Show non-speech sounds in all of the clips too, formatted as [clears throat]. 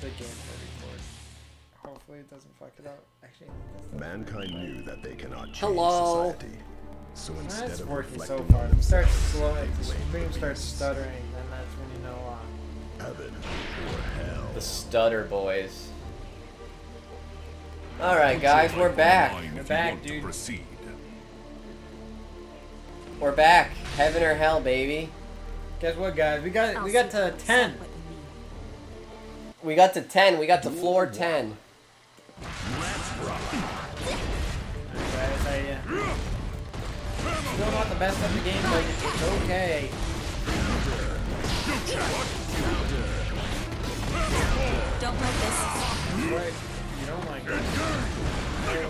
the gameplay record. Hopefully it doesn't fuck it up. Actually, that's not- Mankind knew that they cannot change Hello. society. So instead that's of working so reflecting far. on It starts themselves, slowing. The stream starts stuttering, then that's when you know. Uh, Heaven or hell. The Stutter Boys. Alright, guys, we're back. We're back, dude. Proceed. We're back. Heaven or hell, baby. guess what, guys? We got we got to ten. We got to 10. We got to floor 10. Guys, I, uh, still not the best at the game, but it's okay. Don't like this. Right. You don't like it. I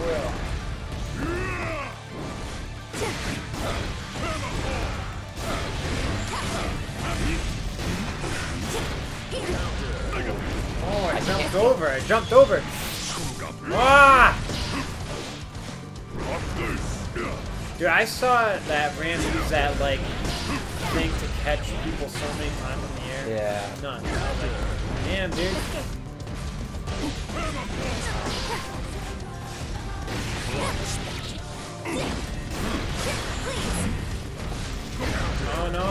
will. Oh, I jumped over. I jumped over. Ah! Dude, I saw that Ram use that, like, thing to catch people so many times in the air. Yeah. None. I was like, damn, dude. Oh no!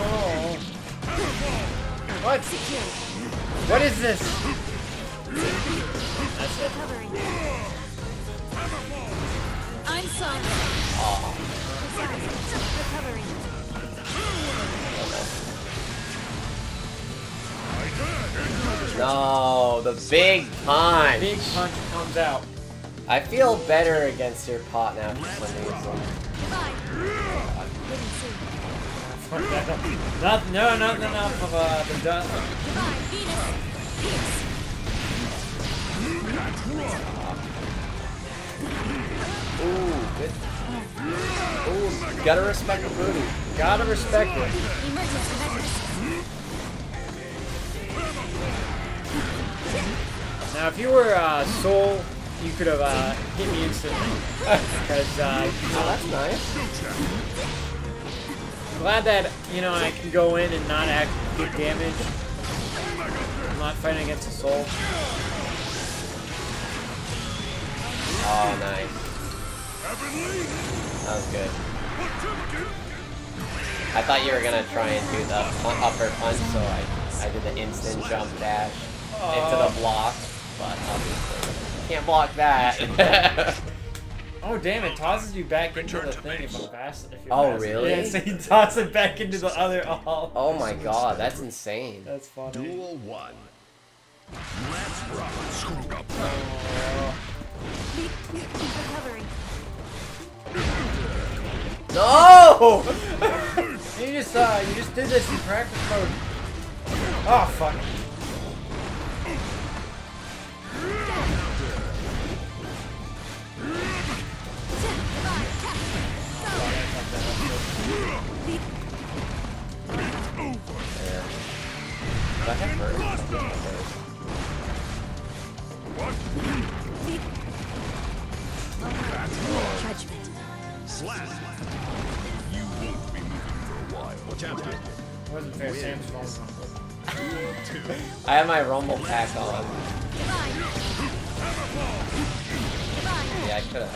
What? What is this? That's it. Recovering. I'm sorry. Recovering. No, the big punch. Big punch comes out. I feel better against your pot now for some reason. Goodbye. Getting soon. Fuck that up. Not, no, not enough of uh, Ooh, good. Ooh, gotta respect the booty. Gotta respect it. Now, if you were uh, Sol, you could have uh, hit me instantly. [laughs] Because, uh, Oh, that's nice. Glad that, you know, I can go in and not act big damage. I'm not fighting against a Sol. Oh, nice. That was good. I thought you were gonna try and do the upper punch, so I, I did the instant jump dash into the block, but obviously can't block that. [laughs] Oh, damn, it tosses you back into the thing if I'm fast. If you're Oh, fast. really? Yeah, so you toss it back into the other [laughs] all. oh my god, that's insane. That's funny. Duel one. Oh, Recovering. No! [laughs] you just, uh, you just did this in practice mode. Oh, fuck. Do I have bird? I think I have bird. Judgment. You won't be moving for a while. Watch out. Wasn't fair. Sam's phone. I have my rumble pack on. Yeah, I could have.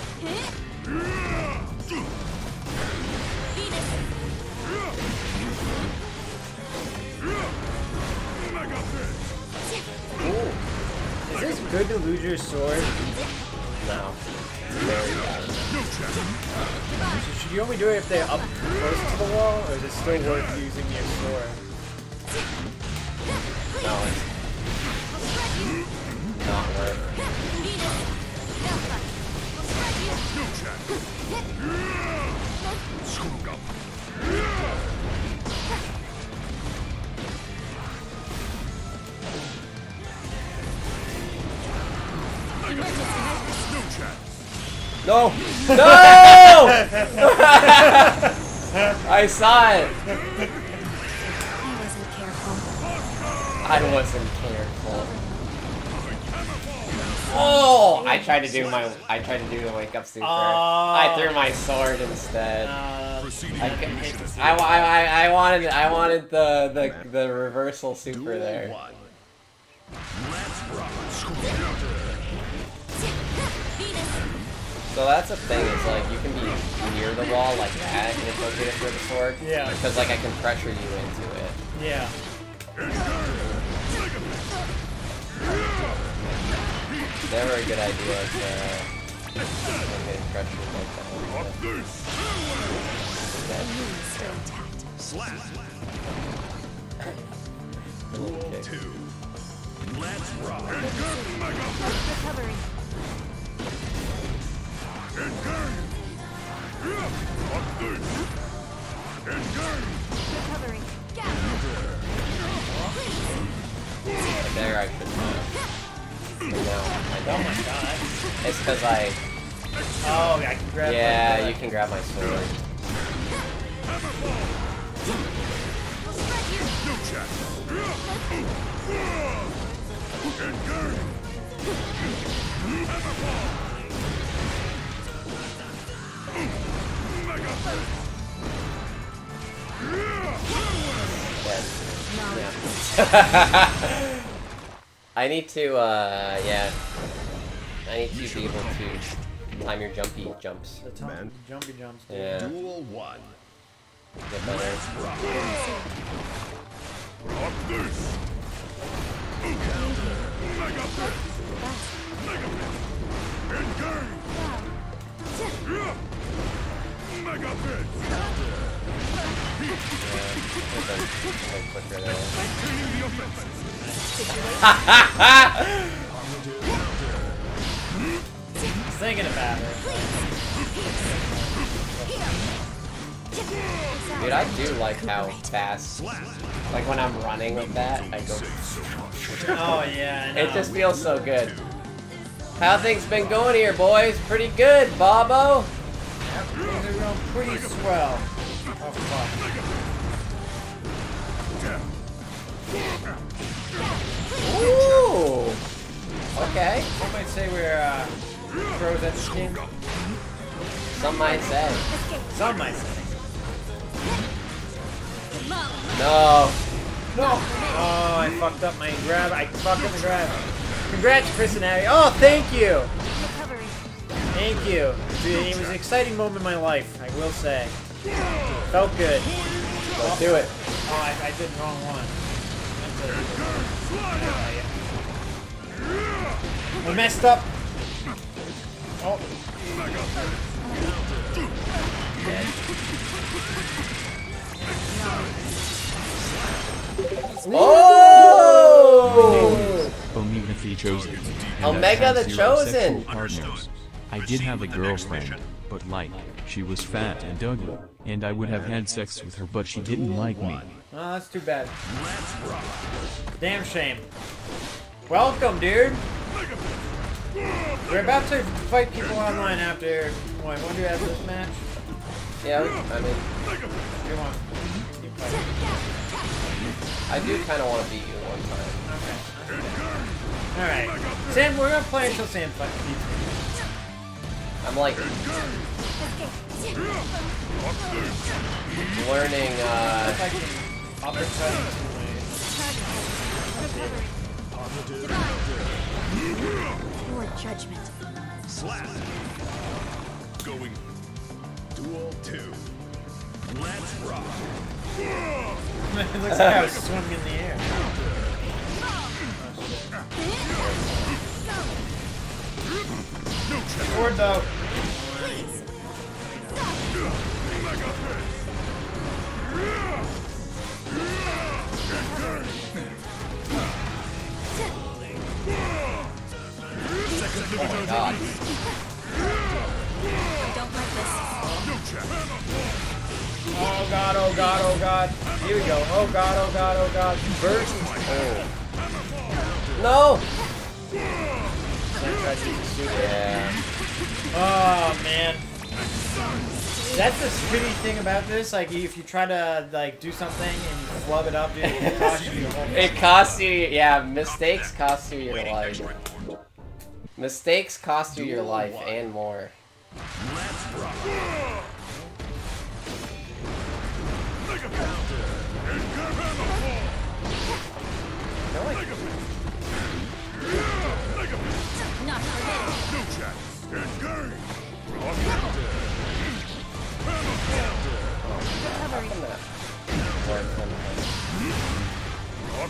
Ooh, Is this good to lose your sword? no. So should you only do it if they're up close to the wall, or is it still worth using your sword? No, it's not worth it. No! [laughs] No! [laughs] I saw it! I wasn't careful. I wasn't careful. Oh! I tried to do my I tried to do the wake up super. I threw my sword instead. Uh, I, cou- I, I, I, I wanted I wanted the, the the reversal super Duel there. one. Venus. So that's the thing, is like you can be near the wall like that and it's okay to throw the sword. Yeah. Because like I can pressure you into it. Yeah. Never a good idea to uh, getting pressured like that. That Moon still intact. Slap. little kick. Two. Let's rock. Recovering. Recovering. Gap. There I should have. No, I Oh don't. my god. It's because I. Oh, I can grab. Yeah, like you can grab my sword. We'll spread here. Dead. Yeah. I need to, uh, yeah. I need to be able to time your jumpy jumps. The top, Man. jumpy jumps. dude. Yeah, Duel one. get better. Like quicker there. Thinking about it. Dude, I do like how fast, like when I'm running with that, I go, Oh yeah. It just feels so good. How things been going here, boys? Pretty good, Bobo. Things are going pretty swell. Oh fuck. Ooh. Okay. Some might say we're uh, pros at this game. Some might say. Some might say. No. No. Oh, I fucked up my grab. I fucked up the grab. Congrats, Chris and Abby. Oh, thank you. Recovering. Thank you. It was an exciting moment in my life, I will say. Felt good. Let's do it. Oh, I, I did the wrong one. I messed up. Oh. Oh! Omega the Chosen. Omega I've had the zero Chosen. Sexual Partners. I did have a girlfriend, but like, she was fat and ugly, and I would have had sex with her but she didn't like me. Oh, that's too bad. Damn shame. Welcome, dude. We're about to fight people online after. What, want to do after this match? Yeah, I mean, you want? you? I do kind of want to beat you one time. Okay. Alright. Sam, we're gonna play until Sam fight beats me. I'm like learning, uh, If I can uppercut into Your judgment. Slap. Going. Duel two. Let's rock. [laughs] it looks like I was swimming in the air. [laughs] Though. Oh god, oh god, oh god. Here we go. Oh god, oh god, oh god. Burst. Oh. No! Sam tried to use the super. Yeah. Oh man. That's the shitty thing about this. Like, if you try to like do something and you flub it up, dude, it costs you the whole. [laughs] It costs you, yeah, mistakes cost you your life. Mistakes cost you your life and more. I feel like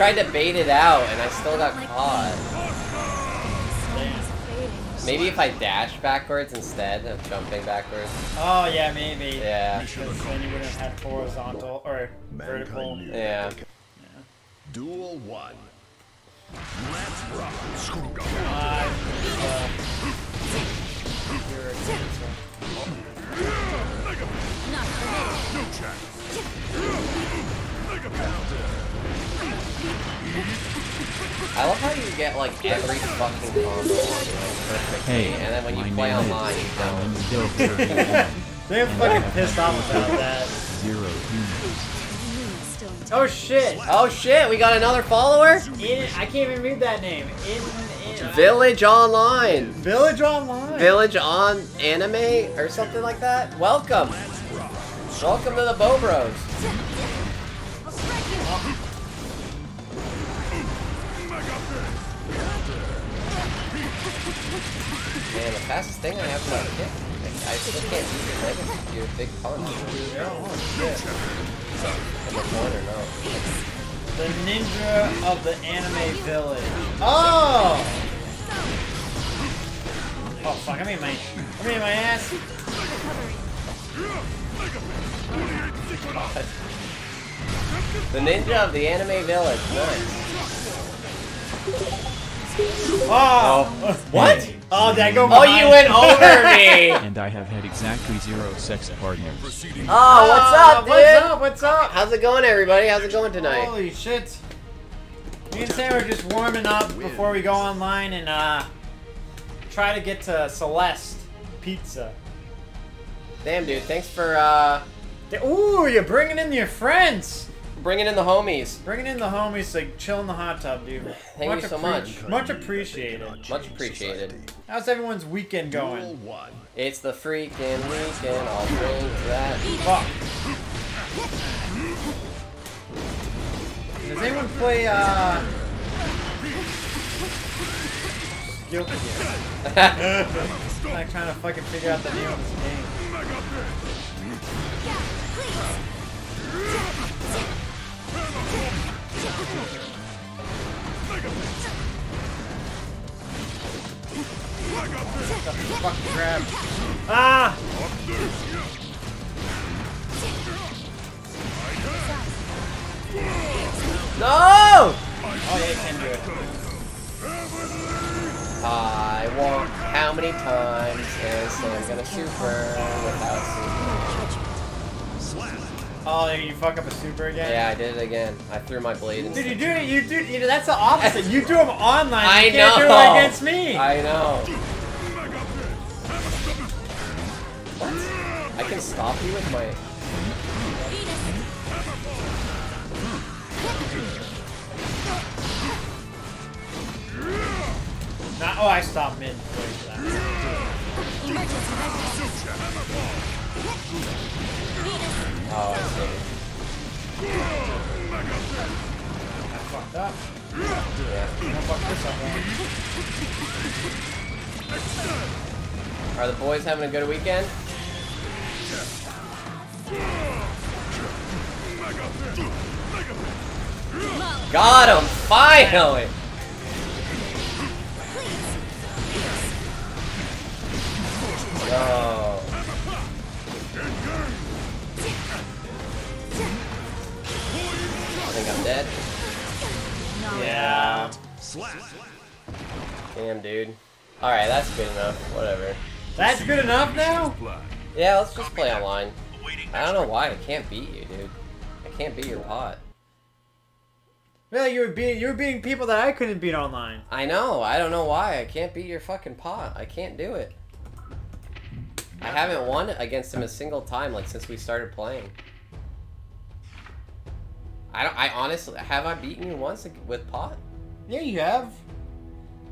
tried to bait it out and I still got caught. Oh, maybe if I dash backwards instead of jumping backwards. Oh yeah, maybe. Yeah. Because then you wouldn't have had horizontal or vertical. Yeah. I love how you get like every fucking combo on you perfectly, Hey, and then when you play online, you don't. Dilfer. [laughs] They're fucking pissed off about that. Zero humans. Oh shit! Oh shit, we got another follower? In, I can't even read that name. In, in uh, Village Online. Village Online. Village on anime or something like that? Welcome. Welcome to the Bow Like, I still can't use your mega, your big punch. In the corner, no. The ninja of the anime village. Oh! Oh fuck! I'm my, I'm in my ass. The ninja of the anime village. Nice. Oh! What? Oh, did I go? Oh, you went over [laughs] me! And I have had exactly zero sex partners. Proceeding. Oh, what's up, dude? What's up? What's up? How's it going, everybody? How's it going tonight? Holy shit! Me and Sam are just warming up before we go online and uh try to get to Celeste Pizza. Damn, dude. Thanks for uh, Ooh, you're bringing in your friends. Bringing in the homies. Bringing in the homies, like chill in the hot tub, dude. [laughs] Thank you so much. Much appreciated. Much appreciated. How's everyone's weekend going? 1. It's the freaking weekend. I'll drink that. Fuck. Does anyone play uh Guilty Gear? I'm like trying to fucking figure out the name of this game. Ah! No! Oh yeah, you can do it. I want how many times is Sam gonna shoot super without super? Oh, you fuck up a super again? Yeah, I did it again. I threw my blade in. Dude, you do it. You do. You, that's the opposite. You do them online. You I can't do know. it against me. I know. What? I can stop you with my. Not, oh, I stopped mid. Wait Oh, I see. I fucked up. Yeah, I'm this up, man. Are the boys having a good weekend? Got him! Finally! Damn, dude. Alright, that's good enough. Whatever. That's good enough now? Yeah, let's just play online. I don't know why I can't beat you, dude. I can't beat your pot. Really, you were beating you were beating people that I couldn't beat online. I know. I don't know why. I can't beat your fucking pot. I can't do it. I haven't won against him a single time, like, since we started playing. I don't. I honestly have I beaten you once with pot? Yeah, you have.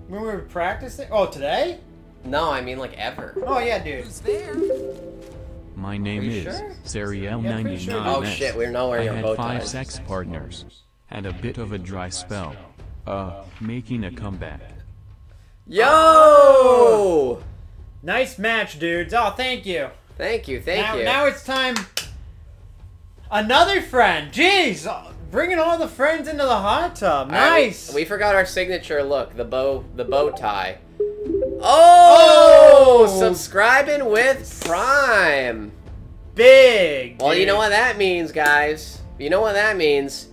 When we were practicing. Oh, today? No, I mean like ever. Oh yeah, dude. My name you is sure? Sariel99. Oh shit, we're nowhere I near had bow five ties. sex partners. Had a bit of a dry spell. Uh, making a comeback. Yo! Nice match, dudes. Oh, thank you. Thank you, thank now, you. now it's time. Another friend. Jeez, bringing all the friends into the hot tub. Right, we- Nice. we, forgot our signature look, the bow, the bow tie. Oh, Oh! subscribing with Prime. Big. Well, you know what that means, guys. You know what that means.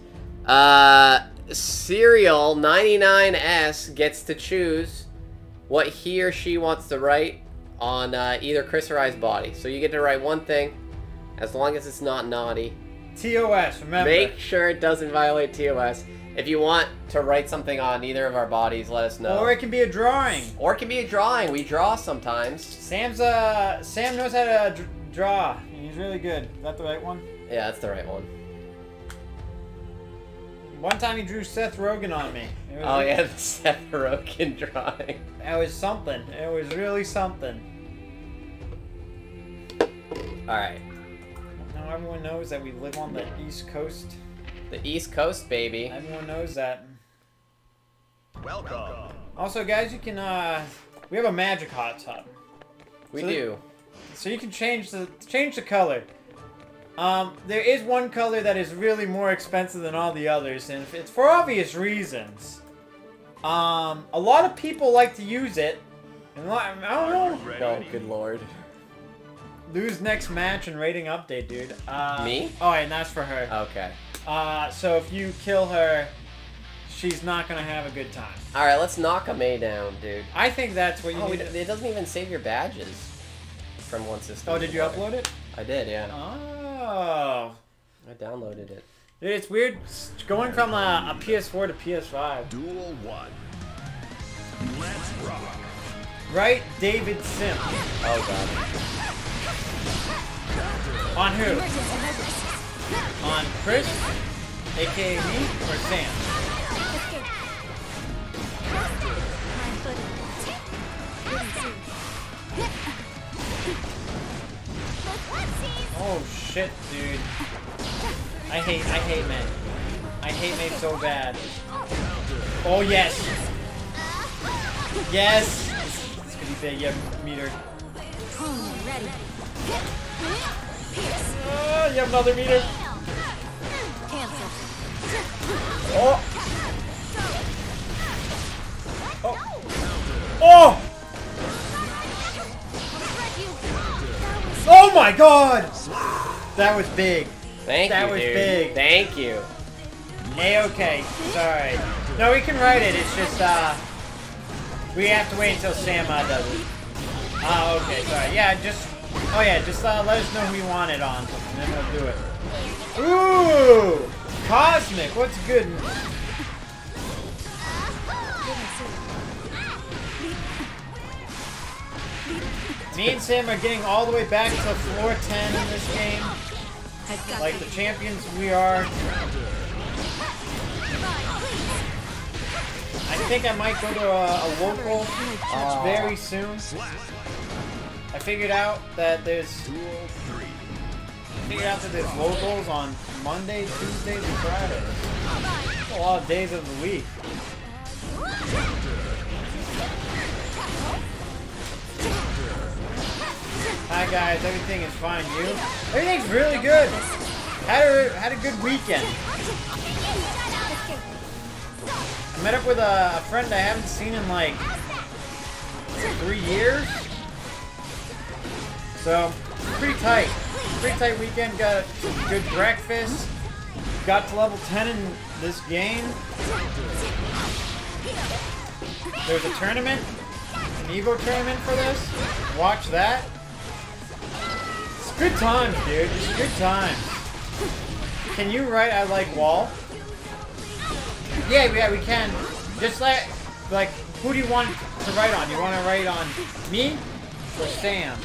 Uh, Serial 99S gets to choose what he or she wants to write on uh, either Chris or I's body. So you get to write one thing, as long as it's not naughty. TOS. Remember. Make sure it doesn't violate TOS. If you want to write something on either of our bodies, let us know. Or it can be a drawing. Or it can be a drawing. We draw sometimes. Sam's uh Sam knows how to draw. He's really good. Is that the right one? Yeah, that's the right one. One time he drew Seth Rogen on me. Oh yeah, [laughs] the Seth Rogen drawing. That was something. It was really something. All right, Now everyone knows that we live on the East Coast. the East Coast, baby. Everyone knows that. Welcome. Also, guys, you can uh, we have a magic hot tub, We So the- do. so you can change the change the color. Um, there is one color that is really more expensive than all the others, and it's for obvious reasons. Um, a lot of people like to use it. And I don't know. Oh, good lord. Lose next match and rating update, dude. Uh, Me? Oh, and that's for her. Okay. Uh, so if you kill her, she's not gonna have a good time. All right, let's knock a May down, dude. I think that's what you Oh, need. it to- it doesn't even save your badges from one system. Oh, did you upload it? I did, yeah. Oh. I downloaded it. Dude, it's weird going from a, a PS4 to PS5. Duel one. Let's rock. Right, David Sim. Oh god. On who? On Chris, aka me, or Sam? Oh shit, dude. I hate, I hate men. I hate men so bad. Oh yes. Yes. It's, it's gonna be big. Yeah, meter. Ready. Oh, you have another meter. Oh. Oh. Oh. Spread you. That was Oh my god. That was big. Thank That you, That was dude. big. Thank you. A-okay. Sorry. No, we can write it. It's just, uh... We have to wait until Sam uh, does it. Oh, okay. Sorry. Yeah, just... Oh, yeah. Just uh, let us know who you want it on, and then we'll do it. Ooh! Cosmic. What's good? Me and Sam are getting all the way back to floor 10 in this game. Like the champions we are. I think I might go to a, a local Oh. very soon. I figured out that there's three. figured out that there's locals on Monday, Tuesdays, and Fridays. That's a lot of days of the week. Hi guys, everything is fine. You? Everything's really good. Had a had a good weekend. I met up with a, a friend I haven't seen in like three years. So pretty tight. Pretty tight weekend. Got a good breakfast. Got to level 10 in this game. There's a tournament, an Evo tournament for this. Watch that. It's good times, dude. It's good times. Can you write I like wall? Yeah, yeah, we can. Just like, like, who do you want to write on? You want to write on me or Sam?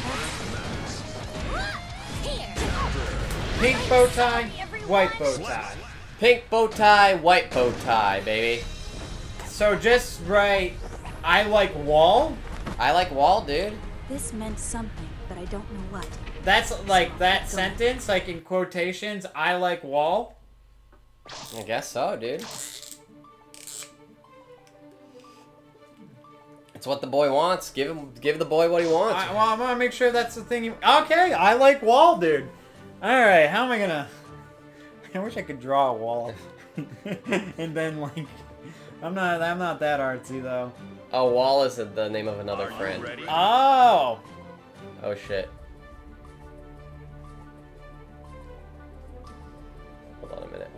Pink bow tie, white bow tie. Pink bow tie, white bow tie, baby. So just write I like wall. I like wall, dude. This meant something, but I don't know what. That's like that sentence, like in quotations, I like wall. I guess so, dude. It's what the boy wants. Give him, give the boy what he wants. I, well, I want to make sure that's the thing you. Okay, I like wall, dude. All right, how am I gonna? [laughs] I wish I could draw a wall, [laughs] and then like, I'm not, I'm not that artsy though. Oh, wall is the name of another Are friend. Oh, Oh shit. Hold on a minute.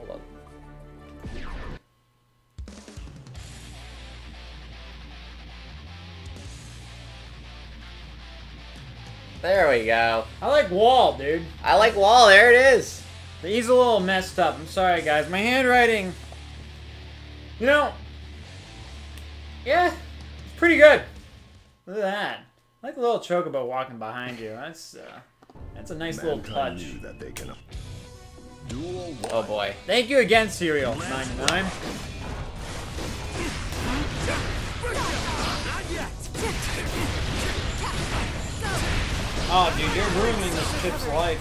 There we go. I like wall, dude. I like wall. There it is. He's a little messed up. I'm sorry, guys. My handwriting, you know, yeah, it's pretty good. Look at that. I like the little chocobo walking behind you. That's uh, that's a nice little touch. that they can. Oh boy. Thank you again, Serial 99. Oh, dude, you're ruining this kid's life.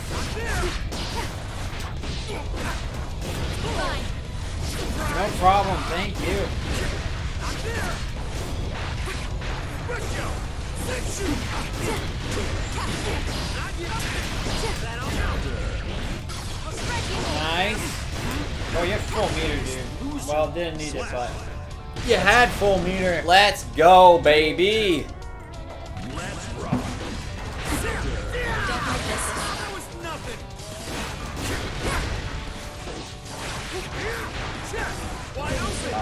No problem, thank you. Nice. Oh, you have full meter, dude. Well, didn't need it, but you had full meter. Let's go, baby. Let's rock.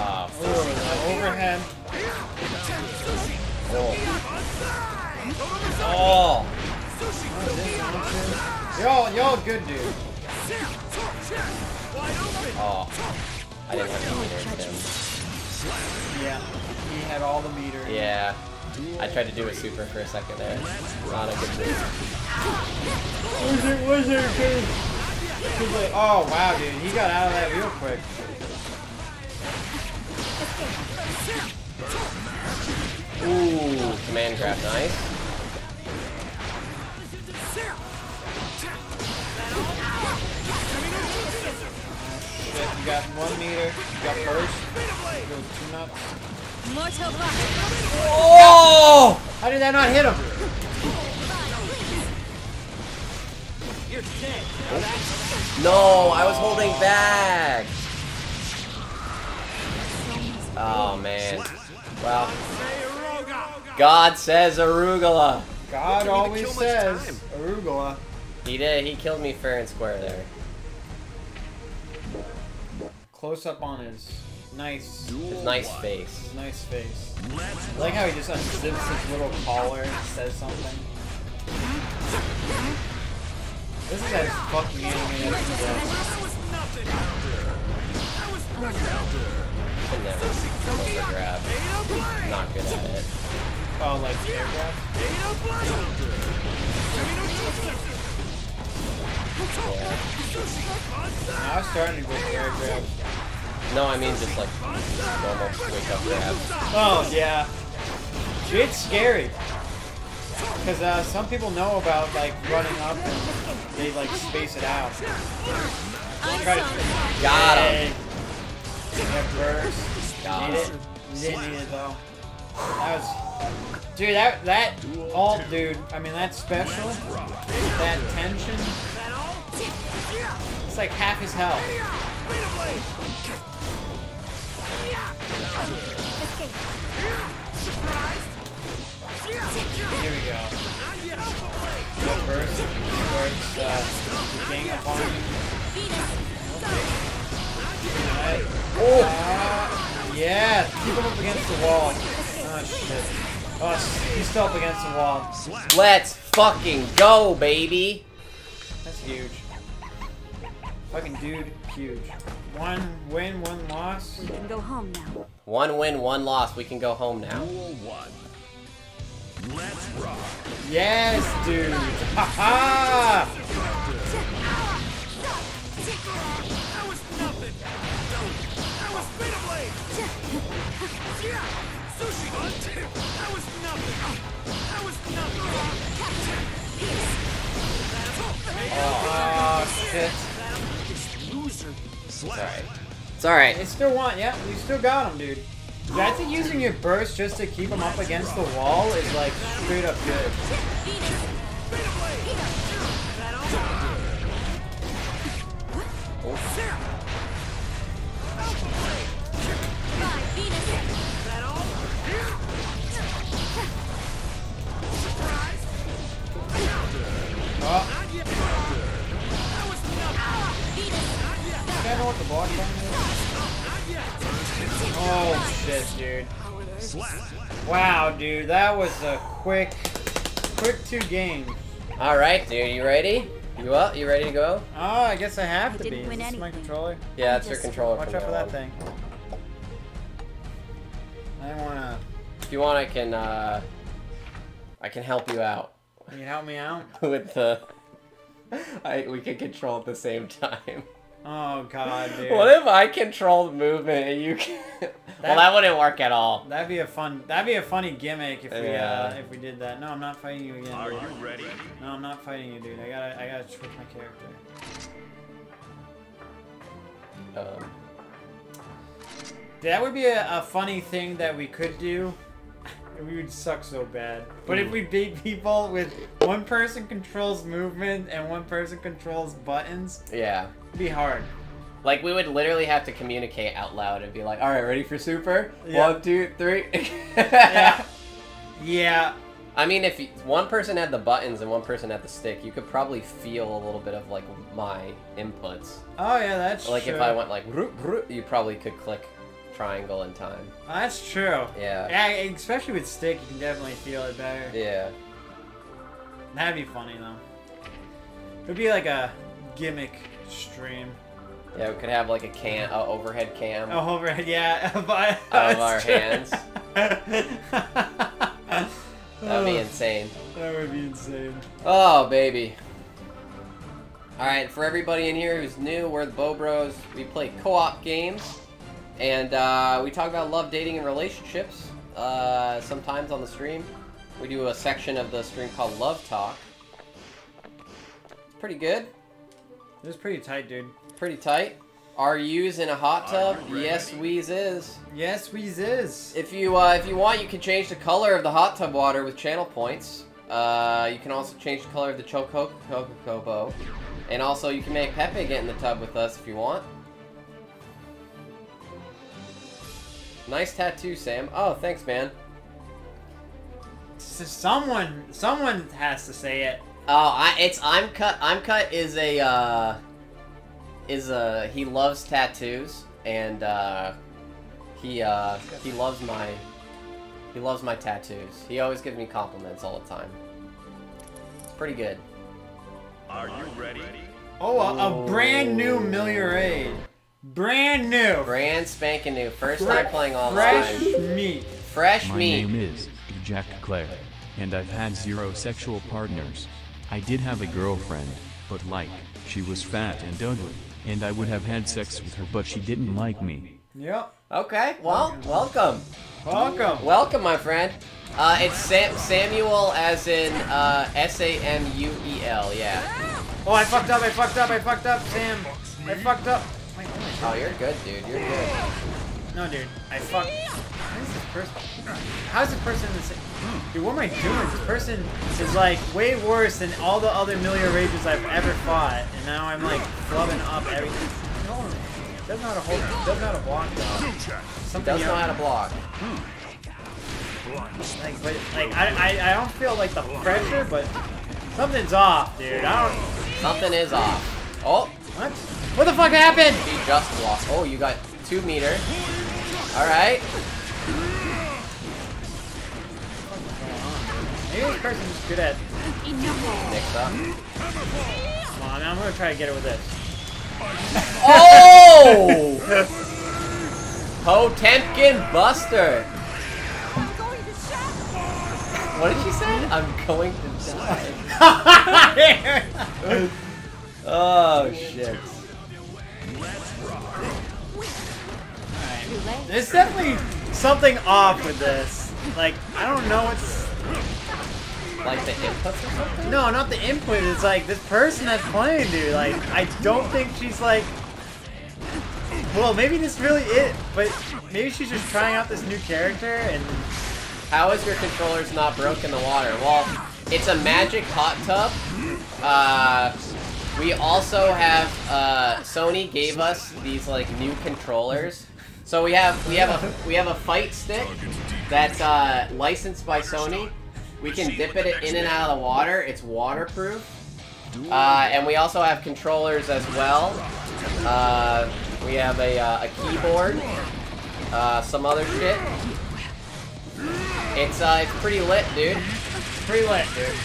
Ah, Ooh, overhead. oh. Y'all, y'all good, dude. Oh. I didn't have any meter him. Yeah, he had all the meter. Yeah. I tried to do a super for a second there. Not a good move. Was it, was it good? Like, oh wow, dude, he got out of that real quick. Ooh, command grab, nice. You got one meter, you got burst. Goes two nuts. Mortal block. Oh! How did that not hit him? You're dead. No, I was holding back. Oh man. Well, God says arugula. God always says arugula. He did. He killed me fair and square there. Close up on his nice, His nice face. his nice face. I like how he just unzips his little collar and says something. This is as fucking animated as it gets. Can never over grab. Not good at it. Oh, like air grab? Yeah. I was starting to go air grab. No, I mean just like normal wake up grab. Oh, yeah. It's scary. Because uh, some people know about like running up and they like space it out. Try to Got him. Burst. Got it. Didn't need it though. That was, dude. That that alt, dude. I mean, that special. That tension. It's like half his health. Here we go. First. First, uh, gang up on you. Alright. Uh, yeah, keep him up against the wall. Oh shit. Oh, s- he's still up against the wall. Let's fucking go, baby. That's huge. Fucking dude, huge. One win, one loss. We can go home now. One win, one loss. We can go home now. Duel one. Let's rock. Yes, dude. Ha ha! Yeah. Sushi That was nothing. That was nothing. Oh shit. Loser. Slash. It's alright. They still want, yeah, you still got him, dude. Dude, I think using your burst just to keep him up against the wall is like straight up good. Oh. I know what the block button is? Oh shit, dude. Wow, dude, that was a quick, quick two games. Alright, dude. You ready? You up? You ready to go? Oh, I guess I have I to didn't be. Is win this my controller? Yeah, it's your controller. Watch out for that thing. I don't wanna. If you want, I can, uh... I can help you out Can you help me out? [laughs] with the... I, we can control at the same time. Oh god, dude. What if I control the movement and you can... [laughs] well, that wouldn't work at all. That'd be a fun. That'd be a funny gimmick if we uh, if we did that. No, I'm not fighting you again. Are dude. you ready? No, I'm not fighting you, dude. I gotta I gotta switch my character. Um, That would be a, a funny thing that we could do. We would suck so bad. But if mm. we beat people with one person controls movement and one person controls buttons, yeah. it'd be hard. Like, we would literally have to communicate out loud and be like, alright, ready for super? Yeah. One, two, three. [laughs] Yeah. Yeah. I mean, if one person had the buttons and one person had the stick, you could probably feel a little bit of, like, my inputs. Oh yeah, that's Like, true. if I went like, you probably could click triangle in time. That's true. Yeah. Yeah, especially with stick, you can definitely feel it better. Yeah. That'd be funny though. It'd be like a gimmick stream. Yeah, we could have, like, a can, a overhead cam. Oh, overhead, yeah. [laughs] but Of our [laughs] true. [laughs] That'd be Oh, insane. That would be insane. Oh, baby. Alright, for everybody in here who's new, we're the Bow Bros. We play co-op games. And uh, we talk about love, dating, and relationships. Uh, sometimes on the stream. We do a section of the stream called Love Talk. It's pretty good. It was pretty tight, dude. Pretty tight. Are yous in a hot tub? Yes, we's is. Yes, Weez is. If you uh, if you want, you can change the color of the hot tub water with channel points. Uh, you can also change the color of the Choco Coco and also you can make Pepe get in the tub with us if you want. Nice tattoo, Sam. Oh, thanks, man. S- someone, someone has to say it. Oh, I it's I'm cut. I'm cut is a uh, is a he loves tattoos and uh, he uh, he loves my he loves my tattoos. He always gives me compliments all the time. It's pretty good. Are you ready? Oh, a, a brand new Milliard. Brand new. Brand spanking new. First Fre- time playing online. Fresh meat. Fresh My meat. My name is Jack Clare, and I've had zero sexual partners. I did have a girlfriend, but like, she was fat and ugly, and I would have had sex with her but she didn't like me. Yep. Okay, well, welcome. Welcome. Welcome, my friend. Uh, it's Sam Samuel as in uh, S-A-M-U-E-L, yeah. Oh, I fucked up. I fucked up. I fucked up, Sam. I fucked up. Wait, what am I Oh, you're good, dude. You're good. No, dude. I fucked. How is this person? How is this person the same? Dude, what am I doing? This person is like way worse than all the other Millia Rages I've ever fought, and now I'm like flubbing up everything. No, doesn't know how to hold. Doesn't know how to block though. Something Does know how to block. Like, but like I, I, I don't feel like the pressure, but something's off, dude. I don't. Something is off. Oh, What? What the fuck happened? he just lost. Oh, you got two meter. All right. Maybe this person's good at. Next up. Come on, I'm gonna try to get it with this. Oh! [laughs] Potemkin Buster. What did she say? I'm going to die. [laughs] [laughs] Oh shit. There's definitely something off with this. Like, I don't know what's. Like the input or something? No, not the input. It's like this person that's playing, dude. Like, I don't think she's like. Well, maybe this really it, but maybe she's just trying out this new character and. How is your controllers not broke in the water? Well, it's a magic hot tub. Uh, we also have uh, Sony gave us these like new controllers. So we have we have a we have a fight stick that's uh, licensed by Sony. We can dip it in and out of the water. It's waterproof. Uh, and we also have controllers as well. Uh, we have a, uh, a keyboard. Uh, some other shit. It's uh, it's pretty lit, dude. Pretty lit, dude.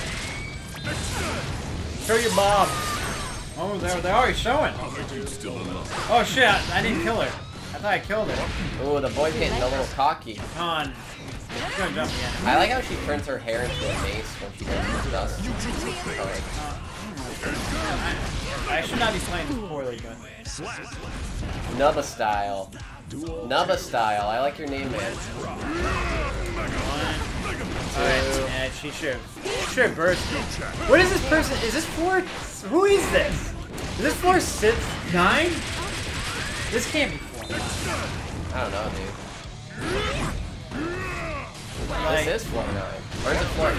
Show your mobs. Oh, they're, they're already showing. Oh shit, I, I didn't kill her. I thought I killed her. Ooh, the boy's getting a little cocky. Come on. She's gonna jump again. I like how she turns her hair into a mace when she does dust. Okay. Oh, I should not be playing this poorly, but. Nubba style. Nubba style. I like your name, man. Alright, yeah, she should. She should burst. What is this person? Is this floor? Who is this? Is this floor six nine? This can't be four. nine. I don't know, dude. Like, This is floor 9. Or is it floor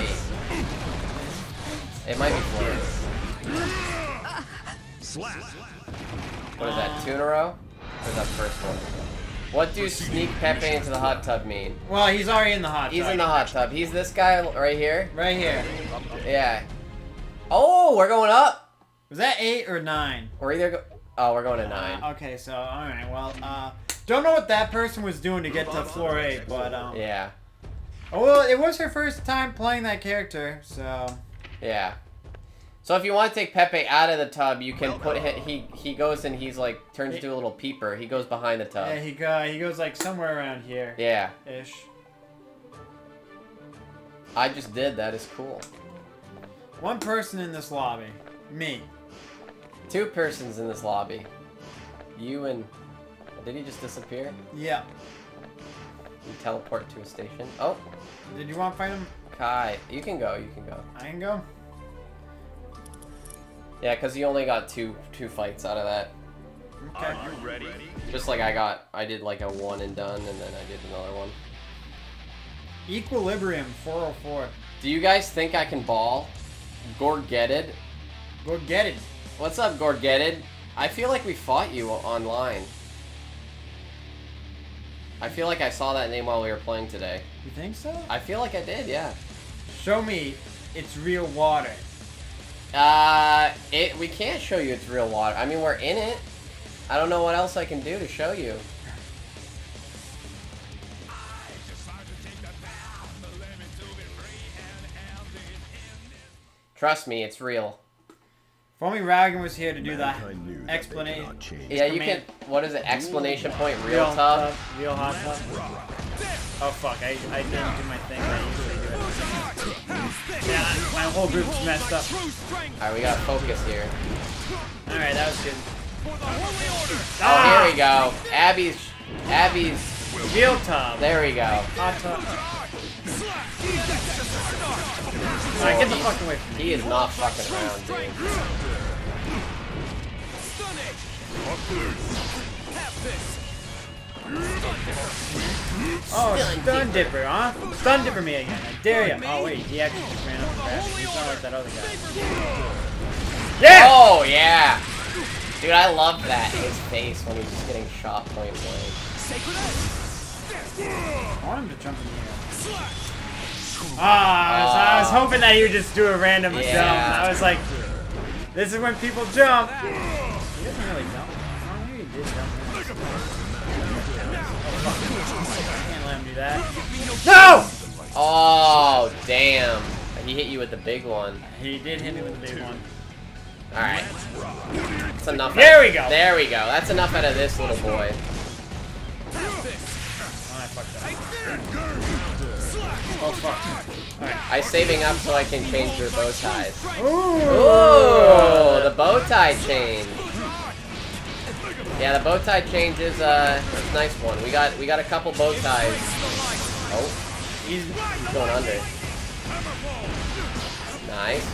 8? It might be four. 8. What is that, two in a row? Or is that first one? What do sneak Pepe into the hot tub mean? well, he's already in the hot He's tub. He's in the hot tub. He's this guy right here. Right here. Yeah. Oh, we're going up. Was that eight or nine? We're either go- Oh, we're going to nine. Uh, okay, so alright, well, uh, don't know what that person was doing to get to floor eight, but um, Yeah. oh, well, it was her first time playing that character, so Yeah. So if you want to take Pepe out of the tub, you can put him, he he goes and he's like turns into a little peeper. He goes behind the tub. yeah, he go he goes like somewhere around here, Yeah. ish. I just did. That is cool. One person in this lobby, me. Two persons in this lobby. You and did he just disappear? Yeah. You teleport to a station. Oh, Did you want to fight him? Kai, you can go. You can go. I can go. Yeah, because you only got two two fights out of that. Okay. You ready? Just like I got, I did like a one and done, and then I did another one. Equilibrium 404. Do you guys think I can ball? Gorgetted? Go get it. What's up, Gorgetted? I feel like we fought you online. I feel like I saw that name while we were playing today. You think so? I feel like I did, yeah. Show me it's real water. Uh, it. We can't show you it's real water. I mean, we're in it. I don't know what else I can do to show you. Trust me, it's real. If only Raggan was here to do that Mankind knew explanation. Yeah, you can. What is it? Explanation point. Real tough? Real hot tub. Oh fuck, I, I didn't do my thing that I usually do. Yeah, my whole group's messed up. All right, we got to focus here. Alright, that was good. Oh, Ah! here we go. Abby's Abby's. Field tub. There we go. Hot tub. Alright, get the fuck away from me. He is not fucking around, dude. Stun! Have this! Oh, stun dipper, huh? Stun dipper me again. I dare you. Oh wait, he actually just ran up grabbed me. He's not like that other guy. Yeah! Oh yeah, dude, I love that his face when he's just getting shot point blank. Sacred I want him to jump in the air. Ah, so I was hoping that he would just do a random Yeah. jump. I was like, this is when people jump. He doesn't really jump. Oh, maybe he did jump. Can't let him do that. No! Oh damn, he hit you with the big one. He did hit me with the big one. All right, that's enough. There we go. There we go. That's enough out of this little boy. Oh, I fucked up. Oh, fuck. I'm saving up so I can change your bow ties. Ooh! Oh, the bow tie change. Yeah, the bow tie change is uh, is a nice one. We got we got a couple bow ties. Oh, He's, he's going under. Nice.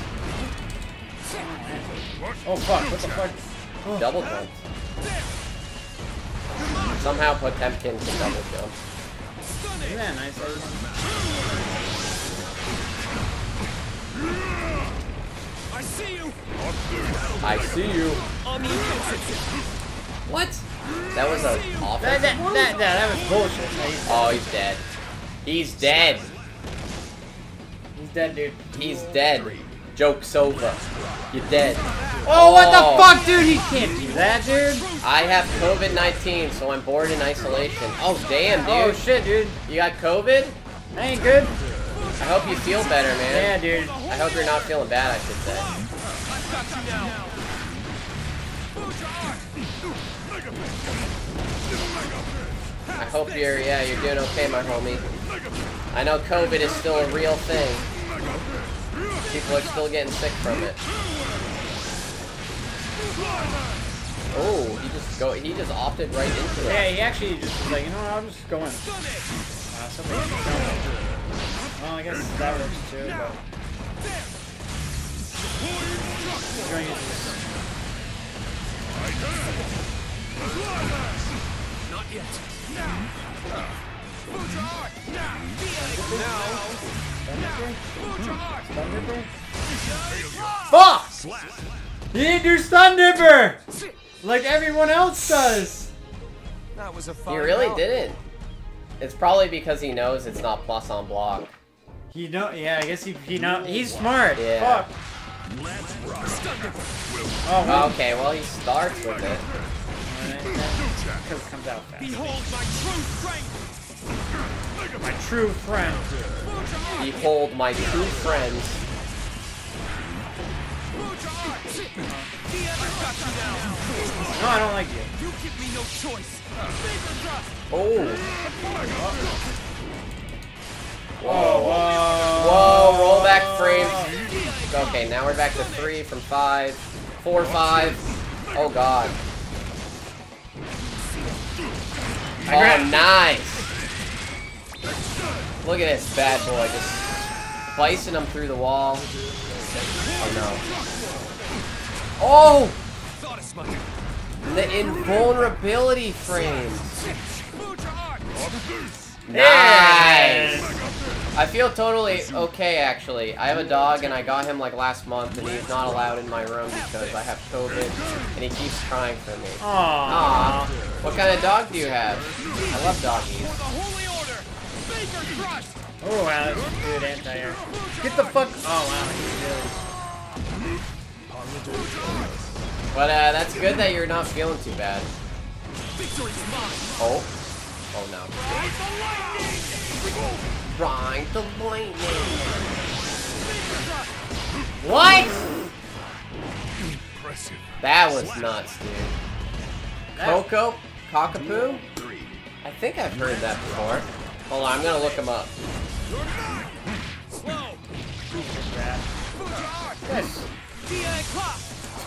oh, fuck. What the fuck? Double jump. Somehow put Potemkin can double jump. Isn't that nice? I see you! I see you. On the offensive! What? That was a That, that, that, that, that was bullshit. He's, Oh, he's dead. He's dead. he's dead, dude. He's dead. Joke's over. You're dead. Oh, what Oh. the fuck, dude? He can't do that, dude. I have COVID-19, so I'm bored in isolation. Oh, damn, dude. Oh, shit, dude. You got COVID? That ain't good. I hope you feel better, man. Yeah, dude. I hope you're not feeling bad, I should say. I hope you're, yeah, you're doing okay, my homie. I know COVID is still a real thing. People are still getting sick from it. Oh, he just go, he just opted right into it. Yeah, it. he actually just was like, you know what, I'm just go in. Uh, somebody can. Well, I guess that works too, but... Going to use this. Not yet! Stun Dipper? Fuck! He didn't do Stun Dipper! Like everyone else does! That was a He fine really round. didn't. It's probably because he knows it's not plus on block. He know, yeah, I guess he, he know, he's smart. Yeah. Fuck. Oh, Okay, well he starts with it. Because it comes out fast. Behold my true strength! My true friend. Behold my true friends. Got you now! No, I don't like you. You give me no choice! Oh, Whoa, whoa. whoa, roll back frames. Okay, now we're back to three from five. Four, five. Oh god. Oh, nice. Look at this bad boy just slicing him through the wall. Oh no. Oh! Thought as much! The invulnerability frames. Move your arm! Nice! I feel totally okay actually. I have a dog and I got him like last month and he's not allowed in my room because I have COVID and he keeps crying for me. Aw. Aw. What kind of dog do you have? I love doggies. For the holy order! Finger thrust! Oh, wow, that's a good anti-air. Get the fuck. Oh, wow, he really. But uh, that's good that you're not feeling too bad. Oh. Oh no. Ride the lightning! Ride the lightning. What? Impressive. That was nuts, dude. Coco? Cockapoo? I think I've heard that before. Hold on, I'm gonna look him up. Slow! bad. Move your arm! Yes.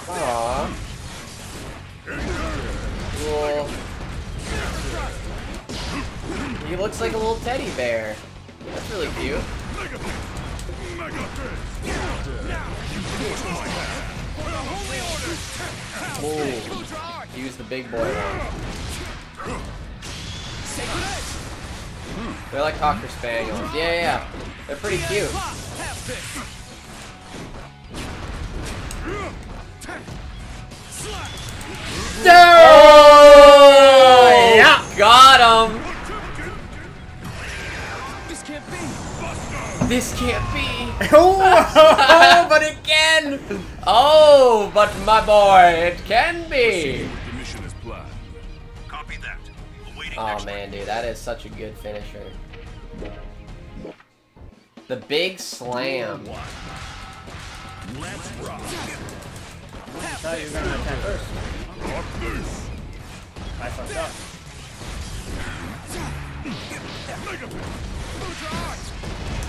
Aww. Cool. He looks like a little teddy bear. That's really cute. Mega For the holy order! Ooh, Ultra Art! use the big boy one. Sacred Edge! They're like cocker spaniels. Yeah, yeah, yeah. They're pretty cute. Pop! Have this! Slap! Oh! Yeah. Got him. This can't be. [laughs] oh, [laughs] but it can. Oh, but my boy, it can be. The mission is planned. Copy that. Oh man, dude, that is such a good finisher. The big slam. Let's rock. thought you were gonna attack first. I fucked up. Ultra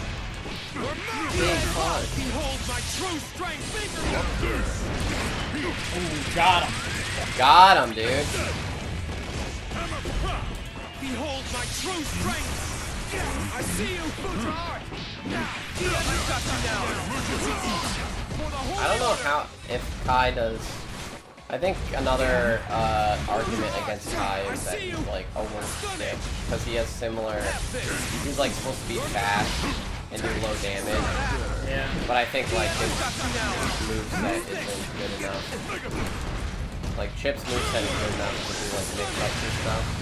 Art! Big. Behold my true strength finger! Rock this. Ooh, got him. Got him, dude. Behold my true strength! I see you, Ultra Art! I've got you now! For the holy I don't know how if Ky does. I think another uh, argument against Ky is that he's like a worse stick because he has similar. He's like supposed to be fast and do low damage, Yeah. but I think like his moveset isn't good enough. Like Chipp's moveset is good enough to do like mix ups and stuff.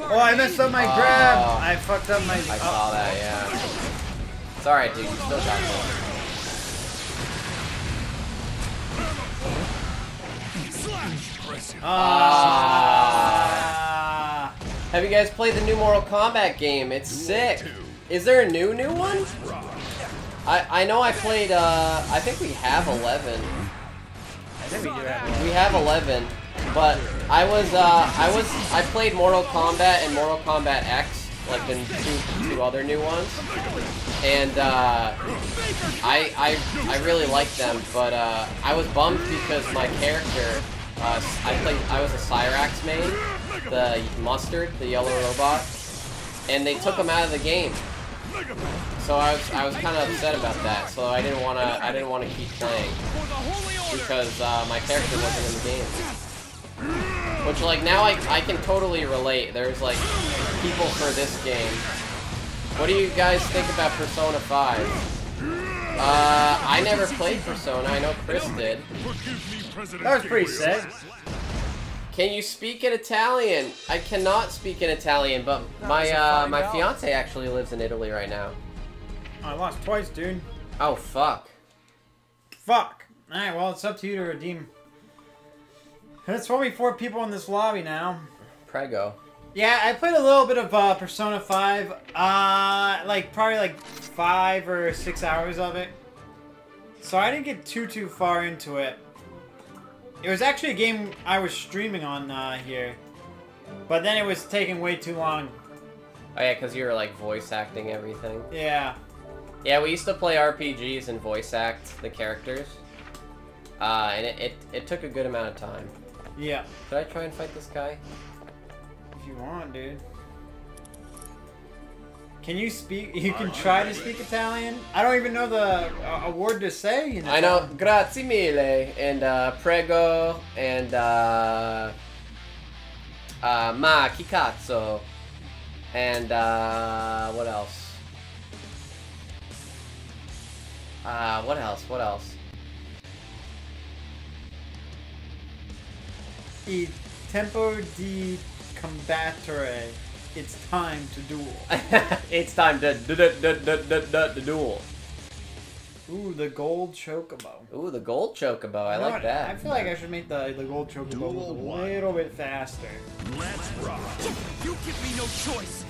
Oh, I messed up my grab. Oh. I fucked up my. I oh. saw that, yeah. It's alright, dude. You still got this. Ah. Have you guys played the new Mortal Kombat game? It's sick. Is there a new new one? I I know I played. Uh, I think we have 11. I think we do have one. We have 11, but I was uh I was I played Mortal Kombat and Mortal Kombat X, like the two two other new ones, and uh, I I I really liked them, but uh, I was bummed because my character. Uh, I played. I was a Cyrax main, the mustard, the yellow robot, and they took him out of the game. So I was I was kind of upset about that. So I didn't want to I didn't want to keep playing For the holy order! because uh, my character wasn't in the game. Which like now I I can totally relate. There's like people for this game. What do you guys think about Persona 5? Uh, I never played Persona. I know Chris did. Forgive me, President That was pretty sick. Can you speak in Italian? I cannot speak in Italian, but my uh, my fiance actually lives in Italy right now. I lost twice, dude. Oh fuck. Fuck. Alright, well, it's up to you to redeem. There's only four people in this lobby now. Prego. Yeah, I played a little bit of uh, Persona 5. Uh, like, probably like five or six hours of it. So I didn't get too, too far into it. It was actually a game I was streaming on uh, here. But then it was taking way too long. Oh yeah, because you were like voice acting everything. Yeah. Yeah, we used to play RPGs and voice act the characters. Uh, and it, it, it took a good amount of time. Yeah. Should I try and fight this guy? If you want, dude. Can you speak? You can try to speak Italian. I don't even know the uh, a word to say. In I know grazie mille and uh, prego and uh, uh, ma chi cazzo and uh, what else? Uh, what else? What else? Il tempo di combattere. It's time to duel. [laughs] it's time to d- d- d- d- d- d- d- duel. Ooh, the gold chocobo. Ooh, the gold chocobo. I You like what? that. I feel like I should make the the gold chocobo Duel a one. little bit faster. Let's rock. You give me no choice!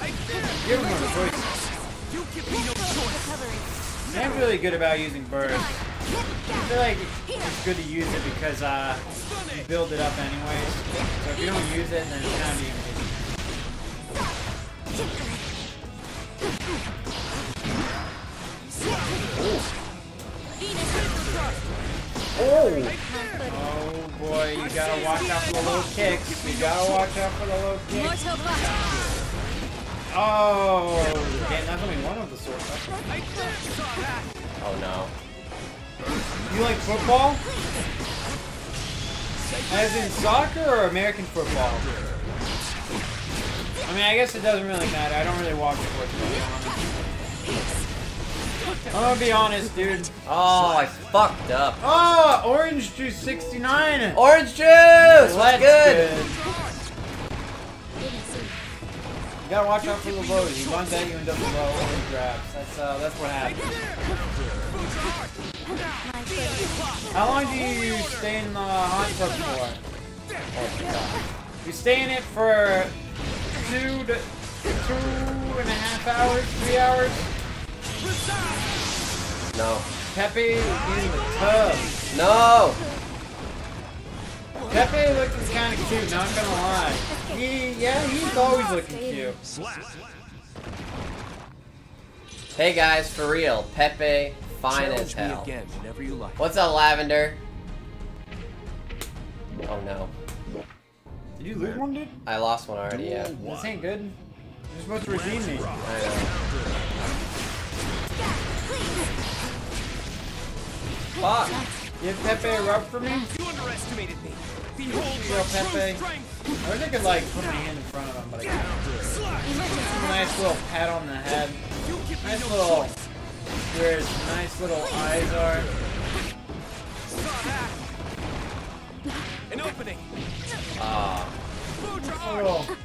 I dare Give him a choice. You give me no choice! I'm really good about using burst. I feel like it's good to use it because uh, you build it up anyways. So if you don't use it, then it's kind of being Oh! Oh boy, you gotta watch out for the low kicks. You gotta watch out for the low kicks. Oh, damn, that's only one of the sword weapons. I saw that. Oh no. You like football? As in soccer or American football? I mean, I guess it doesn't really matter. I don't really watch sports. to be honest. I'm gonna be honest, dude. Oh, I fucked up. Oh, orange juice 69. Orange juice! That's What's good? Gotta watch out for the low. He runs at you and does the low orange grabs. That's uh, that's what happens. How long do you stay in the hot tub for? Oh. You stay in it for two to two and a half hours, three hours. No. Pepe in the tub. No! Pepe looking kind of cute, not gonna lie. He, yeah, he's always looking cute. Hey guys, for real, Pepe, fine as Challenge me hell. again whenever you like. What's up, Lavender? Oh no. Did you lose one, dude? I lost one already, yeah. This ain't good. You're supposed to redeem me. I know. Fuck! Give Pepe a rub for me? You underestimated me. Behold Yo, Pepe. I wish I could like put my hand in front of him, but I can't. Slash. Nice little pat on the head. You give me Nice little, where his nice little eyes are. An opening. Ah. Food your A art. little, For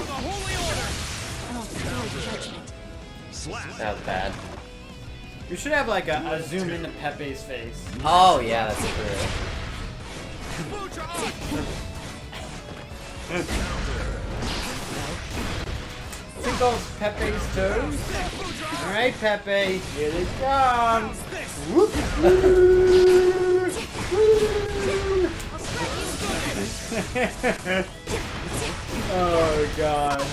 the holy order. Oh. Slap. that was bad. you should have like a, a zoom into Pepe's face. Oh, yeah, that's true. Tickles Pepe's toes. Alright, Pepe, here they come. Whoop. [laughs] oh god.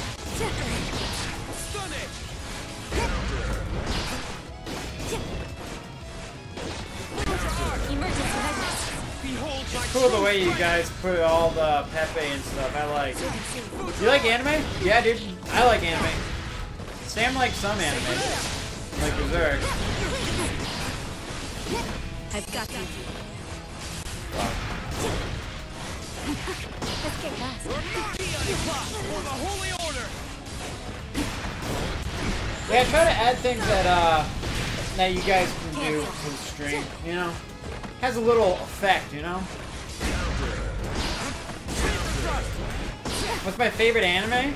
Cool the way you guys put all the Pepe and stuff. I like. You like anime? Yeah, dude. I like anime. Sam likes some anime. Like Berserk. I've got you. Let's get. For the holy order. Yeah, try to add things that uh that you guys can do to the stream. You know, has a little effect. You know. What's my favorite anime?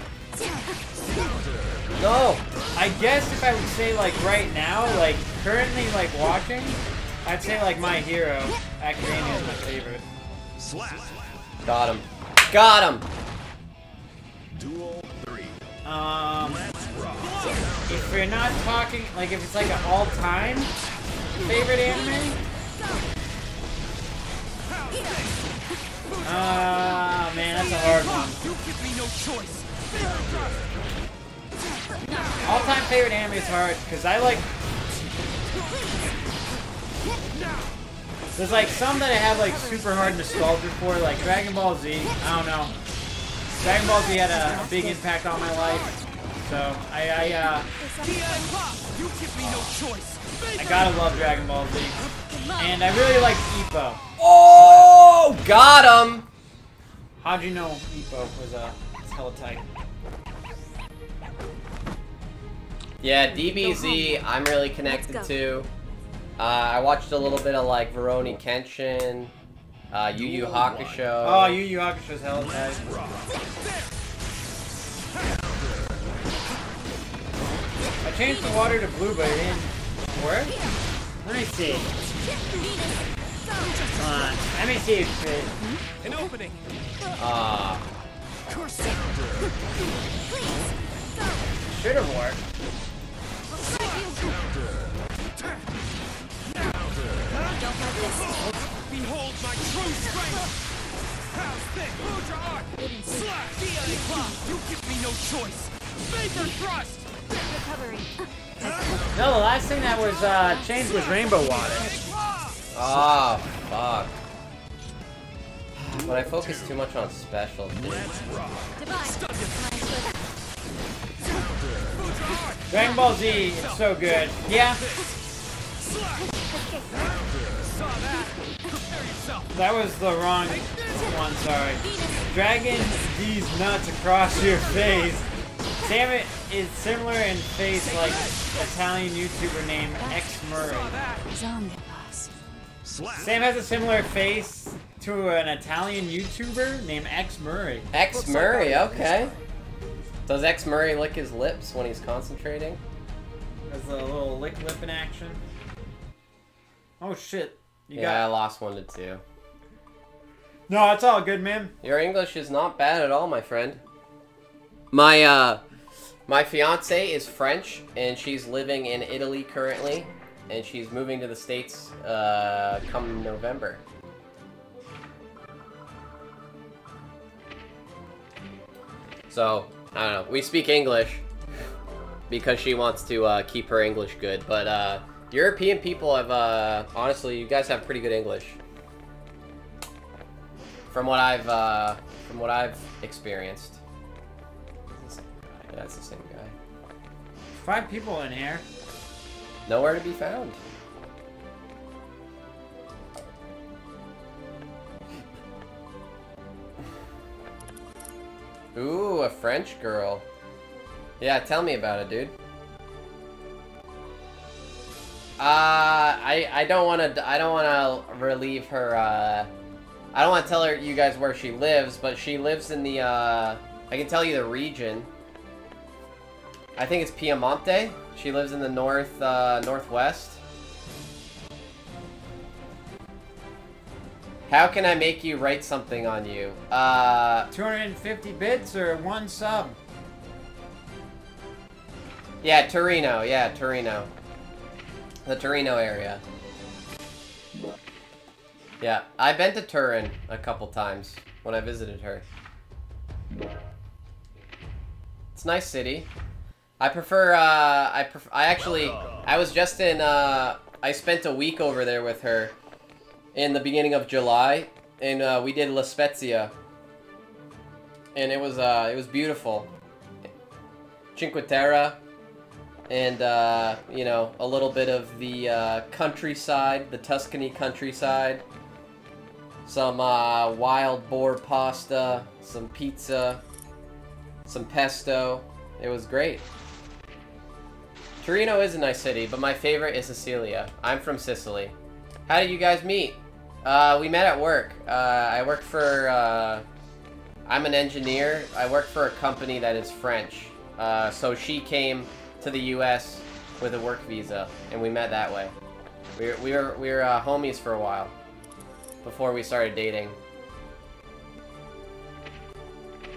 No! I guess if I would say like right now, like currently like watching, I'd say like My Hero Academia is my favorite. Slap. Got him. Got him! Duel. Um, if we're not talking like if it's like an all-time favorite anime, ah man, that's a hard one. You give me no choice. All-time favorite anime is hard because I like. There's like some that I have like super hard nostalgia for, like Dragon Ball Z. I don't know. Dragon Ball Z had a, big impact on my life, so I I uh. I gotta love Dragon Ball Z, and I really like Ippo. Oh! Got him! How'd you know Ippo was uh, was hella tight? Yeah, DBZ, I'm really connected to. Uh, I watched a little bit of like Rurouni Kenshin, uh, Yu Yu Hakusho. Oh, Yu Yu Hakusho's hella tight. I changed the water to blue, but it didn't work. Let me see. Come on. Let me see if it. An opening. Ah, Curse it. Should have worked. Don't like this. Behold my true strength. How's this? Food your art. Slash. DNA clock. You give me no choice. Vapor thrust. Recovery. No, the last thing that was uh, changed was rainbow water. Oh, fuck. But I focus too much on special. dude. Dragon Ball Z, it's so good. Yeah. That was the wrong one, sorry. Dragging these nuts across your face. Sam is similar in face like Italian YouTuber named X Murray. Zombie boss. Slap. Sam has a similar face to an Italian YouTuber named X Murray. X Murray, okay. Does X Murray lick his lips when he's concentrating? There's a little lick lip in action. Oh shit. You yeah, I got lost one to two. No, it's all good, man. Your English is not bad at all, my friend. My uh my fiance is French and she's living in Italy currently and she's moving to the States uh come November. So, I don't know. We speak English because she wants to uh, keep her English good, but uh European people have uh honestly, you guys have pretty good English. From what I've uh, from what I've experienced. That's the same guy. Five people in here. Nowhere to be found. Ooh, a French girl. Yeah, tell me about it, dude. Uh, I I don't want to I don't want to relieve her. Uh, I don't want to tell her you guys where she lives, but she lives in the. Uh, I can tell you the region. I think it's Piemonte. She lives in the north uh, northwest. How can I make you write something on you? Uh, 250 bits or one sub? yeah, Torino. Yeah, Torino. The Torino area. Yeah, I've been to Turin a couple times when I visited her. It's a nice city. I prefer, uh, I pref I actually, I was just in, uh, I spent a week over there with her in the beginning of July, and, uh, we did La Spezia. And it was, uh, it was beautiful. Cinque Terre, and, uh, you know, a little bit of the, uh, countryside, the Tuscany countryside. Some, uh, wild boar pasta, some pizza, some pesto. It was great. Torino is a nice city, but my favorite is Sicilia. I'm from Sicily. How did you guys meet? Uh, we met at work. Uh, I work for, uh, I'm an engineer. I work for a company that is French. Uh, so she came to the U.S. with a work visa, and we met that way. We were, we were, we were uh, homies for a while before we started dating.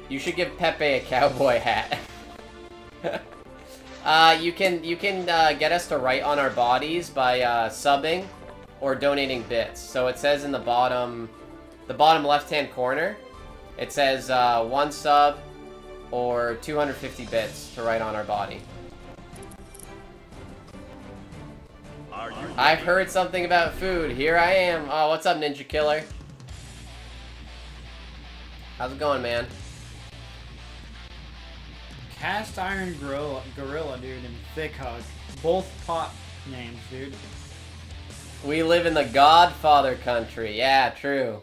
You should give Pepe a cowboy hat. [laughs] uh, you can you can uh, get us to write on our bodies by uh, subbing or donating bits. So it says in the bottom, the bottom left-hand corner, it says uh, one sub or 250 bits to write on our body. I've heard something about food. Here I am. Oh, what's up, Ninja Killer? How's it going, man? Cast Iron Gorilla, gorilla dude, and Thick Hug. Both pop names, dude. We live in the Godfather country. Yeah, true.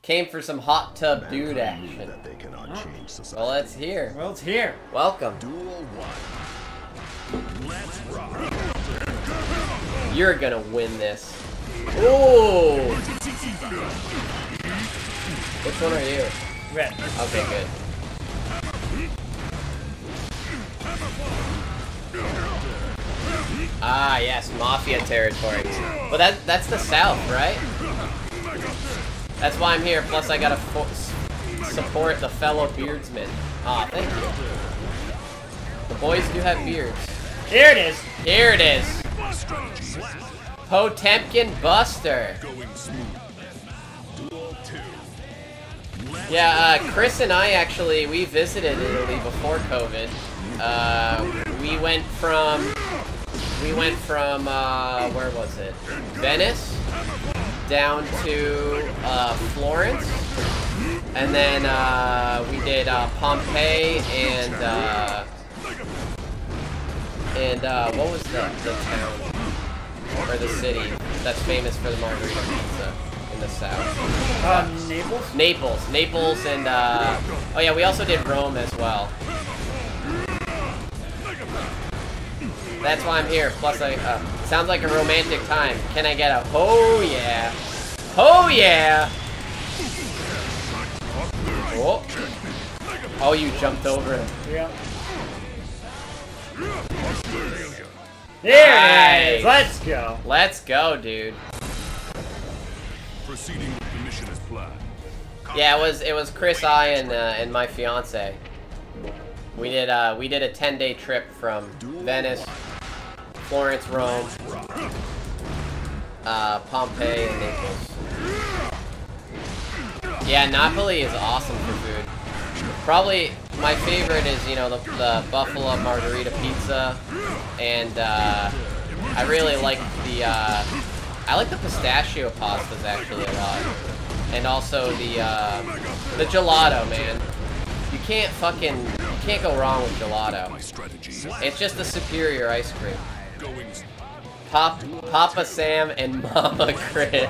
Came for some hot tub dude mankind knew action. that they cannot change society. Well, let's. Well, it's here. Welcome. Duel one. Let's rock. You're gonna win this. Ooh! Which one are you? Red. Okay, good. Ah, yes, Mafia territory. Well, that that's the South, right? That's why I'm here. Plus, I gotta support the fellow beardsmen. Ah, thank you. The boys do have beards. Here it is. Here it is. Potemkin Buster. Going smooth. Duel two. Let's Yeah, uh, Chris and I actually, we visited Italy before COVID. Uh, we went from we went from uh, where was it? Venice down to uh, Florence, and then uh, we did uh, Pompeii and uh, and uh, what was the the town or the city that's famous for the margarita pizza in the south? Um, Naples? Naples, Naples, and uh, oh yeah, we also did Rome as well. That's why I'm here. Plus, I uh, sounds like a romantic time. Can I get a oh yeah, oh yeah? Oh, oh, you jumped over it. Yeah. There Nice. is. Let's go. Let's go, dude. Proceeding with the mission as planned. Yeah, it was it was Chris, I, and uh, and my fiance. We did uh we did a 10 day trip from Venice, Florence, Rome, uh, Pompeii, and Naples. Yeah, Napoli is awesome for food. Probably my favorite is you know the, the buffalo margarita pizza, and uh, I really like the uh, I like the pistachio pastas actually a lot, and also the uh, the gelato man. You can't fucking can't go wrong with gelato. It's just a superior ice cream. Pop, Papa Sam and [laughs] Mama Chris.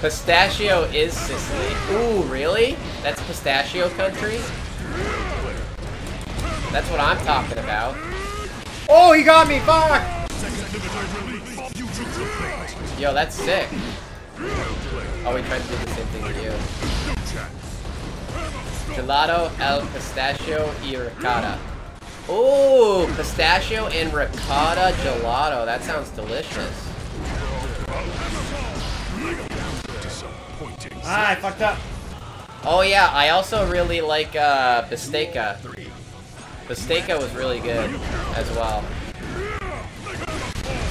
Pistachio is Sicily. Ooh, really? That's pistachio country? That's what I'm talking about. Oh, he got me. Fuck. You took the bait. Yo, that's sick. Oh, we tried to do the same thing to you. Gelato al pistachio y ricotta. Ooh, pistachio and ricotta gelato. That sounds delicious. Ah, I fucked up. Oh yeah, I also really like uh. Bistecca was really good as well.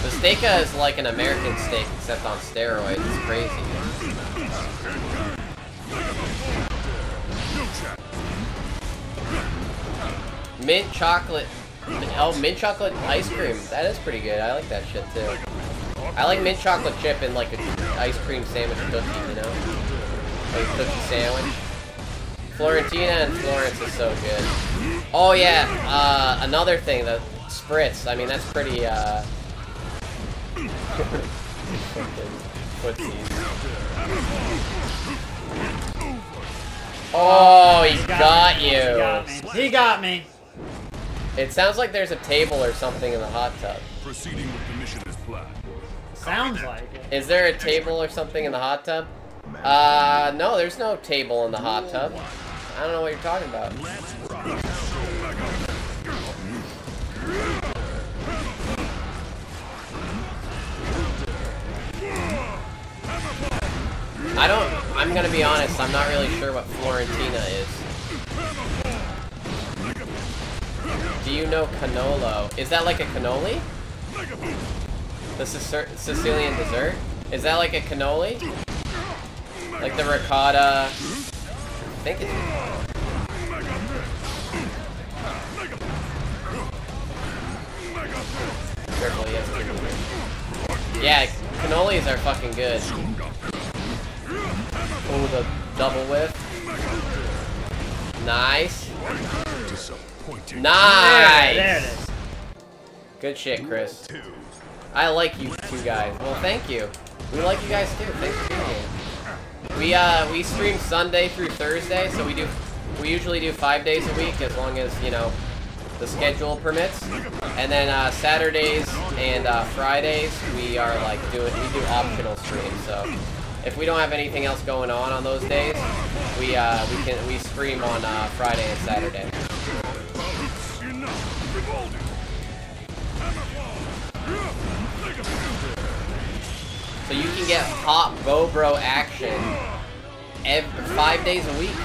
Bistecca is like an American steak except on steroids. It's crazy. Mint chocolate. Oh, mint chocolate ice cream. That is pretty good. I like that shit too. I like mint chocolate chip in like a ice cream sandwich cookie, you know? Like a cookie sandwich. Florentina and Florence is so good. Oh yeah, uh, another thing, the spritz. I mean, that's pretty, uh... [laughs] fucking footsies. Oh, he got He got you. me. He got me. It sounds like there's a table or something in the hot tub. Proceeding with the mission as planned. Sounds like it. Is there a table or something in the hot tub? Uh, no, there's no table in the hot tub. I don't know what you're talking about. I'm gonna be honest, I'm not really sure what Florentina is. Do you know cannolo? Is that like a cannoli? The Sicer- Sicilian dessert? Is that like a cannoli? Like the ricotta? I think it's. Careful, to- Yeah, cannolis are fucking good. Oh, the double whip. Nice. Nice! There, there it is. Good shit, Chris. I like you two guys. Well, thank you. We like you guys too. Thanks for being here. We uh we stream Sunday through Thursday, so we do we usually do five days a week as long as you know the schedule permits. And then uh, Saturdays and uh, Fridays we are like doing we do optional streams. So if we don't have anything else going on on those days, we uh we can we stream on uh, Friday and Saturday. So you can get hot Bow Bro action every, five days a week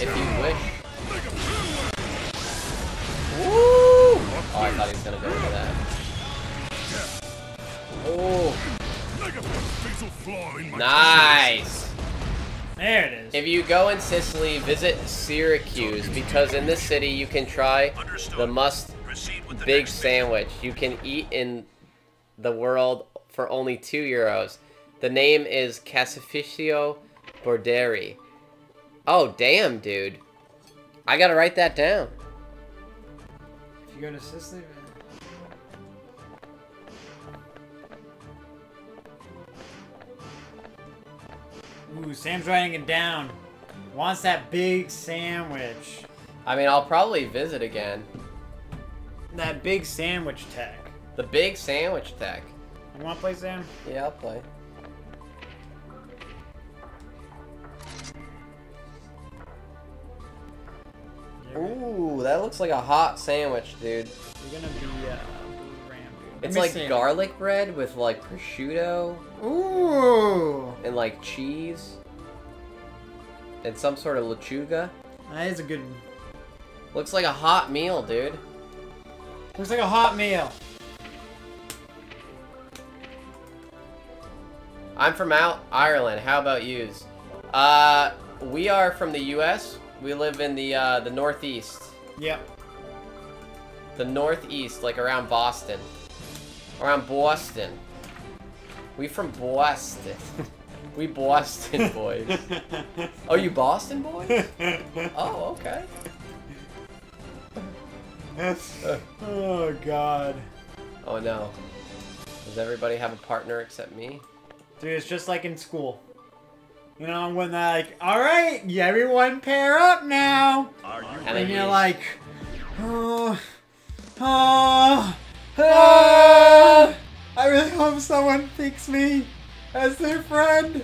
if you wish. Woo! Oh, I thought he was gonna go into that. Oh, Fatal flaw in my nice. There it is. If you go in Sicily, visit Syracuse because in this city you can try the must with the big sandwich you can eat in the world for only two euros. The name is Casificio Borderi. Oh, damn, dude. I gotta write that down. If you go to Sicily. Ooh, Sam's writing it down. Wants that big sandwich. I mean, I'll probably visit again. That big sandwich tech. The big sandwich tech. You wanna play Sam? Yeah, I'll play. Ooh, that looks like a hot sandwich, dude. you're gonna be uh, It's like see. garlic bread with like prosciutto Ooh, and like cheese and some sort of lechuga. that is a good. Looks like a hot meal, dude. Looks like a hot meal. I'm from out Ireland. How about yous? Uh, we are from the U.S. We live in the uh, the Northeast. Yep. The Northeast, like around Boston. Around Boston. We from Boston. [laughs] we Boston boys. Oh, you Boston boys? [laughs] Oh, okay. oh God. Oh no. Does everybody have a partner except me? Dude, it's just like in school. You know, when they're like, alright, everyone pair up now. You And And you're like, oh, oh, oh, I really hope someone picks me as their friend.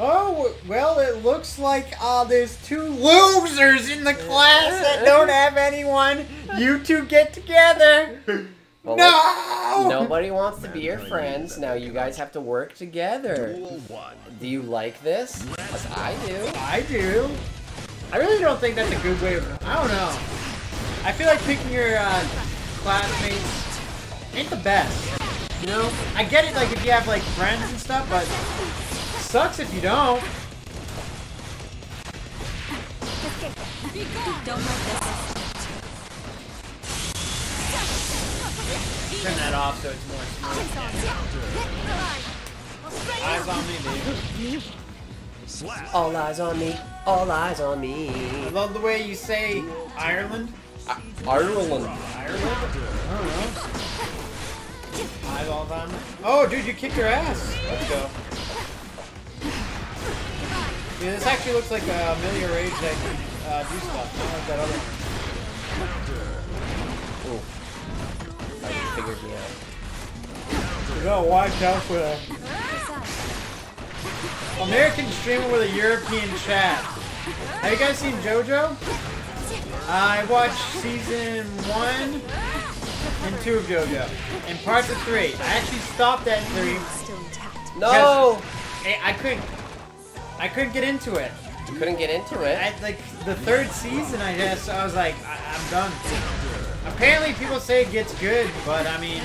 Oh, well, it looks like uh, there's two losers in the class that don't have anyone. You two get together. [laughs] Well, No! Nobody wants to be your friends. Now you guys have to work together. Do you like this? Because I do. I do. I really don't think that's a good way of. I don't know. I feel like picking your uh, classmates ain't the best. You know? I get it, like if you have like friends and stuff, but sucks if you don't. Don't let this. Turn that off so it's more smooth. Eyes on me, baby. All eyes on me. All eyes on I love the way you say Ireland. Ireland. Ireland? I don't know. Eyeballs on me. Oh, dude, you kicked your ass. Let's go. Yeah, this actually looks like a Millia Rage that can uh, do stuff, not like that other one. Ooh. Oh, you figured me out. You gotta watch out for that. American streamer with a European chat. Have you guys seen JoJo? I watched season one and two of JoJo, and parts of three. I actually stopped at three. Still intact. No! I, I couldn't. I couldn't get into it. You couldn't get into it. I like the third season. I guess I was like, I, I'm done. Apparently, people say it gets good, but I mean,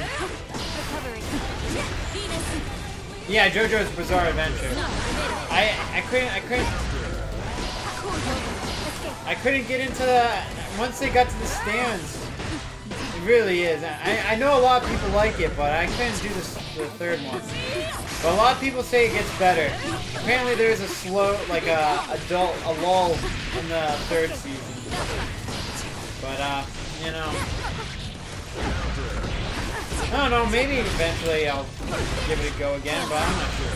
yeah, JoJo's Bizarre Adventure. I I couldn't I couldn't I couldn't get into the once they got to the stands. It really is. I I know a lot of people like it, but I couldn't do this the third one. But a lot of people say it gets better. Apparently, there's a slow like a adult a lull in the third season. But uh, you know. I don't know, maybe eventually I'll give it a go again, but I'm not sure.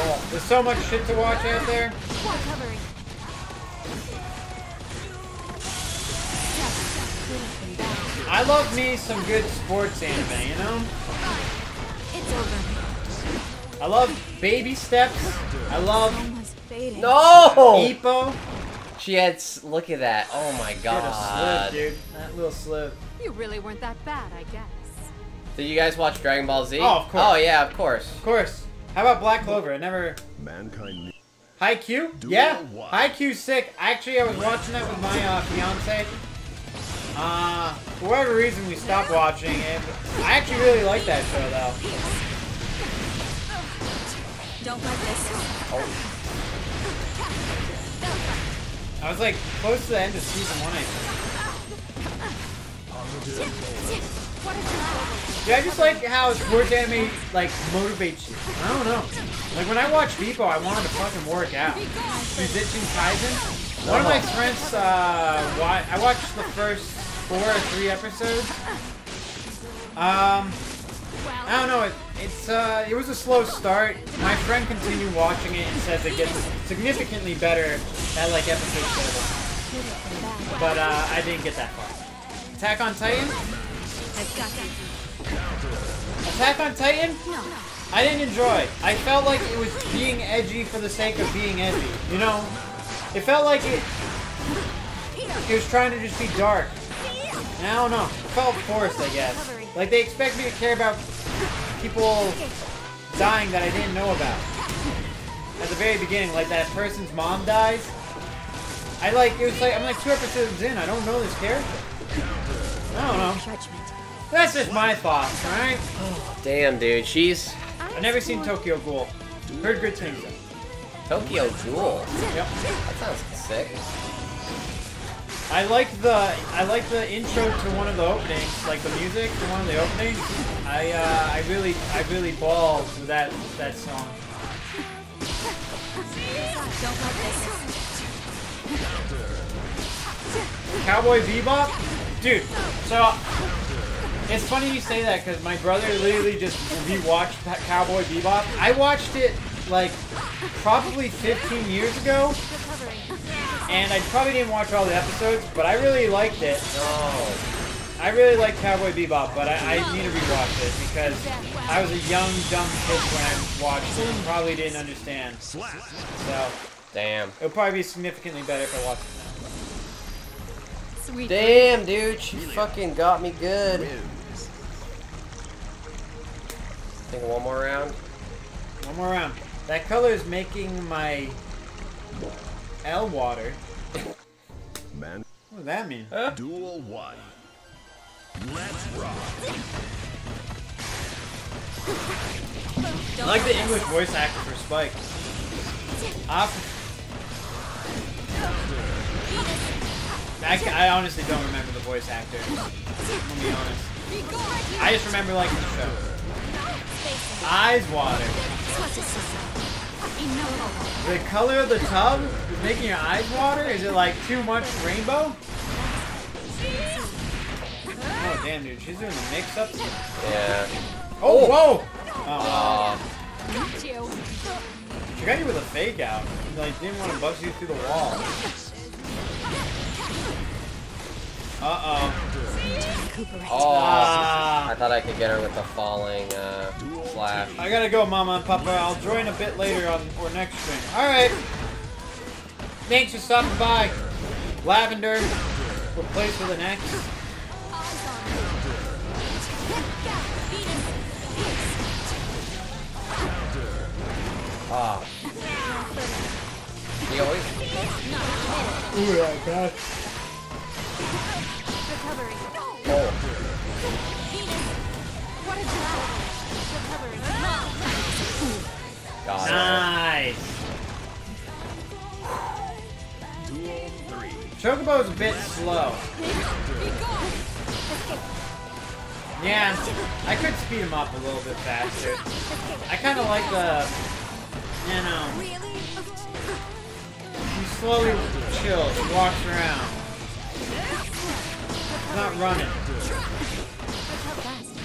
Oh, there's so much shit to watch out there. I love me some good sports anime, you know? It's over. I love Baby Steps. I love No! Ippo. She had. Look at that. Oh my Get a god. slip, dude. That little slip. You really weren't that bad, I guess. Did you guys watch Dragon Ball Z? Oh, of course. Oh, yeah, of course. Of course. How about Black Clover? I never. Mankind Haikyuu? Duel Yeah. one. Haikyuu's sick. Actually, I was watching that with my uh, fiance. Uh, for whatever reason, we stopped watching it. I actually really like that show, though. Don't let this. I was like close to the end of season one, I think. What a drag. Yeah, I just like how sports anime like motivates you. I don't know. Like when I watched Beepo, I wanted to fucking work out. Jujutsu Kaisen. One of my friends, uh, wa- I watched the first four or three episodes. Um, I don't know. It, it's uh, it was a slow start. My friend continued watching it and says it gets significantly better at like episode seven. But uh, I didn't get that far. Attack on Titan. Attack on Titan. I didn't enjoy. I felt like it was being edgy for the sake of being edgy. You know, it felt like it. It was trying to just be dark. And I don't know. Felt forced, I guess. Like they expect me to care about people dying that I didn't know about. At the very beginning, like that person's mom dies. I like. It was like I'm like two episodes in. I don't know this character. I don't know. That's just my thoughts, alright? Damn, dude. She's I've never seen Tokyo Ghoul. Heard good things though. Tokyo Jewel. Yep. That sounds sick. I like the I like the intro to one of the openings, like the music to one of the openings. I uh, I really I really ball with that that song. Cowboy Bebop, dude. So it's funny you say that because my brother literally just rewatched Cowboy Bebop. I watched it like probably 15 years ago. And I probably didn't watch all the episodes, but I really liked it. No. I really like Cowboy Bebop, but I, I need to rewatch it because I was a young, dumb kid when I watched it and probably didn't understand. So Damn. it'll probably be significantly better if I watch it Sweet. Damn, dude. She fucking got me good. Think one more round. One more round. That color is making my L water. Man, What does that mean? duel one. Let's rock. I like the English voice actor for Spike. Op- I, I honestly don't remember the voice actor. I'm gonna be honest. I just remember liking the show. Eyes water. The color of the tub is making your eyes water? Is it like too much rainbow? Oh damn dude, she's doing the mix up. Yeah. Oh whoa! Oh, Got you. she got you with a fake out. Like didn't want to bust you through the wall. Uh oh. Oh. Ah. I thought I could get her with the falling uh, slash. I gotta go, Mama and Papa. I'll join a bit later on or next stream. Alright. Thanks for stopping by. Lavender. What place for the next? Ah. He always. Ooh, yeah, God. Recovery. Oh. What a drag. Recovering. God. Nice. Chocobo's a bit slow. Yeah, I could speed him up a little bit faster. I kind of like the, you know, he slowly chills, he walks around. He's not running. Fast.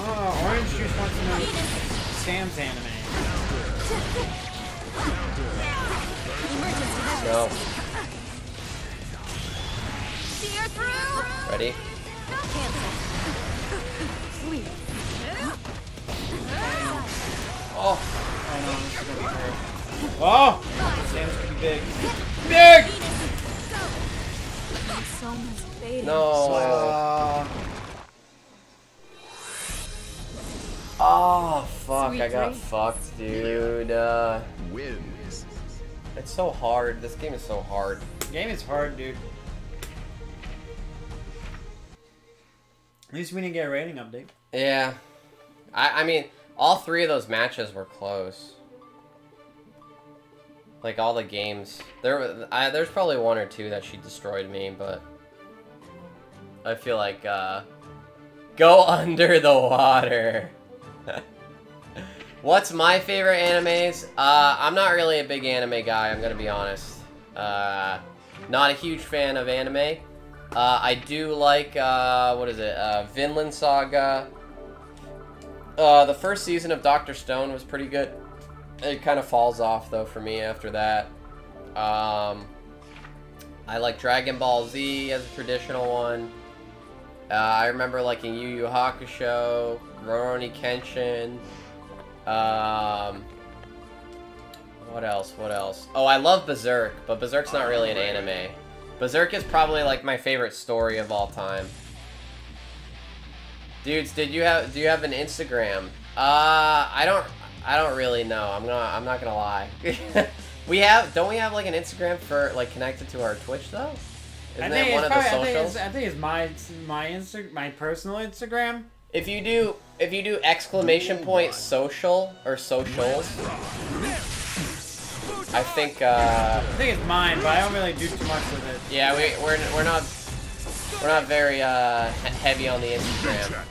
Oh, Orange Juice wants to know Sam's anime. Emergency measures. Go. Ready? Oh. Oh no, this is gonna be hard. Oh! Sam's gonna be big. Big! So. No. Uh, Oh, fuck. Sweet I got dream. fucked, dude. Uh, Wins. it's so hard. This game is so hard. game is hard, dude. At least we didn't get a rating update. Yeah. I, I mean, all three of those matches were close. Like all the games, there, I, there's probably one or two that she destroyed me, but I feel like uh, go [laughs] under the water. [laughs] What's my favorite animes? Uh, I'm not really a big anime guy. I'm gonna be honest. Uh, not a huge fan of anime. Uh, I do like uh, what is it? Uh, Vinland Saga. Uh, the first season of Doctor Stone was pretty good. It kind of falls off though for me after that. Um, I like Dragon Ball Z as a traditional one. I remember liking Yu Yu Hakusho, Rurouni Kenshin. Um, what else? What else? Oh, I love Berserk, but Berserk's not really an anime. Berserk is probably like my favorite story of all time. Dudes, did you have do you have an Instagram? Uh, I don't I don't really know. I'm gonna I'm not gonna lie. [laughs] we have don't we have like an Instagram for like connected to our Twitch though? I Isn't think that one of the probably, I think socials? it's, I think it's my my Insta my personal Instagram. If you do if you do exclamation point social or socials, I think uh I think it's mine, but I don't really do too much with it. yeah we we're we're not we're not very uh heavy on the Instagram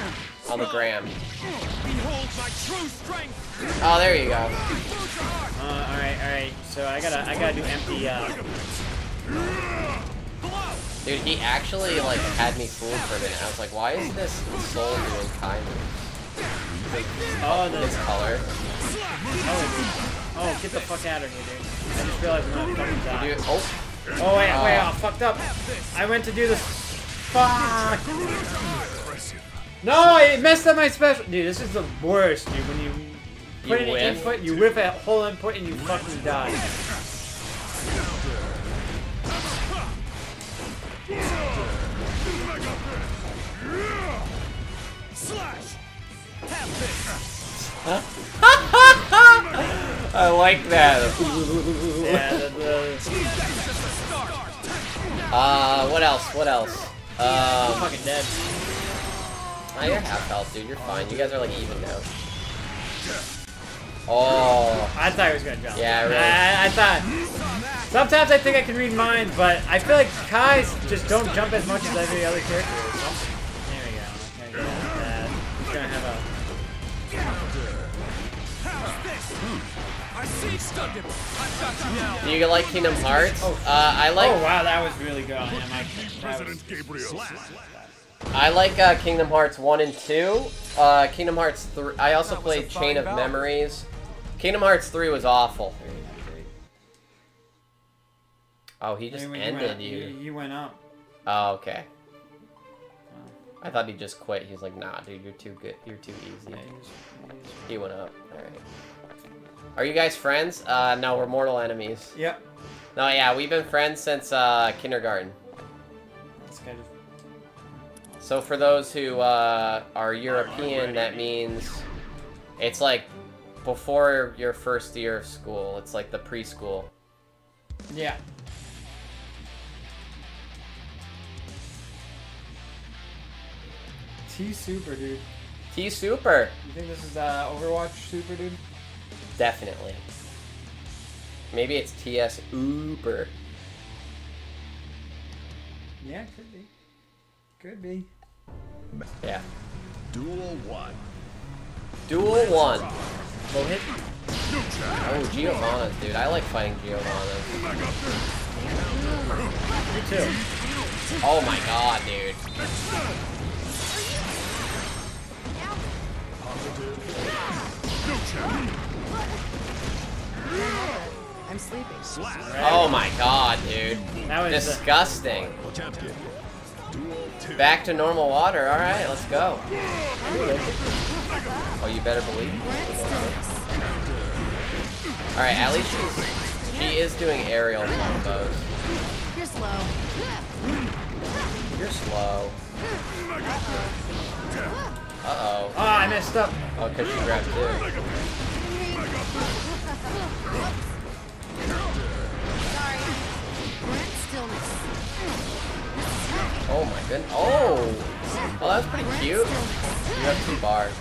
on the gram. Behold my true strength! Oh, there you go. Uh, all right, all right. So I gotta I gotta do empty. Uh, Dude, he actually like had me fooled for a minute. I was like, why is this Sol doing kind kindness? oh, the This color. oh, oh, get the fuck out of here, dude. I just realized I'm gonna fucking die. Dude, oh, Oh wait, wait, ah. Oh. I fucked up. I went to do this. Fuck. No, I messed up my special. Dude, this is the worst, dude. When you put You in an whiff. input, you whip a whole input, and you fucking die. Slash! Have this! I like that. Yeah, the, the Uh, what else? What else? Um, fucking dead. oh, you're half health, dude. You're fine. You guys are like even now. Oh, I thought he was gonna jump. Yeah, really. I, I thought. Sometimes I think I can read minds, but I feel like Ky's just don't jump as much as every other character or something. There we go. Okay, yeah, that. He's gonna have a. I see stunned him! I've got you do you like Kingdom Hearts? Uh, I like oh wow, that was really good. Yeah, my, that was, Gabriel. I like uh, Kingdom Hearts 1 and 2. Uh, Kingdom Hearts 3. I also That played Chain of. Memories. Kingdom Hearts 3 was awful. Oh, he just ended went, you. You went up. Oh, okay. I thought he just quit. He was like, nah, dude, you're too good. You're too easy. Yeah, he was- he He went up. Alright. Are you guys friends? Uh, no, we're mortal enemies. Yep. No, yeah, we've been friends since uh, kindergarten. This guy just. So for those who uh, are European, that means it's like before your first year of school. It's like the preschool. Yeah. T Super, dude. T Super, You think this is uh, Overwatch Super, dude? definitely. Maybe it's TS Uber. Yeah, could be. Could be. Yeah. Duel one. Duel one. Low hit. Oh, Giovanna's, dude. I like fighting Giovanna's. Me too. Oh my god, dude. I'm sleeping. Oh my god, dude. That was uh, Disgusting. Attempted. Duel two. Back to normal water. Alright, let's go. Oh, you better believe it. Alright, at least she's, she is doing aerial combos. You're slow. You're slow. Uh-oh. Oh, I messed up. Oh, because she grabbed two. Sorry. We're stillness. Oh my goodness. Oh! Oh, that's pretty cute. You have two bars.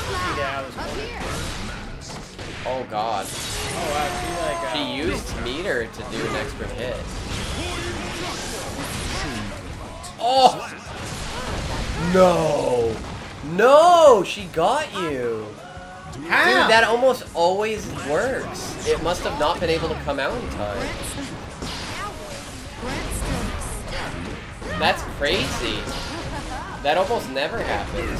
She did out of this Up corner. here. Oh god. Oh wow, she like uh, She used meter to do an extra hit. Oh! No! No! She got you! How? Dude, that almost always works. It must have not been able to come out in time. That's crazy. That almost never happens.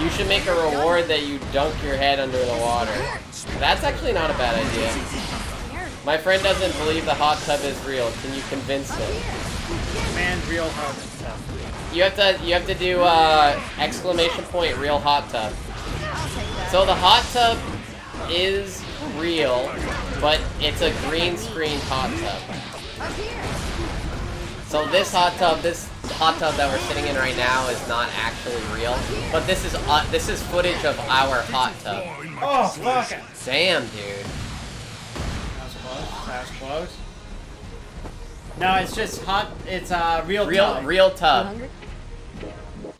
You should make a reward that you dunk your head under the water. That's actually not a bad idea. My friend doesn't believe the hot tub is real. Can you convince him? man's real stuff. You have to you have to do uh, exclamation point real hot tub. I'll take that. So the hot tub is real, but it's a green screen hot tub. So this hot tub, this hot tub that we're sitting in right now is not actually real, but this is uh, this is footage of our hot tub. Oh fuck! Damn, dude. That was close. That was close. No, it's just hot. It's uh real Real tub. real You tub.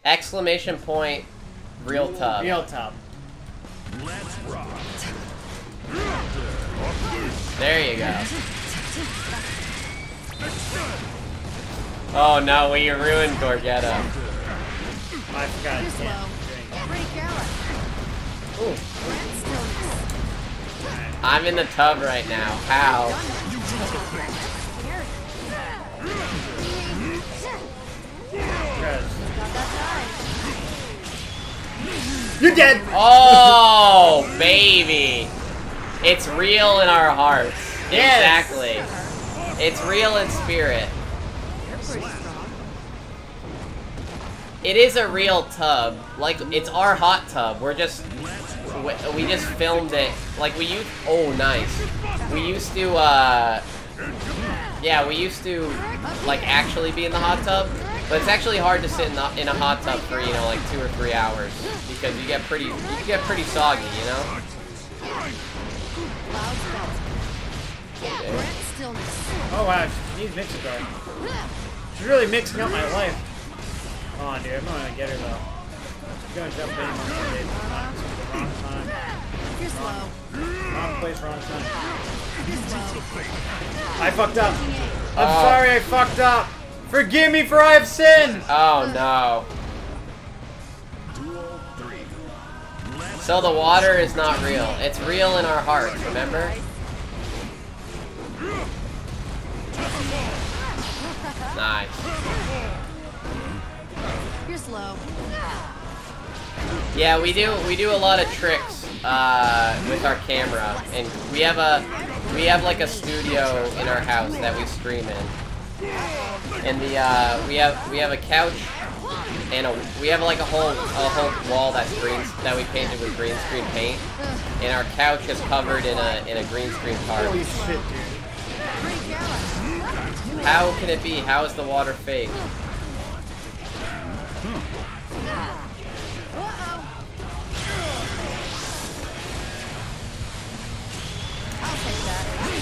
Hungry? Exclamation point real tub. real tub. Let's rock. There you go. Oh no, we ruined Gorgetta. I forgot. You're I slow. can't drink. Pretty careless. Ooh. Brent stillness. I'm in the tub right now. How? You're dead. Oh, baby. It's real in our hearts. Yes. Exactly. It's real in spirit. die. You're pretty strong. It is a real tub. Like, it's our hot tub. We're just... We, we just filmed it. Like, we used... Oh, nice. We used to, uh... Yeah, we used to, like, actually be in the hot tub. But it's actually hard to sit in, the, in a hot tub for, you know, like, two or three hours. Because you get pretty... You get pretty soggy, you know? Okay. Oh wow, she needs mixer guard. She's really mixing up my life. Come on, dude. I'm not gonna get her though. She's gonna jump in on the wrong time. You're slow. Wrong place, wrong time. I fucked up. I'm Oh. sorry, I fucked up. Forgive me for I have sinned. Oh, no. So the water is not real. It's real in our hearts, remember? Nice. You're slow. Yeah, we do we do a lot of tricks uh, with our camera, and we have a we have like a studio in our house that we stream in, and the uh, we have we have a couch and a we have like a whole a whole wall that's green that we painted with green screen paint, and our couch is covered in a in a green screen Holy shit, dude. How can it be? How is the water fake? Uh-oh. I'll take that. Hey,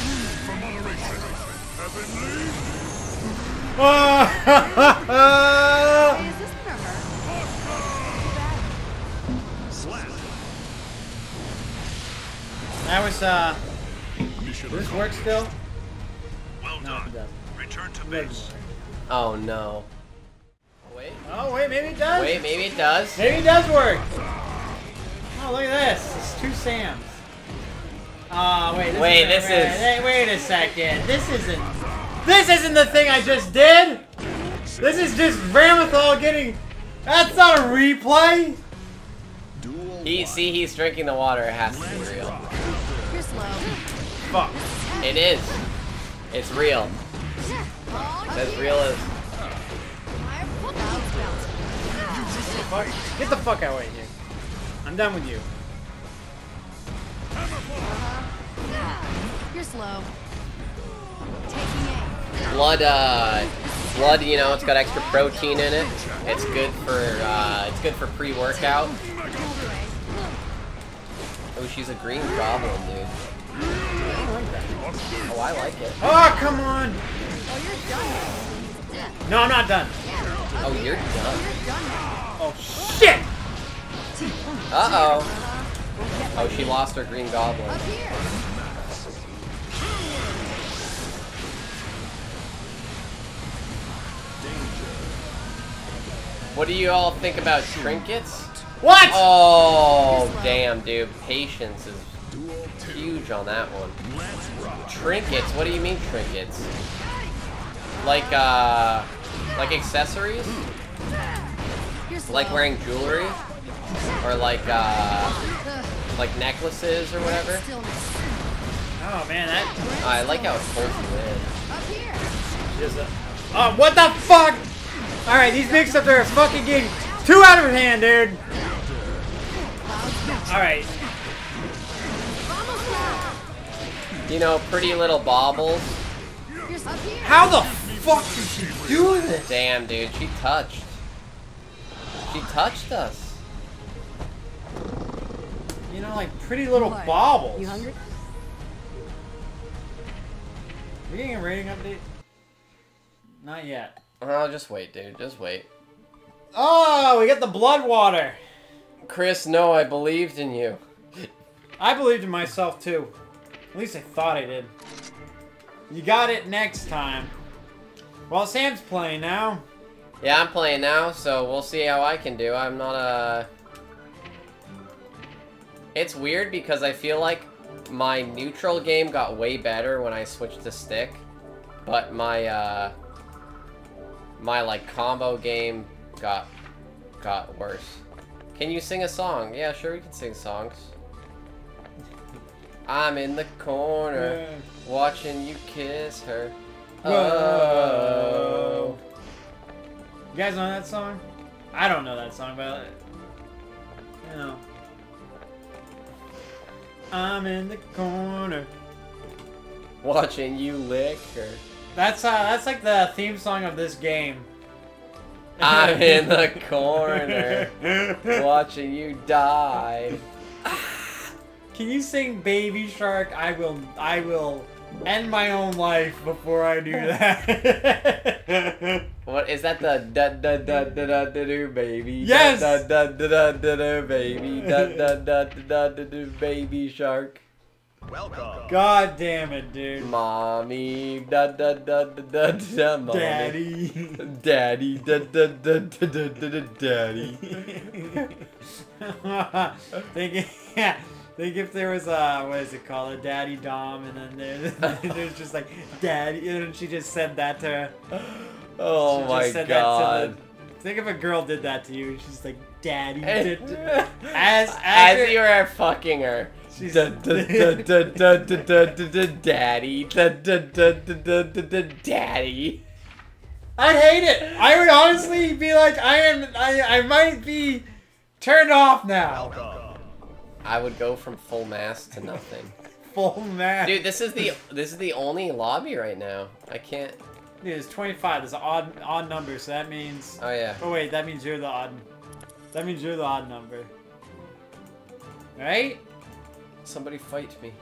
is this for her? Slap. that was uh. Mission Does this work still? Well No, done. Return to base. Oh no. Wait. Oh wait, maybe it does. Wait, maybe it does. Maybe it does work. Oh, look at this. It's two Sams. Oh, wait. This Wait, isn't- this wait, is- Wait, wait a second. This isn't. This isn't the thing I just did. This is just Ramlethal getting. That's not a replay. Duel He see he's drinking the water. It has to be real. You're slow. Fuck. It is. It's real. It's as real as. Fuck. Get the fuck out of here. I'm done with you. You're slow. Taking aim. Blood, uh, blood. You know, it's got extra protein in it. It's good for, uh, it's good for pre-workout. Oh, she's a green goblin, dude. Oh, I like it. Oh, come on! Oh, you're done. No, I'm not done. Oh, you're done. You're done now. Oh, shit! Uh-oh. Oh, she lost her green goblin. What do you all think about trinkets? What? Oh, damn, dude. Patience is huge on that one. Trinkets? What do you mean trinkets? Like, uh, like accessories? You're slow. Like wearing jewelry? Or like, uh, like necklaces or whatever? Oh, man, that I like how it pulls you in. Up here. is a... Oh, what the fuck? Alright, these mix-ups are fucking getting too out of hand, dude. Alright. You know, pretty little baubles. You're up here. How the fuck did she do this? Damn, dude, she touched. She touched us. You know, like pretty little What? baubles. You hungry? Are you getting a rating update? Not yet. Oh, just wait, dude. Just wait. Oh, we got the blood water. Chris, no, I believed in you. I believed in myself too. At least I thought I did. You got it next time. Well, Sam's playing now. Yeah, I'm playing now, so we'll see how I can do. I'm not a. It's weird because I feel like my neutral game got way better when I switched to stick, but my uh, my like combo game got got worse. Can you sing a song? Yeah, sure, we can sing songs. I'm in the corner, watching you kiss her. Whoa. Oh. You guys know that song? I don't know that song, but you know. I'm in the corner. Watching you lick her. That's uh, that's like the theme song of this game. [laughs] I'm in the corner, watching you die. Can you sing Baby Shark? I will I will end my own life before I do that. What is that? The da da da da da da do baby. Yes! Da da da da da da baby. Da da da da da da do baby shark. Welcome. God damn it, dude. Mommy. Da da da da da da. Mommy. Daddy. Daddy. Da da da da da da da. Daddy. think, yeah, Think if there was a what is it called, a daddy dom, and then there, there's just like daddy, and she just said that to. Oh my god! The, think if a girl did that to you, she's like daddy. Did, as as, as you were fucking her. She's daddy, daddy. I hate it. I would honestly be like, I am, I, I might be turned off now. Welcome. I would go from full mass to nothing. [laughs] Full man. Dude, this is the this is the only lobby right now. I can't. Dude, it's 25. There's an odd odd number, so that means. Oh yeah. Oh wait, that means you're the odd. That means you're the odd number. Right? Somebody fight me.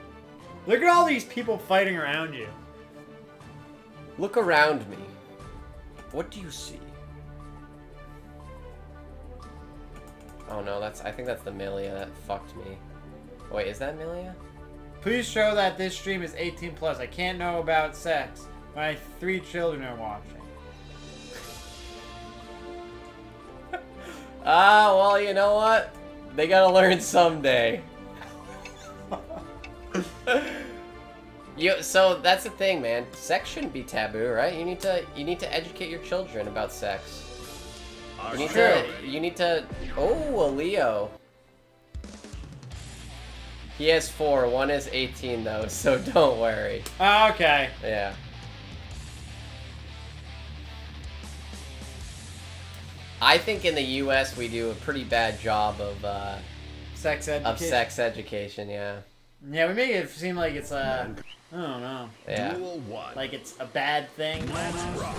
Look at all these people fighting around you. Look around me. What do you see? Oh no, that's I think that's the Millia that fucked me. Wait, is that Millia? Please show that this stream is 18 plus. I can't know about sex. My three children are watching. [laughs] Ah, well, you know what? They gotta learn someday. [laughs] you so that's the thing, man. Sex shouldn't be taboo, right? You need to you need to educate your children about sex. You need to you need to Oh, a Leo. He has four. One is 18 though, [laughs] so don't worry. Okay. Yeah. I think in the U.S. we do a pretty bad job of uh, Sex education. of sex education. Yeah. Yeah, we make it seem like it's a. I don't know. Yeah. Like it's a bad thing. almost. rock.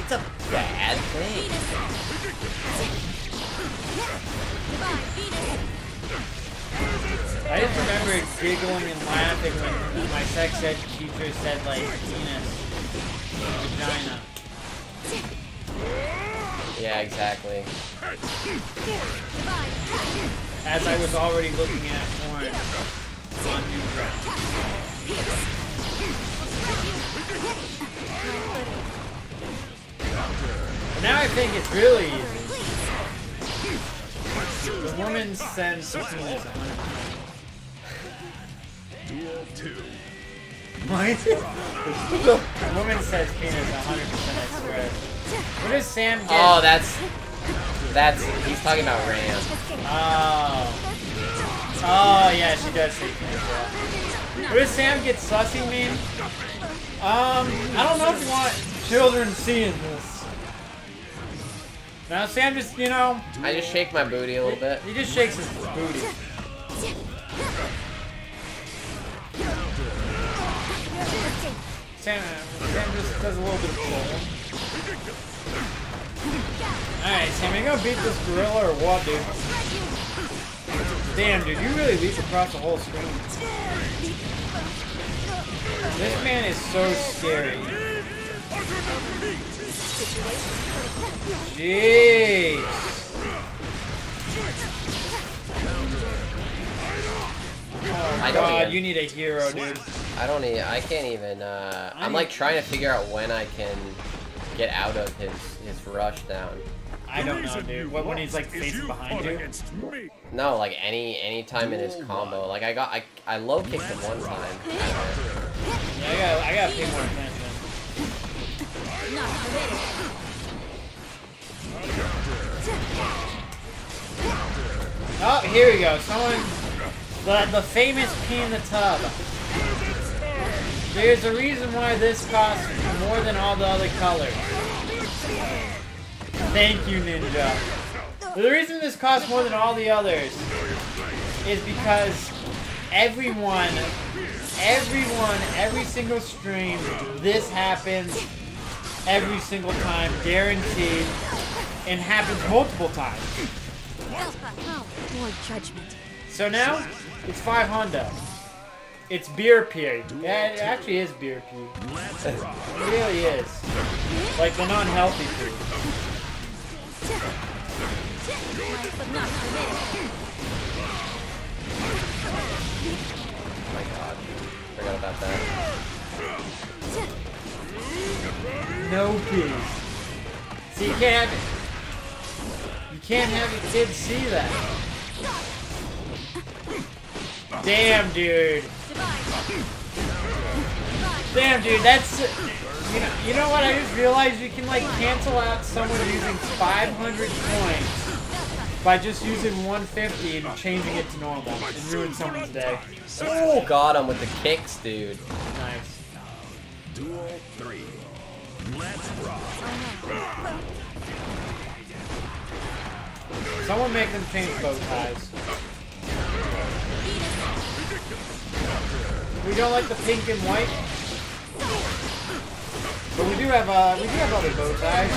It's a bad thing. I just remember giggling and laughing when my sex ed teacher said like penis, vagina. Yeah, exactly. As I was already looking at porn on Newground. But now I think it's really easy. The woman sends the penis 100%. Duel 2. What? the woman says penis 100%, I swear. What does Sam get? Oh, that's that's he's talking about Ram. Oh. Oh, yeah, she does say penis, yeah. What does Sam get sussy mean? Um, I don't know if you want children seeing this. Now, Sam just, you know, I just shake my booty a little bit. he just shakes his booty. Sam, uh, Sam just does a little bit of pulling. Alright, Sam, you gonna beat this gorilla or what, dude? Damn, dude, you really leap across the whole screen. This man is so scary. Jeez. Oh I god, even- you need a hero, dude. I don't even. I can't even. Uh, I'm like trying to figure out when I can get out of his his rush down. I don't know, dude. What when he's like facing behind you? No, like any any time in his combo. Like I got I I low kicked him one time. Yeah, I gotta, I gotta pay more attention. Oh, here we go. Someone, the the famous pee in the tub. There's a reason why this costs more than all the other colors. Thank you, Ninja. The reason this costs more than all the others is because everyone, everyone, every single stream, this happens every single time, guaranteed, and happens multiple times. More judgment. So now, it's 5 Honda. It's beer pee. Yeah, it actually is beer pee. It really is. Like the non-healthy pee. Not permitted. Oh my god. Forgot about that. No pee. See, you can't have it. You can't have your kids see that. Damn, dude. Damn, dude, that's... You know, you know what? I just realized you can, like, cancel out someone using 500 points by just using 150 and changing it to normal and ruin someone's day. Oh, got him with the kicks, dude. Nice. Duel 3. Let's rock. Someone make them change bow ties. We don't like the pink and white. But we do have uh we do have other bow ties.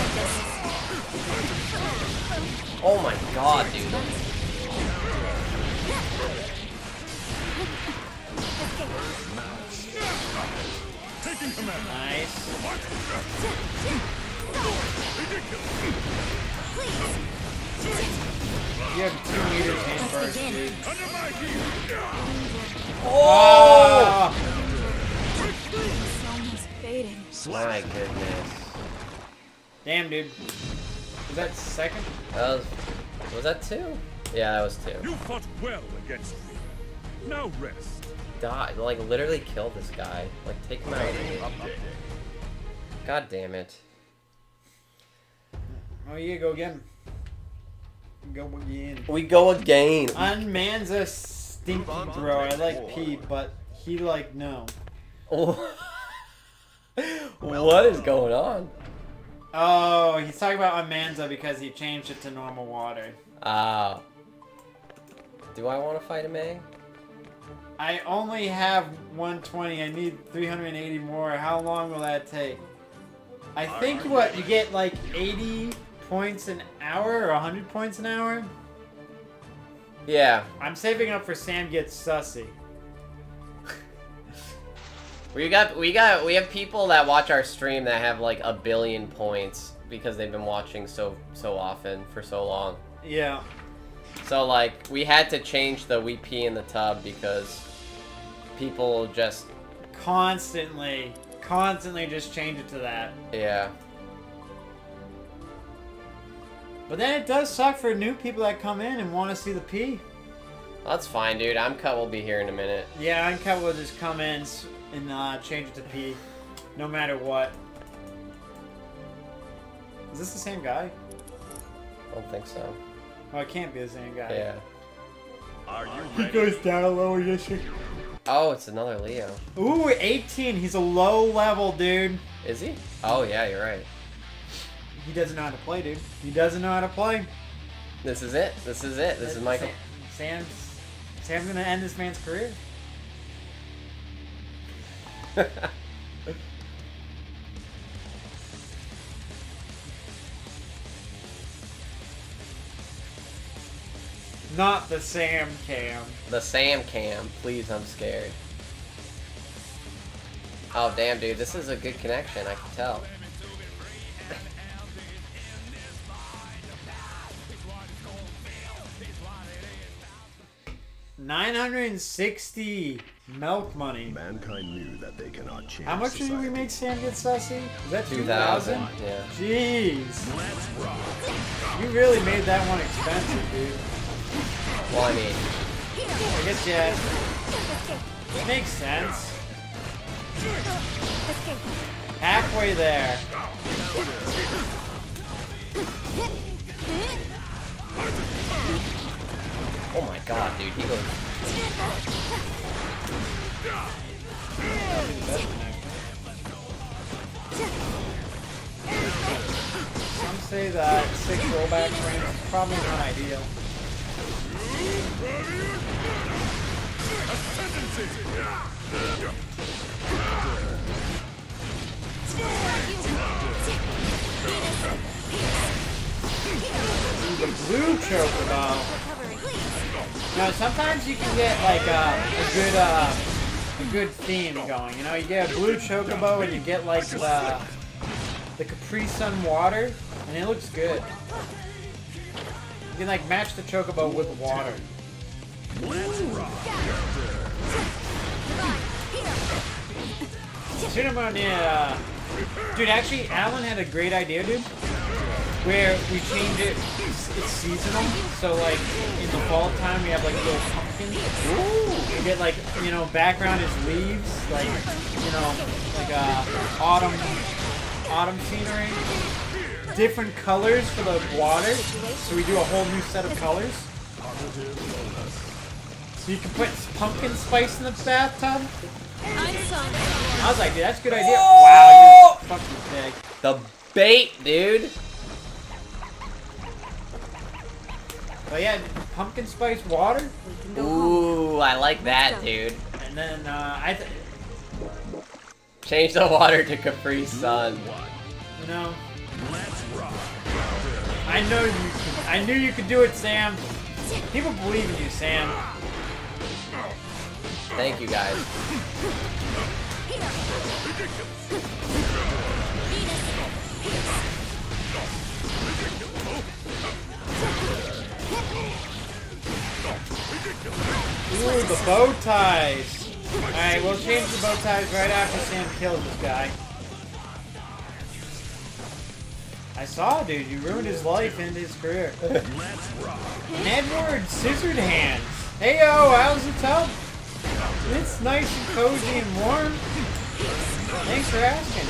Oh my god, dude. Taking command. Nice. You have two meters in dude. Under. Oh! My goodness. Damn, dude. Was that second? That was. Was that two? Yeah, that was two. You fought well against me. Now rest. Die. Like, literally kill this guy. Like, take him out. God damn it. Oh yeah, go again. Go again. We go again. Unman's a stinky bro. I like P, but he like no. [laughs] what is going on? Oh, he's talking about Unmanza because he changed it to normal water. Uh, do I want to fight a May? I only have 120. I need 380 more. How long will that take? I think what you get like 80 points an hour or 100 points an hour. Yeah. I'm saving up for Sam gets sussy. [laughs] We got we got we have people that watch our stream that have like a billion points because they've been watching so so often for so long. Yeah. So like we had to change the we pee in the tub because people just Constantly, constantly just change it to that. yeah. But then it does suck for new people that come in and want to see the P. That's fine, dude. I'm cut will be here in a minute. Yeah, Uncut will just come in and uh, change it to P, no matter what. Is this the same guy? I don't think so. Oh, it can't be the same guy. Yeah. Are you He goes down lower, yes, sir. Oh, it's another Leo. Ooh, 18. He's a low level, dude. Is he? Oh yeah, you're right. He doesn't know how to play, dude. He doesn't know how to play. This is it. This is it. This is Michael. Sam, Sam's, Sam's gonna end this man's career. [laughs] Not the Sam cam. the Sam cam. Please, I'm scared. Oh damn, dude. This is a good connection. I can tell. 960 milk money. Mankind knew that they cannot change How much did we make Sam get sussy? Is that 2000. 2000? Yeah. Jeez. Let's rock. You really made that one expensive, dude. Well, I mean, I guess, yeah. It makes sense. Halfway there. oh my god, dude. He goes. Some say that six rollback frames is probably not ideal. The blue chocobo. Now sometimes you can get like uh, a good uh, a good theme going. You know, you get a blue chocobo and you get like the the Capri Sun water, and it looks good. You can like match the chocobo with water. Cinnamon, yeah. Dude, actually, Alan had a great idea, dude. Where we change it, it's, it's seasonal. So, like, in the fall time, we have, like, little pumpkins. Ooh! We get, like, you know, background is leaves. Like, you know, like, uh, autumn, autumn scenery. Different colors for the water. So we do a whole new set of colors. So you can put pumpkin spice in the bathtub. I was like, dude, that's a good idea. Wow, you fucking pig. The bait, dude. But yeah, pumpkin spice water, Ooh, I like that, dude. and then uh, I, th- Change the water to Capri Sun. you know, Let's rock. I know you. Can, I knew you could do it, Sam. People believe in you, Sam. Thank you, guys. Ooh, the bow ties. All right, we'll change the bow ties right after Sam kills this guy. I saw, dude. You ruined his life and his career. [laughs] Let's rock. Edward Scissored Hands. Hey yo, how's the tub? It's nice and cozy and warm. Thanks for asking.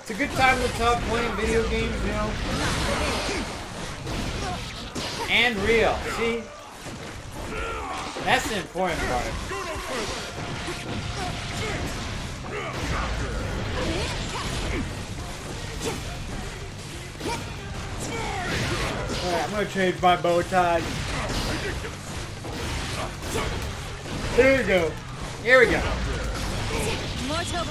It's a good time to talk playing video games, you know. And real. See? That's the important part. Alright, I'm gonna change my bow tie. Here we go. Here we go. Mortal.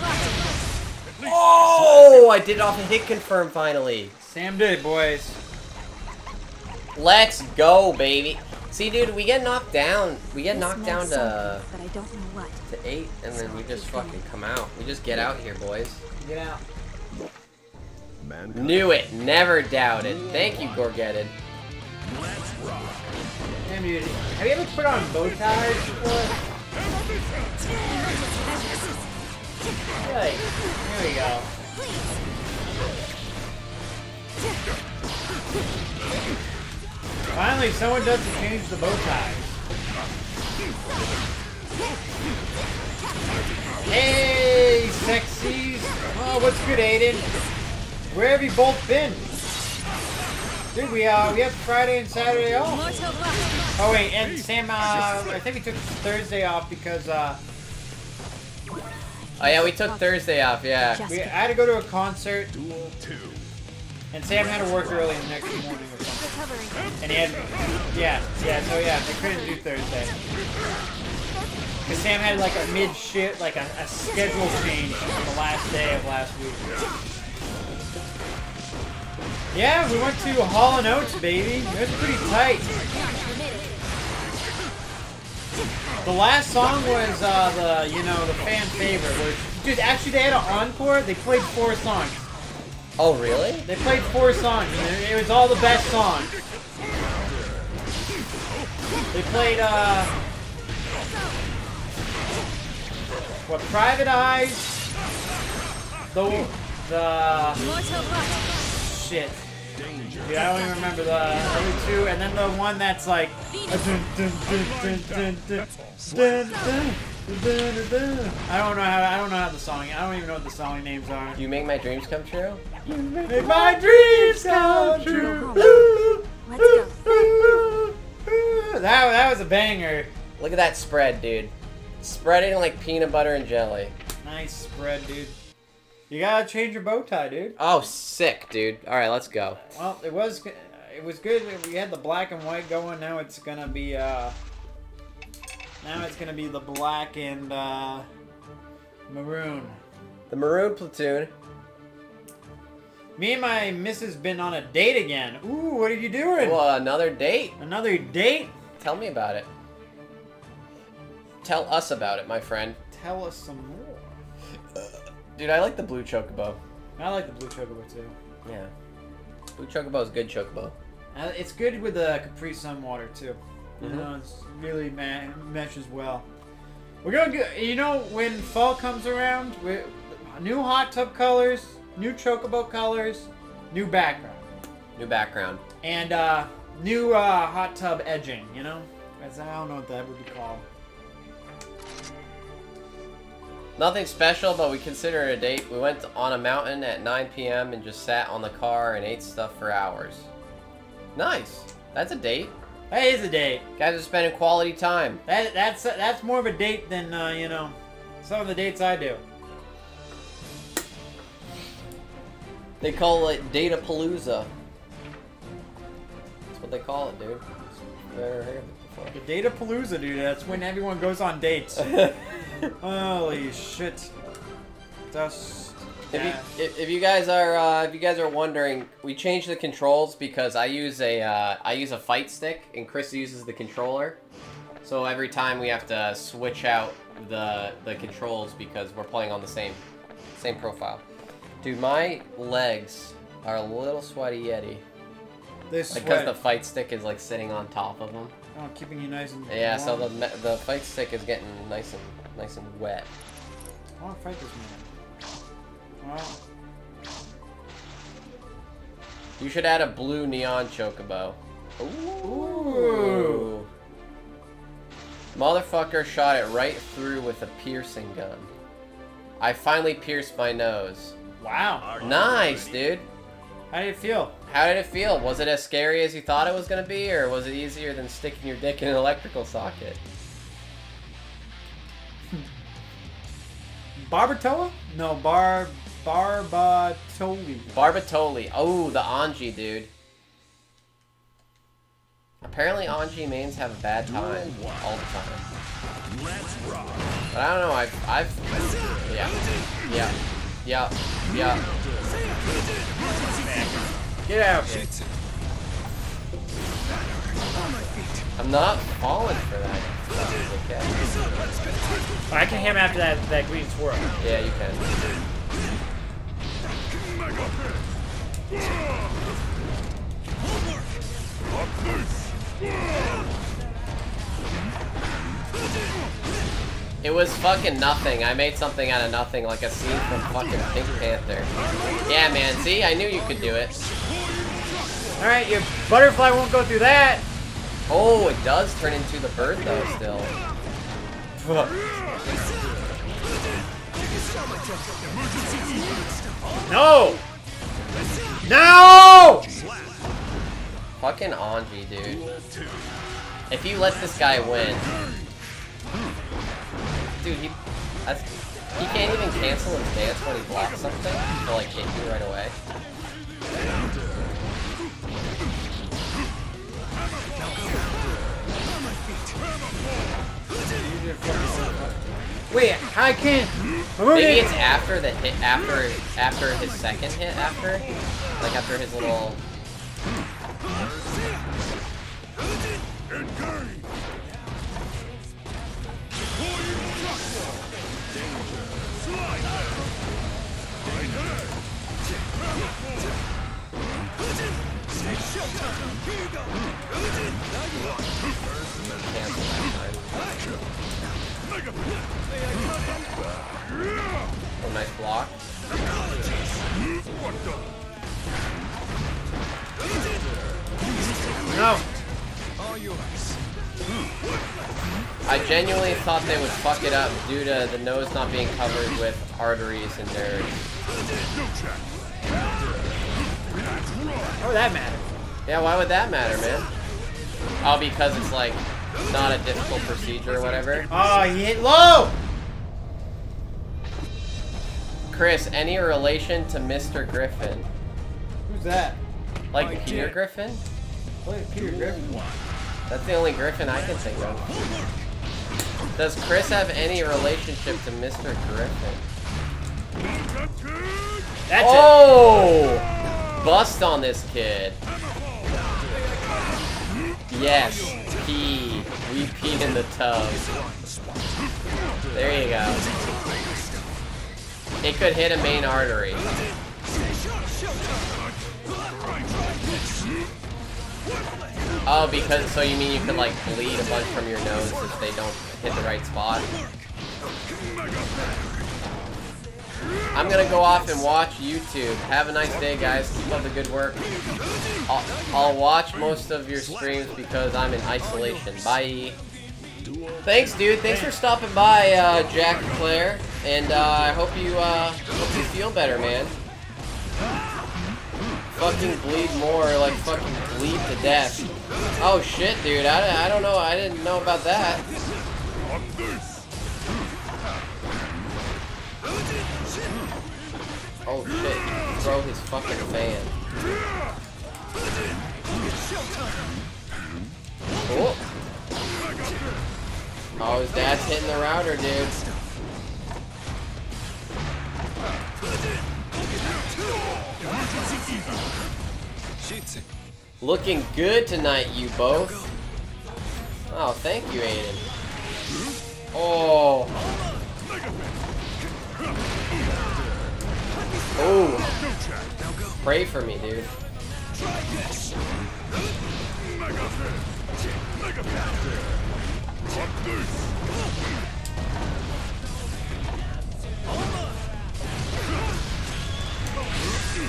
Oh, I did it off a hit confirm finally. Sam did it, boys. Let's go, baby. See, dude, we get knocked down. We get knocked down to but I don't know what. to eight, and then we just fucking come out. We just get out here, boys. Get out. Mankind. Knew it. Never doubted. Thank you, Gorgetted. Let's rock. Damn, dude. Have you ever put on bow ties before? Like, here we go. Finally, someone doesn't change the bow ties. Hey, sexies! Oh, what's good, Aiden? Where have you both been? Dude, we uh, we have Friday and Saturday off. Oh wait, and Sam, uh, I think we took Thursday off because uh, Oh yeah, we took Thursday off. Yeah. We, I had to go to a concert, Duel 2. and Sam had to work early the next morning or something. And he had, yeah, yeah, so yeah, they couldn't do Thursday. Cause Sam had like a mid shit, like a, a schedule change on the last day of last week. Yeah, we went to Hall and Oates, baby. It was pretty tight. The last song was uh, the, you know, the fan favorite. Which, dude, actually they had an encore. They played four songs. Oh really? They played four songs, and it- it was all the best songs. They played, uh... What, Private Eyes? The... The... Shit. Yeah, I even remember the early two, and then the one that's like. I don't know how I don't know how the song. I don't even know what the song names are. You make my dreams come true. You make, my dreams come true. That that was a banger. Look at that spread, dude. Spread it like peanut butter and jelly. Nice spread, dude. You gotta change your bow tie, dude. Oh, sick, dude. All right, let's go. Well, it was it was good. We had the black and white going. Now it's gonna be uh. Now it's gonna be the black and uh, maroon. The maroon platoon. Me and my missus been on a date again. Ooh, what are you doing? Well, another date. Another date? Tell me about it. Tell us about it, my friend. Tell us some more. Dude, I like the blue chocobo. I like the blue chocobo too. Yeah. Blue chocobo is good chocobo. Uh, it's good with the Capri Sun water too. You Mhm. know, it's really ma- meshes well. We're gonna get, you know, when fall comes around, we new hot tub colors, new chocobo colors, new background, New background. and uh, new uh, hot tub edging. You know, I don't know what that would be called. Nothing special, but we consider it a date. We went on a mountain at 9 p.m. and just sat on the car and ate stuff for hours. Nice. That's a date. That is a date. Guys are spending quality time. That that's that's more of a date than uh, you know some of the dates I do. They call it Data Palooza. That's what they call it, dude. Never heard of The date of Palooza, dude. That's when everyone goes on dates. [laughs] Holy shit. Dust. if, you, if, if you guys are uh, if you guys are wondering, we changed the controls because I use a uh, I use a fight stick and Chris uses the controller. So every time we have to switch out the the controls because we're playing on the same same profile. Dude, my legs are a little sweaty yeti They because the fight stick is like sitting on top of them. Oh, keeping you nice and Yeah, so the the fight stick is getting nice and nice and wet. I want to fight this man. Well, You should add a blue neon chocobo. Ooh. Motherfucker shot it right through with a piercing gun. I finally pierced my nose. wow. Nice, dude. How did it feel? How did it feel? Was it as scary as you thought it was gonna be, or was it easier than sticking your dick in an electrical socket? Barbatella? No, Bar Barbatoli. Barbatoli. Oh, the Anji, dude. Apparently Anji mains have a bad time all the time. Let's rock. But I don't know, I've, I've, yeah, yeah, yeah, yeah. Get out of here. I'm not falling for that. Okay. I can hit him after that that green swirl. Yeah, you can. It was fucking nothing. I made something out of nothing, like a scene from fucking Pink Panther. Yeah, man. See, I knew you could do it. All right, your butterfly won't go through that. Oh, it does turn into the bird though. Still. No. No. Fucking Anji, dude. If you let this guy win, dude, he that's, he can't even cancel his dance when he blocks something to like hit you right away. Wait, I can't. I'm moving. Maybe it's after the hit, after after his second hit, after like after his little. Cancel that time. Oh, nice block. No. I genuinely thought they would fuck it up due to the nose not being covered with arteries and nerves. How would that matter? Yeah, why would that matter, man? Oh, because it's like not a difficult procedure or whatever. Oh, he hit low. Chris, any relation to Mr. Griffin? Who's that? Like Oh, Peter yeah. Griffin? Wait, Peter Griffin. That's the only Griffin I can think of. Does Chris have any relationship to Mr. Griffin? That's oh! Bust on this kid. Yes, pee. We peed in the tub. There you go. It could hit a main artery. Oh, because so you mean you could like bleed a bunch from your nose if they don't hit the right spot? I'm gonna go off and watch YouTube. Have a nice day, guys. Keep up the good work. I'll, I'll watch most of your streams because I'm in isolation. Bye. Thanks, dude. Thanks for stopping by, uh, Jack and Claire. And uh, I hope you uh, hope you feel better, man. Fucking bleed more, like fucking bleed to death. Oh shit, dude. I, I don't know. I didn't know about that. Oh shit. Throw his fucking fan. Oh. Oh, his dad's hitting the router, dude. Looking good tonight, you both. Oh, thank you, Aiden. Oh. Oh. Pray for me, dude.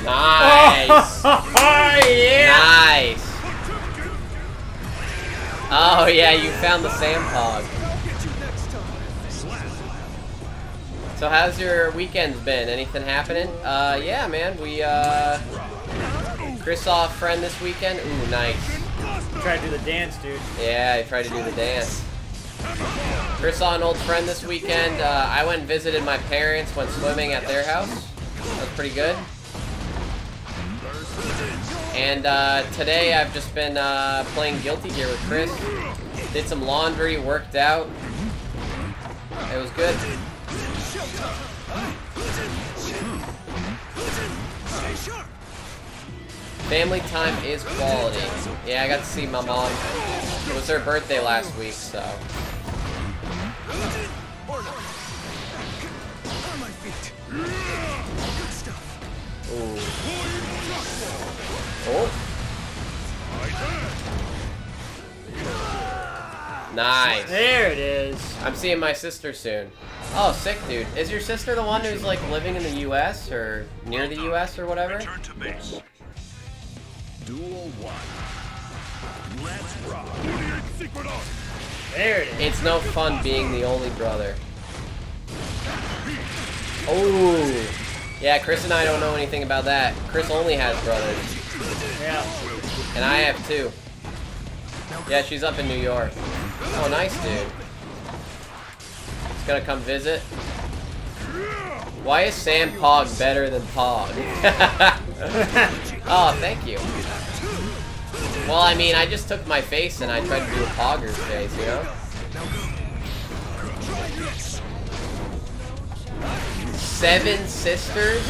Nice. [laughs] yeah. Nice. Oh yeah, you found the Sampog. So how's your weekends been? Anything happening? Uh, yeah, man. We uh, Chris saw a friend this weekend. Ooh, nice. Try to do the dance, dude. Yeah, I tried to do the dance. Chris saw an old friend this weekend. Uh, I went and visited my parents. Went swimming at their house. That was pretty good. And uh, today I've just been uh, playing Guilty Gear with Chris. Did some laundry, worked out. It was good. Family time is quality. Yeah, I got to see my mom. It was her birthday last week, so. Ooh. Oh. Nice. There it is. I'm seeing my sister soon. Oh, sick, dude. Is your sister the one who's like living in the U.S. or near the U.S. or whatever? Return to base. Duel one. Let's rock. Secret. There it is. It's no fun being the only brother. Oh. Yeah, Chris and I don't know anything about that. Chris only has brothers, Yeah. and I have two. Yeah, she's up in New York. Oh, nice, dude. He's gonna come visit. Why is Sam Pog better than Pog? [laughs] oh, thank you. Well, I mean, I just took my face and I tried to do a Pogger's face, you know? Seven sisters?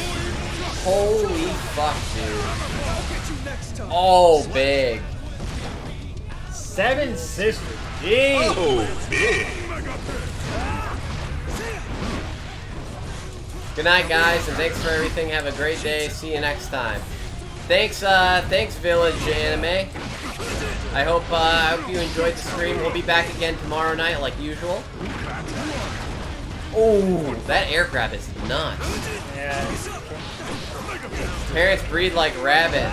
Holy fuck, dude. Oh, big. Seven sisters. Jeez. Oh, big. Good night, guys, and thanks for everything. Have a great day. See you next time. Thanks, uh, thanks, Village Anime. I hope, uh, I hope you enjoyed the stream. We'll be back again tomorrow night, like usual. Oh, that air grab is nuts. Yeah. Parents breed like rabbit,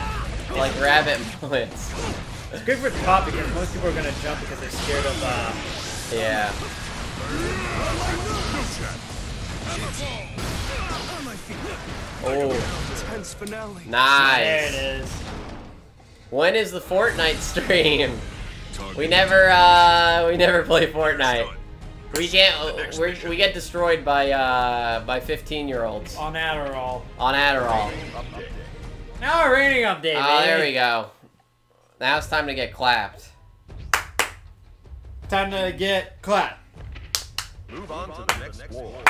like rabbit [laughs] bullets. It's good for top because most people are gonna jump because they're scared of uh Yeah. On my feet. Oh, Tense finale. there it nice. is. When is the Fortnite stream? We never, uh, we never play Fortnite. We can't. We're, we get destroyed by uh by 15 year olds On Adderall. on Adderall. Now a rating update, Oh, there we go. Now it's time to get clapped. Time to get clapped. Move on to the next war.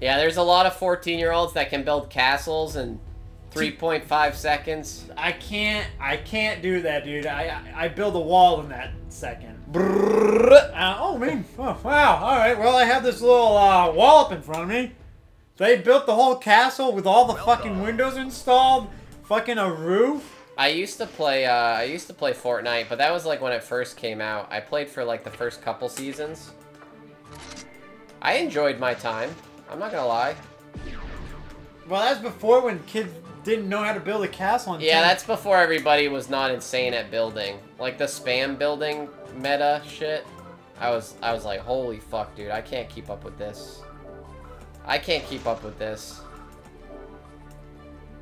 Yeah, there's a lot of 14 year olds that can build castles in 3.5 seconds. I can't I can't do that, dude. I I, I build a wall in that second. Uh, oh man. Oh, wow. All right. Well, I have this little uh, wall up in front of me. They built the whole castle with all the fucking windows installed. Fucking a roof. I used to play. Uh, I used to play Fortnite, but that was like when it first came out. I played for like the first couple seasons. I enjoyed my time. I'm not gonna lie. Well, that's before when kids didn't know how to build a castle. Yeah, that's before everybody was not insane at building. Like the spam building meta shit. I was I was like, holy fuck, dude, I can't keep up with this. I can't keep up with this.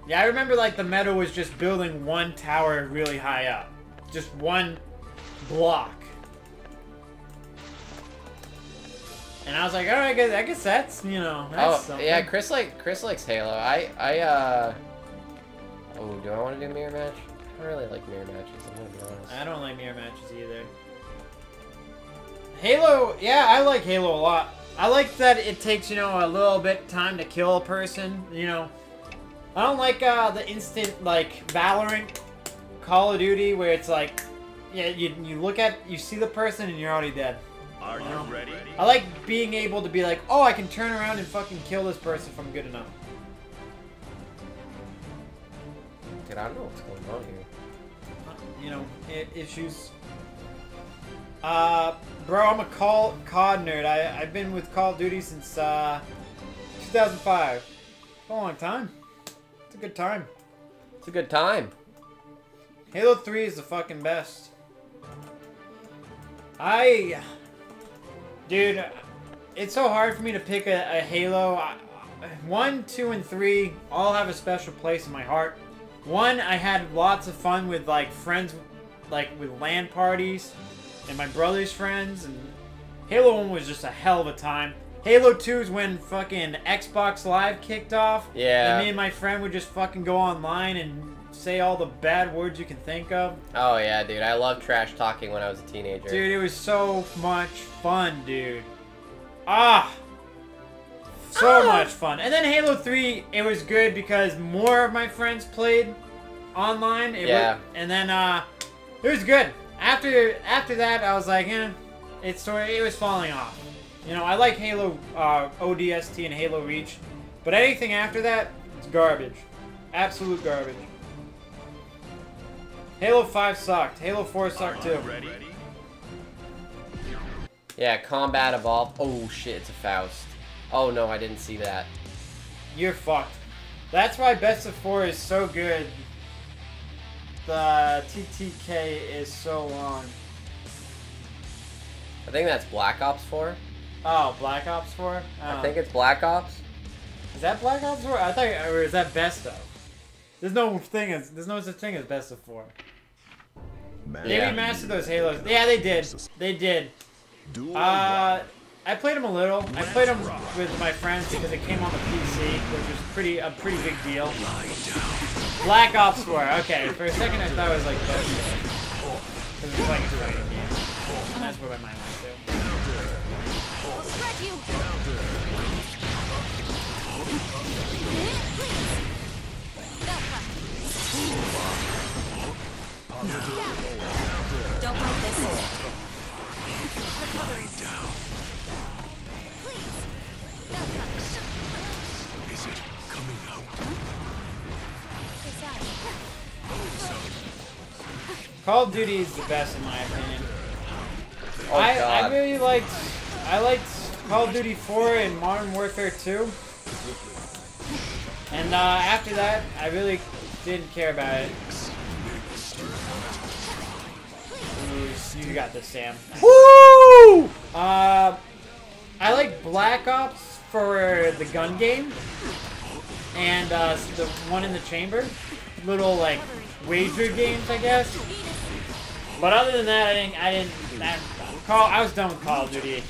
Yeah, I remember like the meta was just building one tower really high up. Just one block. And I was like, alright, I guess, I guess that's, you know, that's oh, something. yeah, Chris like Chris likes Halo. I I uh Oh, do I want to do mirror match? I don't really like mirror matches, I'm gonna be honest. I don't like mirror matches either. Halo, yeah, I like Halo a lot. I like that it takes, you know, a little bit time to kill a person, you know. I don't like uh, the instant, like, Valorant, Call of Duty, where it's like, yeah, you, you look at, you see the person and you're already dead. Are you No. ready? I like being able to be like, oh, I can turn around and fucking kill this person if I'm good enough. Dude, I don't know what's going on here. you know, i- issues. Uh, bro, I'm a call COD nerd. I I've been with Call of Duty since uh 2005. A long time. It's a good time. It's a good time. Halo 3 is the fucking best. I, dude, it's so hard for me to pick a, a Halo. I, one, two, and three all have a special place in my heart. One, I had lots of fun with like friends, like with LAN parties, and my brother's friends. And Halo One was just a hell of a time. Halo 2 is when fucking Xbox Live kicked off. Yeah. And me and my friend would just fucking go online and say all the bad words you can think of. Oh yeah, dude, I love trash talking when I was a teenager. Dude, it was so much fun, dude. Ah! So much fun. And then Halo 3, it was good because more of my friends played online. It Yeah. Was, and then uh, it was good. After after that, I was like, eh, it's it was falling off. You know, I like Halo uh, ODST and Halo Reach, but anything after that, it's garbage. Absolute garbage. Halo 5 sucked. Halo 4 sucked too. Ready? Yeah, combat evolved. Oh shit, it's a Faust. Oh no, I didn't see that. You're fucked. That's why Best of 4 is so good. The TTK is so long. I think that's Black Ops 4. Oh, Black Ops 4? I Oh. think it's Black Ops. Is that Black Ops 4? I thought, or is that Best of? There's no thing as there's no such thing as Best of 4. They remastered those Halos. Yeah, they did. They did. Uh, I played them a little. I played them with my friends because it came on the PC, which was pretty a pretty big deal. Black Ops 4. Okay, for a second I thought it was like Best of. Because it was like a fighting game. That's where my mind went to. I'll shred you. Don't like this. Recovering. Is it coming out? Call of Duty is the best in my opinion. Oh I, god. I really liked I liked Call of Duty 4 and Modern Warfare 2. And uh, after that, I really didn't care about it. You got this, Sam. Woo! Uh, I like Black Ops for the gun game, and uh, the one in the chamber. Little like wager games, I guess. But other than that, I didn't. I didn't. That, Call. I was done with Call of Duty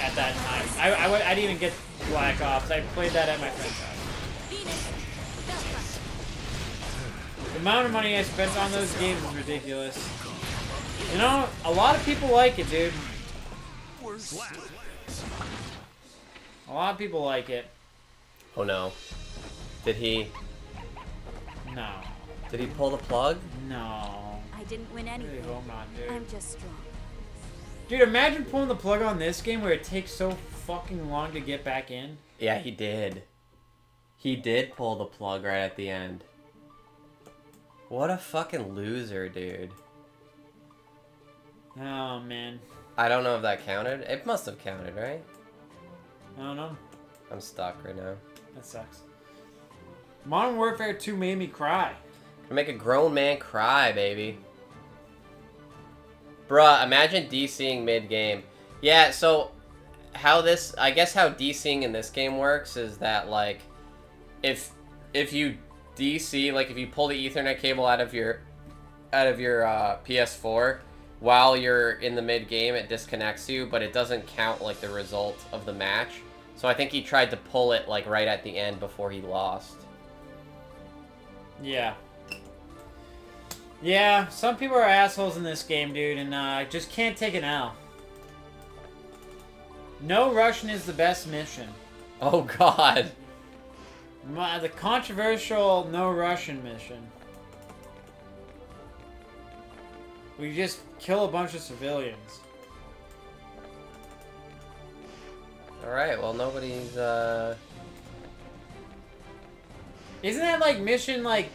at that time. I, I, wa- I didn't even get Black Ops. I played that at my friend's house. The amount of money I spent on those games is ridiculous. You know, a lot of people like it, dude. A lot of people like it. Oh no. Did he No. did he pull the plug? No. I didn't win I really anything. hope dude. I'm just strong. Dude, imagine pulling the plug on this game where it takes so fucking long to get back in. Yeah, he did. He did pull the plug right at the end. What a fucking loser, dude. Oh, man. I don't know if that counted. It must have counted, right? I don't know. I'm stuck right now. That sucks. Modern Warfare 2 made me cry. Can Make a grown man cry, baby. Bruh, imagine DCing mid-game. Yeah, so how this I guess how DCing in this game works is that like if if you DC like if you pull the Ethernet cable out of your out of your uh, PS4 while you're in the mid game it disconnects you but it doesn't count like the result of the match. So I think he tried to pull it like right at the end before he lost. Yeah. Yeah, some people are assholes in this game, dude, and uh, just can't take an L. No Russian is the best mission. Oh god. My, the controversial no Russian mission. We just kill a bunch of civilians. Alright, well nobody's uh Isn't that like mission like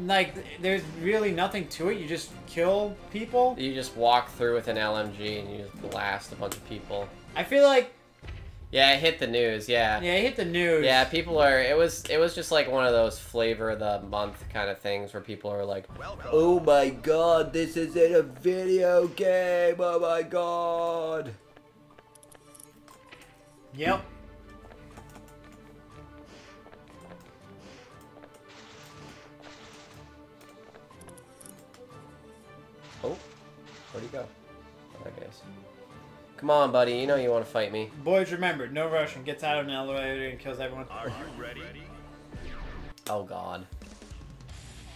like there's really nothing to it? You just kill people? You just walk through with an LMG and you just blast a bunch of people. I feel like Yeah, it hit the news. Yeah. yeah, it hit the news. Yeah, people are. It was. It was just like one of those flavor of the month kind of things where people are like, "Oh my god, this is in a video game! Oh my god!" Yep. Where'd he go? There he is. Come on, buddy. You know you want to fight me. Boys, remember, no Russian gets out of an elevator and kills everyone. Are you ready? Oh god.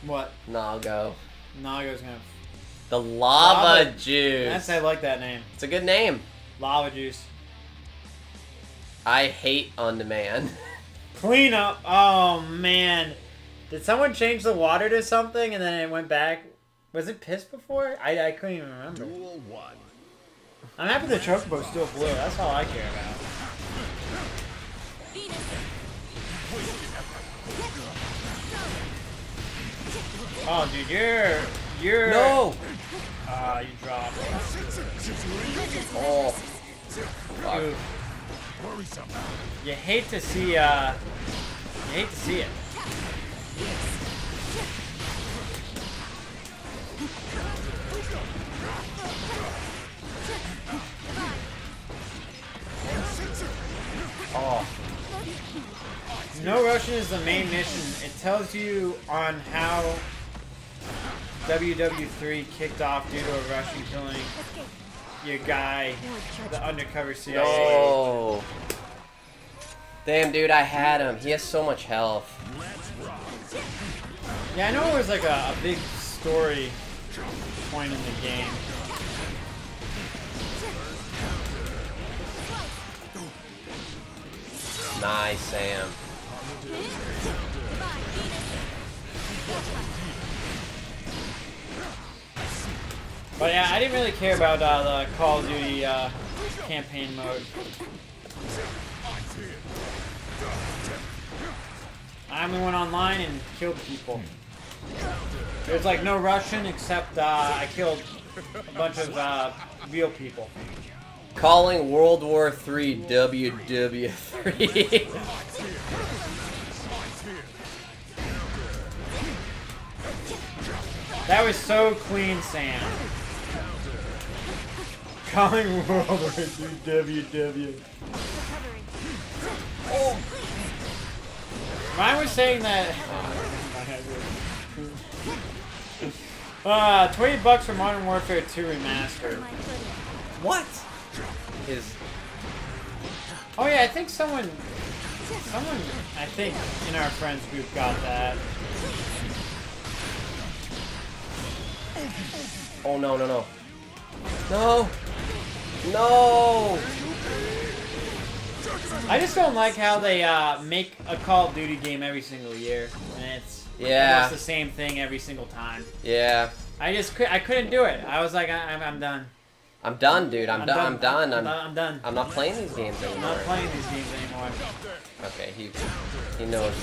What? Nago. Naga's gonna. The lava, Lava- juice. That's I like that name. It's a good name. Lava juice. I hate on demand. [laughs] Clean up. Oh man, did someone change the water to something and then it went back? Was it pissed before? I I couldn't even remember. Duel one. I'm happy the chocobo's still blue. That's all I care about. Oh, dude, you're you're. no! Ah, you dropped. Oh. Fuck. You hate to see uh, you hate to see it. Oh. No Russian is the main mission. It tells you on how WW3 kicked off due to a Russian killing your guy, the undercover CIA. No. Damn, dude, I had him. He has so much health. Yeah, I know it was like a, a big story point in the game. Nice, Sam. But yeah, I didn't really care about uh, the Call of Duty uh, campaign mode. I only went online and killed people. There's like no Russian except uh, I killed a bunch of uh, real people. Calling World War III WW3. [laughs] That was so clean, Sam. Calling World War III WW. Ryan was saying that. [laughs] Uh, 20 bucks for Modern Warfare 2 Remastered. what? Is Oh yeah, I think someone, someone, I think in our friends group got that. Oh no no no. No! No! I just don't like how they uh, make a Call of Duty game every single year, and it's Yeah. almost the same thing every single time. Yeah. I just I couldn't do it. I was like, I, I'm, I'm done. I'm done, dude. I'm, done. I'm done. I'm, I'm, done. I'm. I'm not playing these games anymore. I'm not playing these games anymore. Okay, he he knows.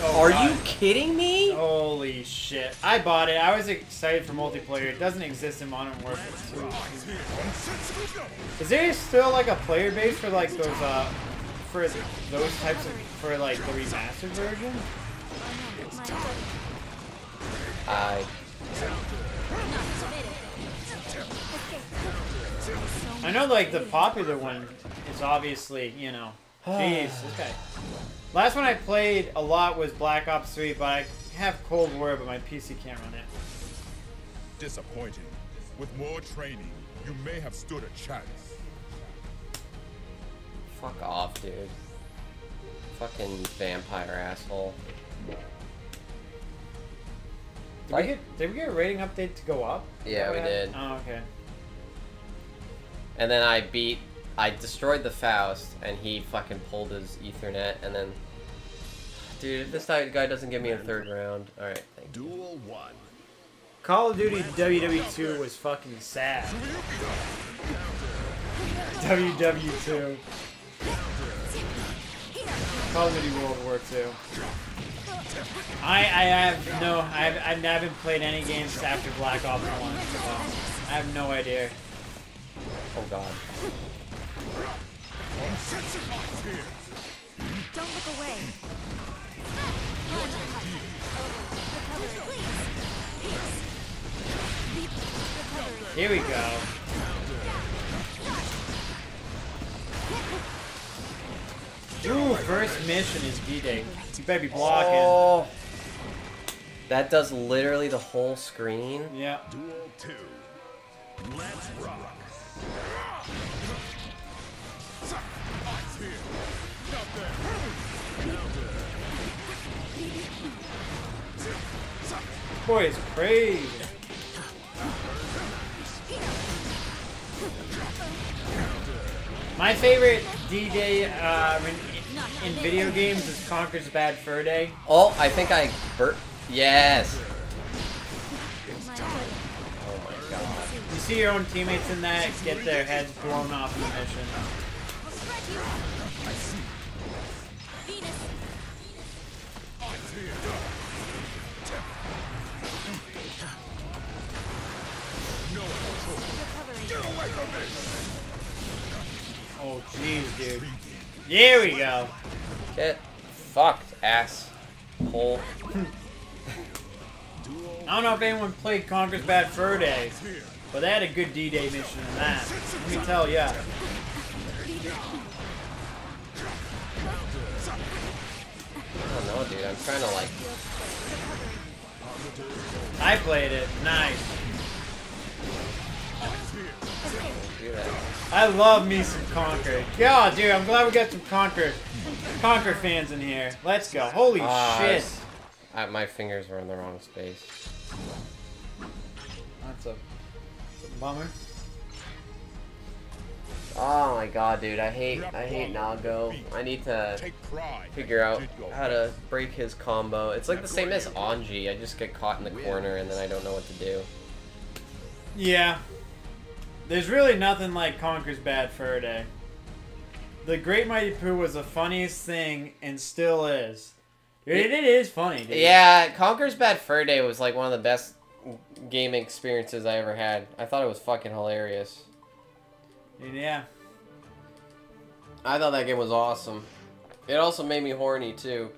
Oh, Are God. you kidding me? Holy shit. I bought it. I was excited for multiplayer. It doesn't exist in Modern Warfare 2. Is there still like a player base for like those uh for those types of for like the remastered version? I I know like the popular one is obviously, you know. [sighs] Jeez, this guy. Last one I played a lot was Black Ops 3, but I have Cold War, but my PC can't run it. Disappointing. With more training, you may have stood a chance. fuck off, dude. Fucking vampire asshole. Did we, get, did we get a rating update to go up? Yeah, that we what did. Oh, okay. And then I beat, I destroyed the Faust, and he fucking pulled his Ethernet, and then, dude, this guy guy doesn't give me a third round, all right, thank you. Duel one. Call of Duty WW2 was fucking sad. WW2. Call of Duty World War II. I I have no I have, I haven't played any games after Black Ops 1, so I have no idea. Oh god. Don't look away. Here we go. Ooh, first mission is D-Day. You better be blocking. Oh, that does literally the whole screen. Yeah. Duel two. Let's rock. Boy is crazy. My favorite D-Day uh, in, in video games is Conker's Bad Fur Day. Oh, I think I bur- Yes. Oh my god. You see your own teammates in that get their heads blown off in the mission. Oh jeez, dude. There we go. Get fucked, ass hole. I don't know if anyone played Conker's Bad Fur Day, but they had a good D-Day mission in that. Let me tell ya. I don't know, dude. I'm trying to like. I played it. Nice. I love me some Conker. God, dude, I'm glad we got some Conker, Conker fans in here. Let's go. Holy Ah, shit. I, my fingers were in the wrong space. That's a, that's a bummer. Oh my god, dude. I hate I hate Nago. I need to figure out how to break his combo. It's like the same as Anji. I just get caught in the corner and then I don't know what to do. Yeah. There's really nothing like Conker's Bad Fur Day. The Great Mighty Poo was the funniest thing and still is. Dude, it, it is funny, dude. Yeah, Conker's Bad Fur Day was like one of the best gaming experiences I ever had. I thought it was fucking hilarious. Dude, yeah. I thought that game was awesome. It also made me horny too.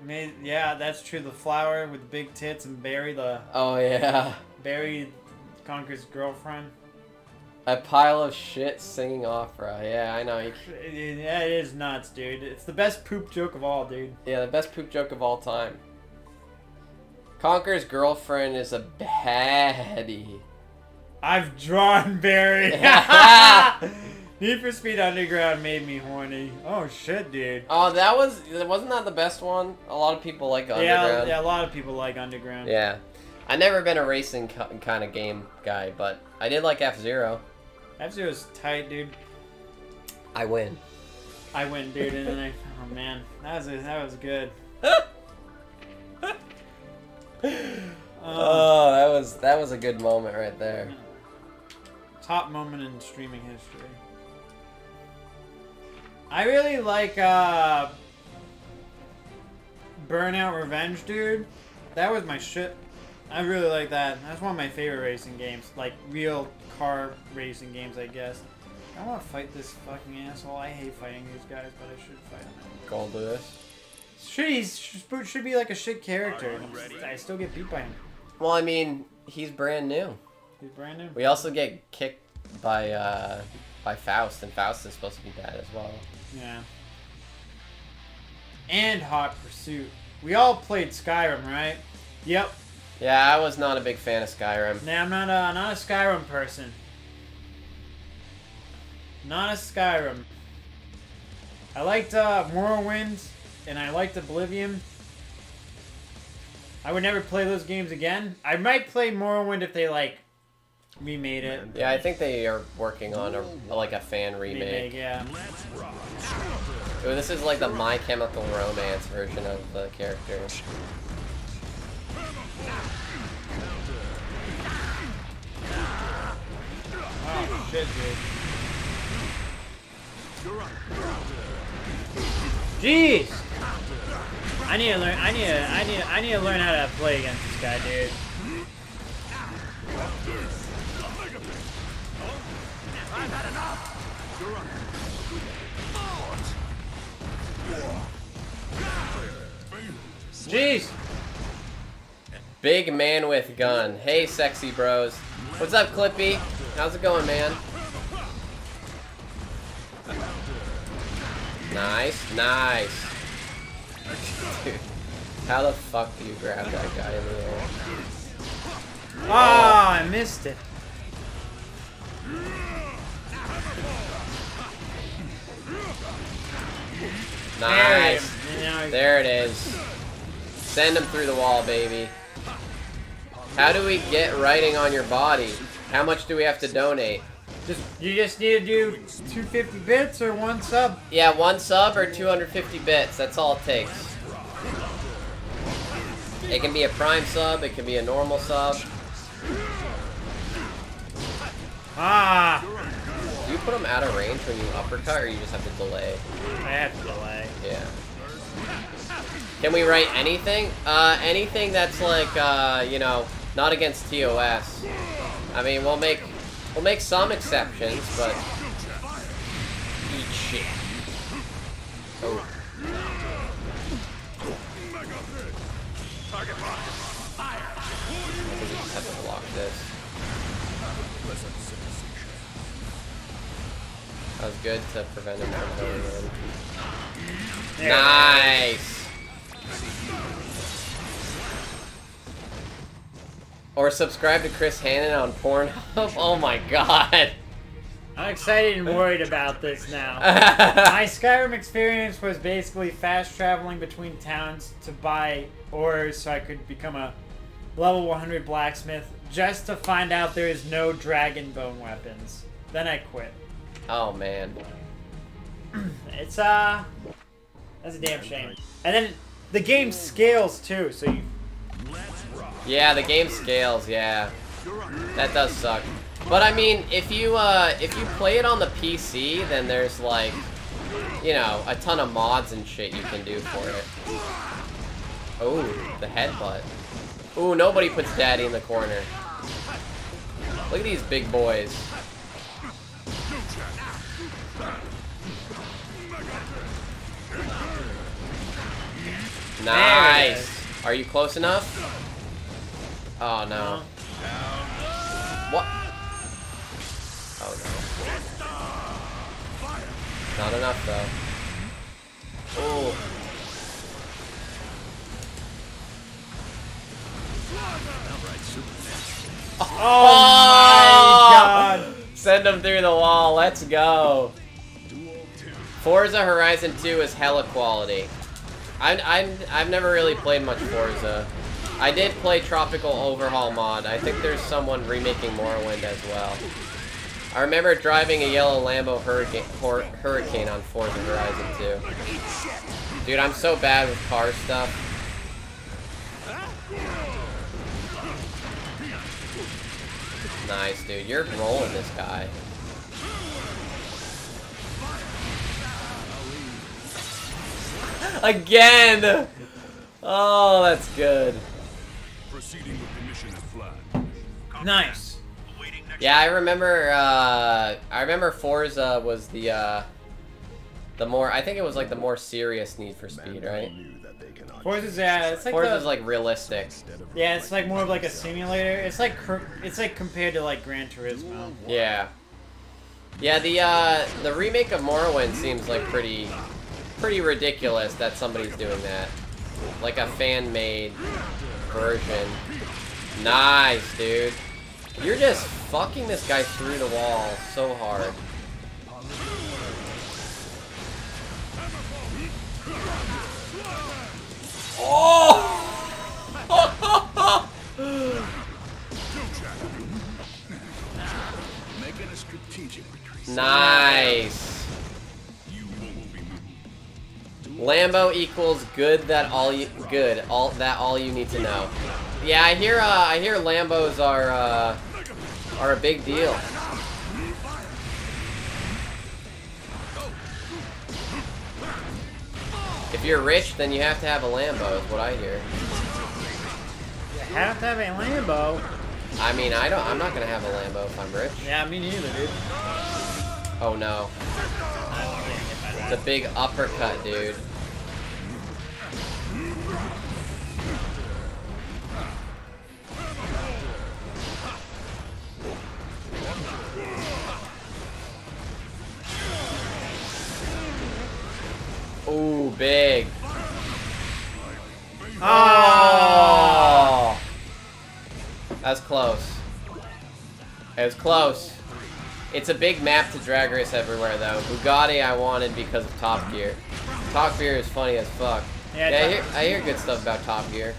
I mean, yeah, that's true. The flower with big tits and Berri, the Oh yeah. Berri, Conker's girlfriend. A pile of shit singing opera. Yeah, I know. You Yeah, it is nuts, dude. It's the best poop joke of all, dude. Yeah, the best poop joke of all time. Conker's girlfriend is a baddie. I've drawn Berri. [laughs] [laughs] Need for Speed Underground made me horny. Oh shit, dude. Oh, that was wasn't that the best one? A lot of people like Yeah, Underground. yeah, a lot of people like Underground. Yeah. I never been a racing kind of game guy, but I did like F Zero. F Zero's tight, dude. I win. I win, dude, and then I, oh man, that was that was good. [laughs] Oh, that was that was a good moment right there. Top moment in streaming history. I really like uh Burnout Revenge, dude. That was my shit. I really like that. That's one of my favorite racing games. Like real car racing games, I guess. I want to fight this fucking asshole. I hate fighting these guys, but I should fight him. Goldlewis. Should he should should be like a shit character. I still get beat by him. Well, I mean, he's brand new. He's brand new. We also get kicked by uh by Faust, and Faust is supposed to be bad as well. Yeah. And Hot Pursuit. We all played Skyrim, right? Yep. Yeah, I was not a big fan of Skyrim. Nah, I'm not a not a Skyrim person. Not a Skyrim. I liked uh, Morrowind, and I liked Oblivion. I would never play those games again. I might play Morrowind if they like remade it. Yeah, I think they are working on a like a fan Remake, remake. yeah. Ooh, this is like the My Chemical Romance version of the character. Jeez. I need to learn. I need to. I need. I need to learn how to play against this guy, dude. Jeez. Big man with gun. Hey, sexy bros. What's up, Clippy? How's it going, man? Nice, nice. Dude, [laughs] how the fuck do you grab that guy in the air? Ah, I missed it. Nice. There, he is. Now he's- There it is. Send him through the wall, baby. How do we get writing on your body? How much do we have to donate? Just you just need to do 250 bits or one sub. Yeah, one sub or 250 bits. That's all it takes. It can be a prime sub. It can be a normal sub. Ah, Do you put them out of range when you uppercut, or you just have to delay? I have to delay. Yeah. Can we write anything? Uh, anything that's like, uh, you know, not against TOS. I mean, we'll make, we'll make some exceptions, but eat shit. Oh. I think we just have to block this. That was good to prevent him from going in. Nice. Or subscribe to Chris Hannon on Pornhub. [laughs] Oh my god. I'm excited and worried about this now. [laughs] My Skyrim experience was basically fast traveling between towns to buy ores so I could become a level 100 blacksmith just to find out there is no dragon bone weapons. Then I quit. oh man. [clears throat] It's uh that's a damn shame. And then the game scales too, so you Yeah, the game scales, yeah. That does suck. But I mean, if you uh if you play it on the PC, then there's like you know, a ton of mods and shit you can do for it. Oh, the headbutt. Ooh, nobody puts daddy in the corner. Look at these big boys. Nice. Are you close enough? Oh no. What? Oh no. Not enough though. Oh. Oh my god! Send them through the wall. Let's go. Forza Horizon 2 is hella quality. I, I, I've never really played much Forza. I did play Tropical Overhaul mod. I think there's someone remaking Morrowind as well. I remember driving a yellow Lambo Hurricane, Hur Hurricane on Forza Horizon 2. Dude, I'm so bad with car stuff. Nice, dude. You're rolling this guy. Again! Oh, that's good. Proceeding with the mission as planned. Nice. Yeah, I remember, uh, I remember Forza was the, uh, the more, I think it was like the more serious Need for Speed, right? Forza's yeah, it's like Forza's the, like realistic. yeah, it's like more of like a simulator. It's like it's like compared to like Gran Turismo. Yeah. Yeah, the, uh, the remake of Morrowind seems like pretty, pretty ridiculous that somebody's doing that. Like a fan-made version. Nice, dude. You're just fucking this guy through the wall so hard. Oh! Making a strategic retreat. Oh! [laughs] nice. Lambo equals good that all you good all that all you need to know. Yeah, I hear uh, I hear Lambos are uh, are a big deal. If you're rich, then you have to have a Lambo. Is what I hear. You have to have a Lambo. I mean, I don't. I'm not gonna have a Lambo if I'm rich. Yeah, me neither, dude. Oh no, the big uppercut, dude. Ooh, big. Ah. Oh! That's close. It was close. It's a big map to drag race everywhere, though. Bugatti I wanted because of Top Gear. Top Gear is funny as fuck. Yeah, Yeah, I hear, I hear good stuff about Top Gear.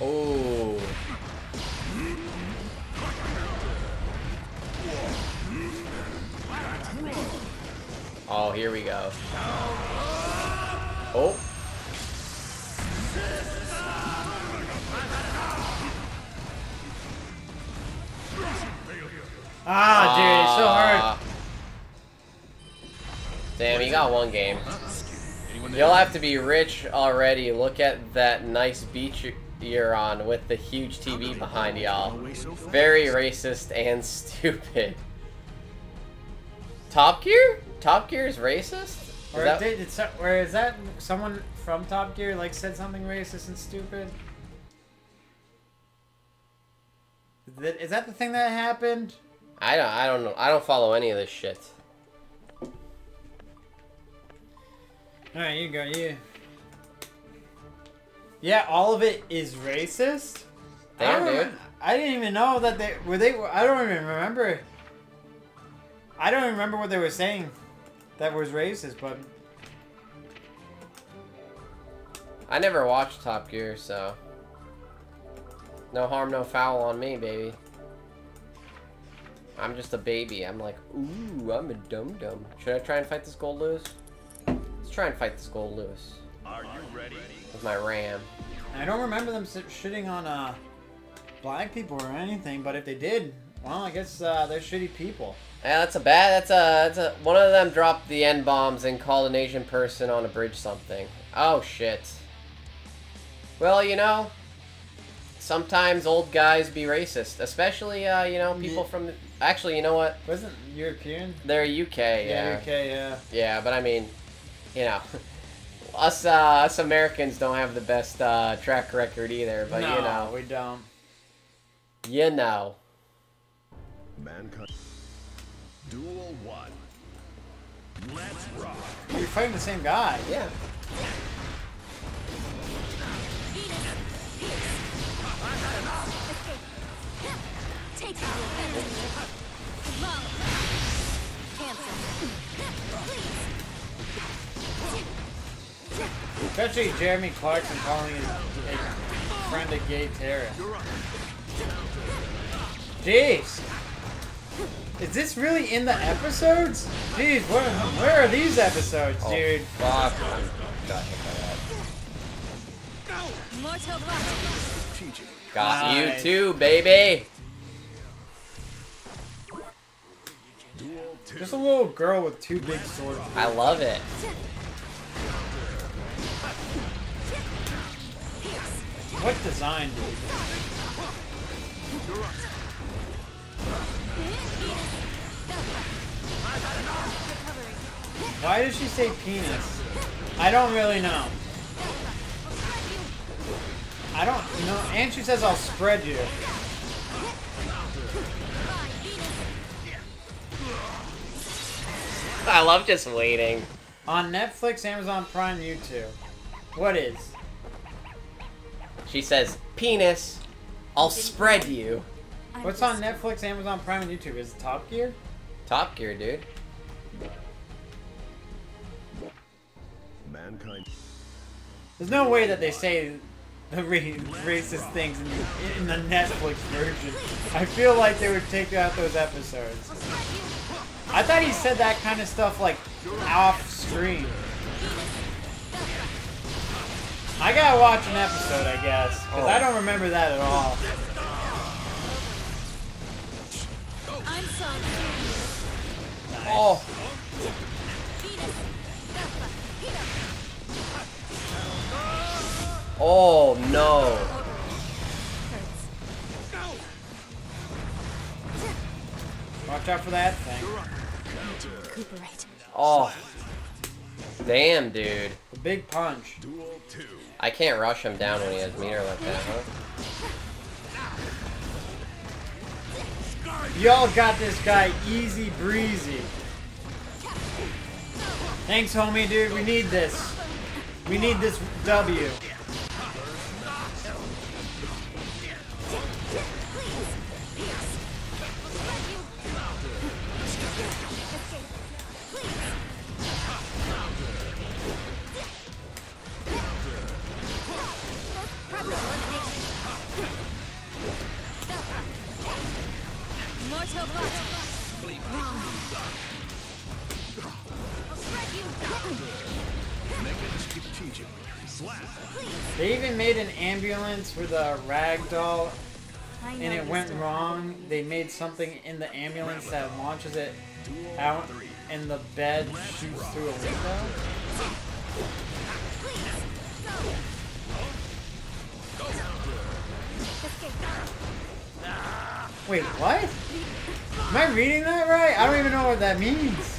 Oh. Oh, here we go. Oh. Ah, dude, it's so hard. Ah. Damn, you got one game. You'll have to be rich already. Look at that nice beach you're on with the huge TV behind y'all. Very racist and [laughs] stupid. Top Gear? Top Gear is racist? Is Or that- did, did so, or is that someone from Top Gear like said something racist and stupid? Is that the thing that happened? I don't. I don't know. I don't follow any of this shit. All right, you go. You. Yeah, all of it is racist. I Damn, don't dude. I didn't even know that they were they. I don't even remember. I don't remember what they were saying that was racist, but I never watched Top Gear, so no harm, no foul on me, baby. I'm just a baby. I'm like, ooh, I'm a dum dum. Should I try and fight this Goldlewis? Let's try and fight this Goldlewis Are you ready? with my ram. I don't remember them shitting on uh black people or anything. But if they did, well, I guess uh, they're shitty people. Yeah, that's a bad. That's a. That's a. One of them dropped the n bombs and called an Asian person on a bridge something. Oh shit. Well, you know, sometimes old guys be racist, especially uh, you know people Yeah. from. Actually, you know what? Wasn't European? They're UK. Yeah. UK, yeah. Yeah, but I mean, you know, [laughs] us uh, us Americans don't have the best uh, track record either. But no, you know, we don't. you know. Mankind. Duel one. Let's rock. You're fighting the same guy. Yeah. Take the offense. Come. Cancel. Please. Especially Jeremy Clarkson calling his a friend a gay terrorist. Jeez. Is this really in the episodes? Jeez, where, where are these episodes, Oh, dude? Fuck. I'm got hit by that. Got Nice. you too, baby. Just a little girl with two big swords. I love it. What design, dude? Why does she say penis? I don't really know. I don't know. And she says I'll spread you. I love just waiting. On Netflix, Amazon Prime, YouTube. What is? She says, penis, I'll spread you. What's on Netflix, Amazon Prime, and YouTube? Is it Top Gear? Top Gear, dude. Mankind. There's no way that they say the ra- racist things in the, in the Netflix version. I feel like they would take out those episodes. I thought he said that kind of stuff like off screen. I gotta watch an episode, I guess, because I oh. don't remember that at all. I'm sorry. Oh, oh no. Watch out for that thing. Recuperate. Oh. Damn, dude. The big punch. I can't rush him down when he has meter like that, huh? Y'all got this guy easy breezy. Thanks, homie, dude. We need this. We need this W. Slap. They even made an ambulance with a ragdoll and it went wrong. They made something in the ambulance that launches it out and the bed shoots through a window. Wait, what? Am I reading that right? I don't even know what that means.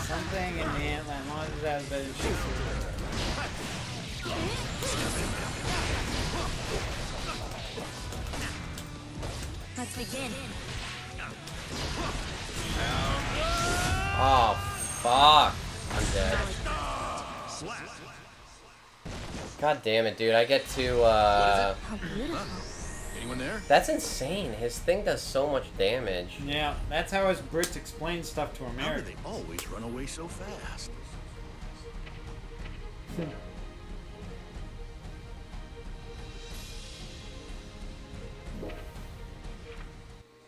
Something in the ant that launches out of bed and shoots a window. Let's begin. Oh, fuck. I'm dead. God damn it, dude. I get to, uh... How beautiful. Anyone there? That's insane. His thing does so much damage. Yeah, that's how us Brits explain stuff to How do they always run away so fast?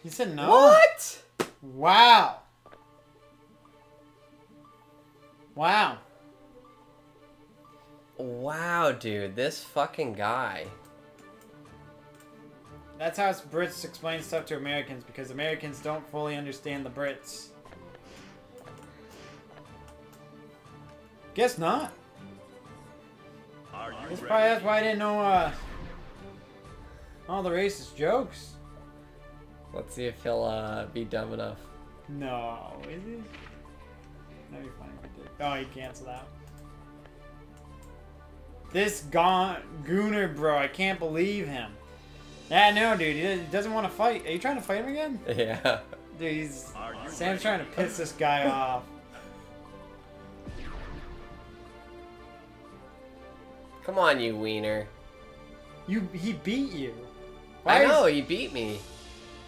He said no. What? Wow. Wow. Wow, dude. This fucking guy. That's how Brits explain stuff to Americans because Americans don't fully understand the Brits. Guess not. Are you That's probably that's why I didn't know uh, all the racist jokes. Let's see if he'll, uh, be dumb enough. No, is he? That'd be funny if he did. Oh, he canceled out. This gone Gooner bro, I can't believe him. Yeah, no, dude, he he doesn't want to fight. Are you trying to fight him again? [laughs] Yeah. Dude, he's Sam's ready? trying to piss this guy [laughs] off. Come on, you wiener. You, he beat you. I is- know, he beat me.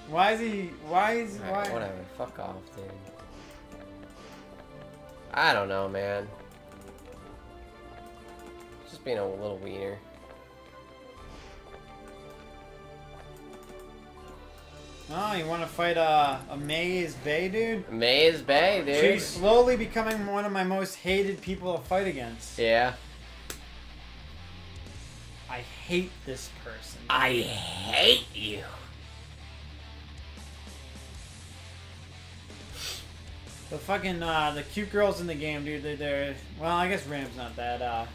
Why is he? Why is Alright, why? whatever. Fuck off, dude. I don't know, man. Just being a little wiener. Oh, you want to fight uh, a Maze Bay dude? Maze Bay, dude. She's slowly becoming one of my most hated people to fight against. Yeah. I hate this person. I hate you. The fucking uh, the cute girls in the game, dude. They're, they're well, I guess Ram's not that uh,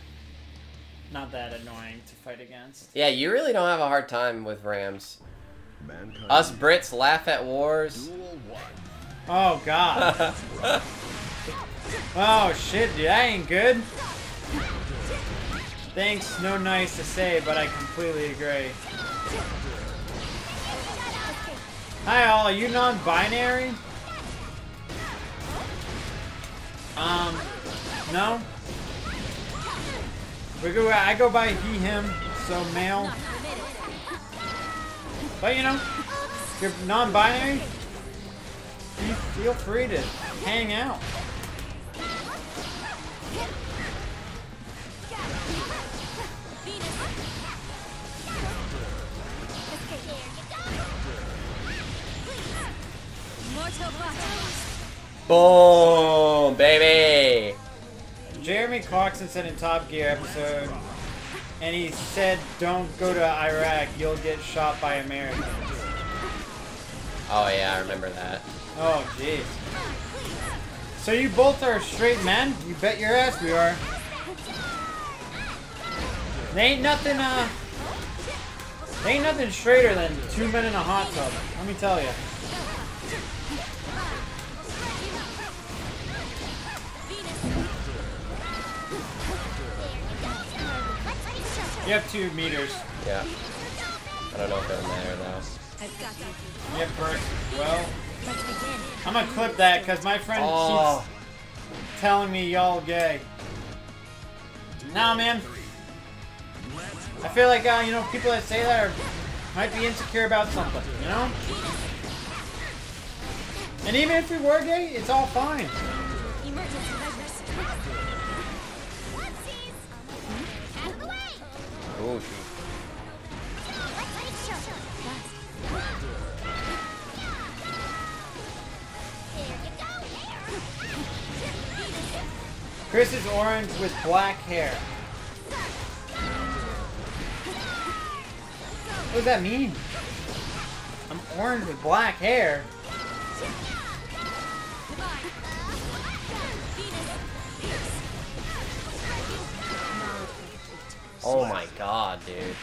not that annoying to fight against. Yeah, you really don't have a hard time with Rams. Mankind. Us Brits laugh at wars. Oh god. [laughs] oh shit, dude. That ain't good. Thanks, no nice to say, but I completely agree. Hi all, are you non-binary? Um, no. We go. I go by he, him, so male. But you know, if you're non-binary, you feel free to hang out. Boom, baby. Jeremy Clarkson said in Top Gear episode, and he said, "Don't go to Iraq. You'll get shot by Americans." Oh yeah, I remember that. Oh, jeez. So you both are straight men? You bet your ass we are. There ain't nothing, uh... There ain't nothing straighter than two men in a hot tub. Let me tell you. You have two meters. Yeah. I don't know if they're in there though. I've got you. You have perks. Well, Let's begin. I'm gonna clip that because my friend Oh, keeps telling me y'all gay. Nah, man. I feel like, uh, you know, people that say that are, might be insecure about something, you know? And even if we were gay, it's all fine. Chris is orange with black hair. What does that mean? I'm orange with black hair. Oh my god, dude.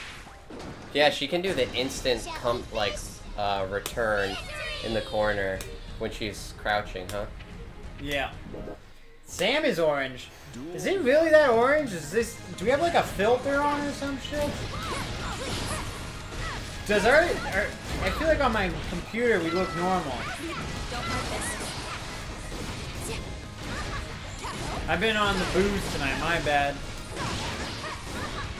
Yeah, she can do the instant come like uh, return in the corner when she's crouching, huh? Yeah. Sam is orange. Is it really that orange? Is this? Do we have like a filter on or some shit? Does our? our I feel like on my computer we look normal. Don't like this. I've been on the booze tonight. My bad.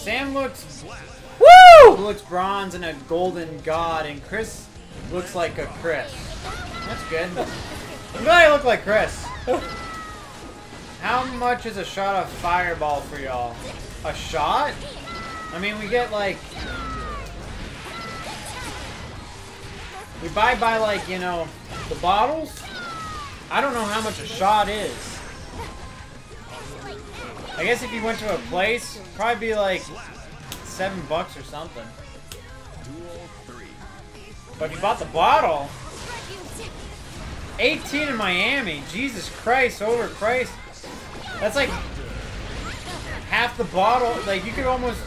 Sam looks woo looks bronze and a golden god, and Chris looks like a Chris. That's good. I'm glad I look like Chris. How much is a shot of fireball for y'all? A shot? I mean, we get like we buy by like you know the bottles. I don't know how much a shot is. I guess if you went to a place, probably be like seven bucks or something. But if you bought the bottle, 18 in Miami. Jesus Christ, over Christ. That's like half the bottle. Like you could almost,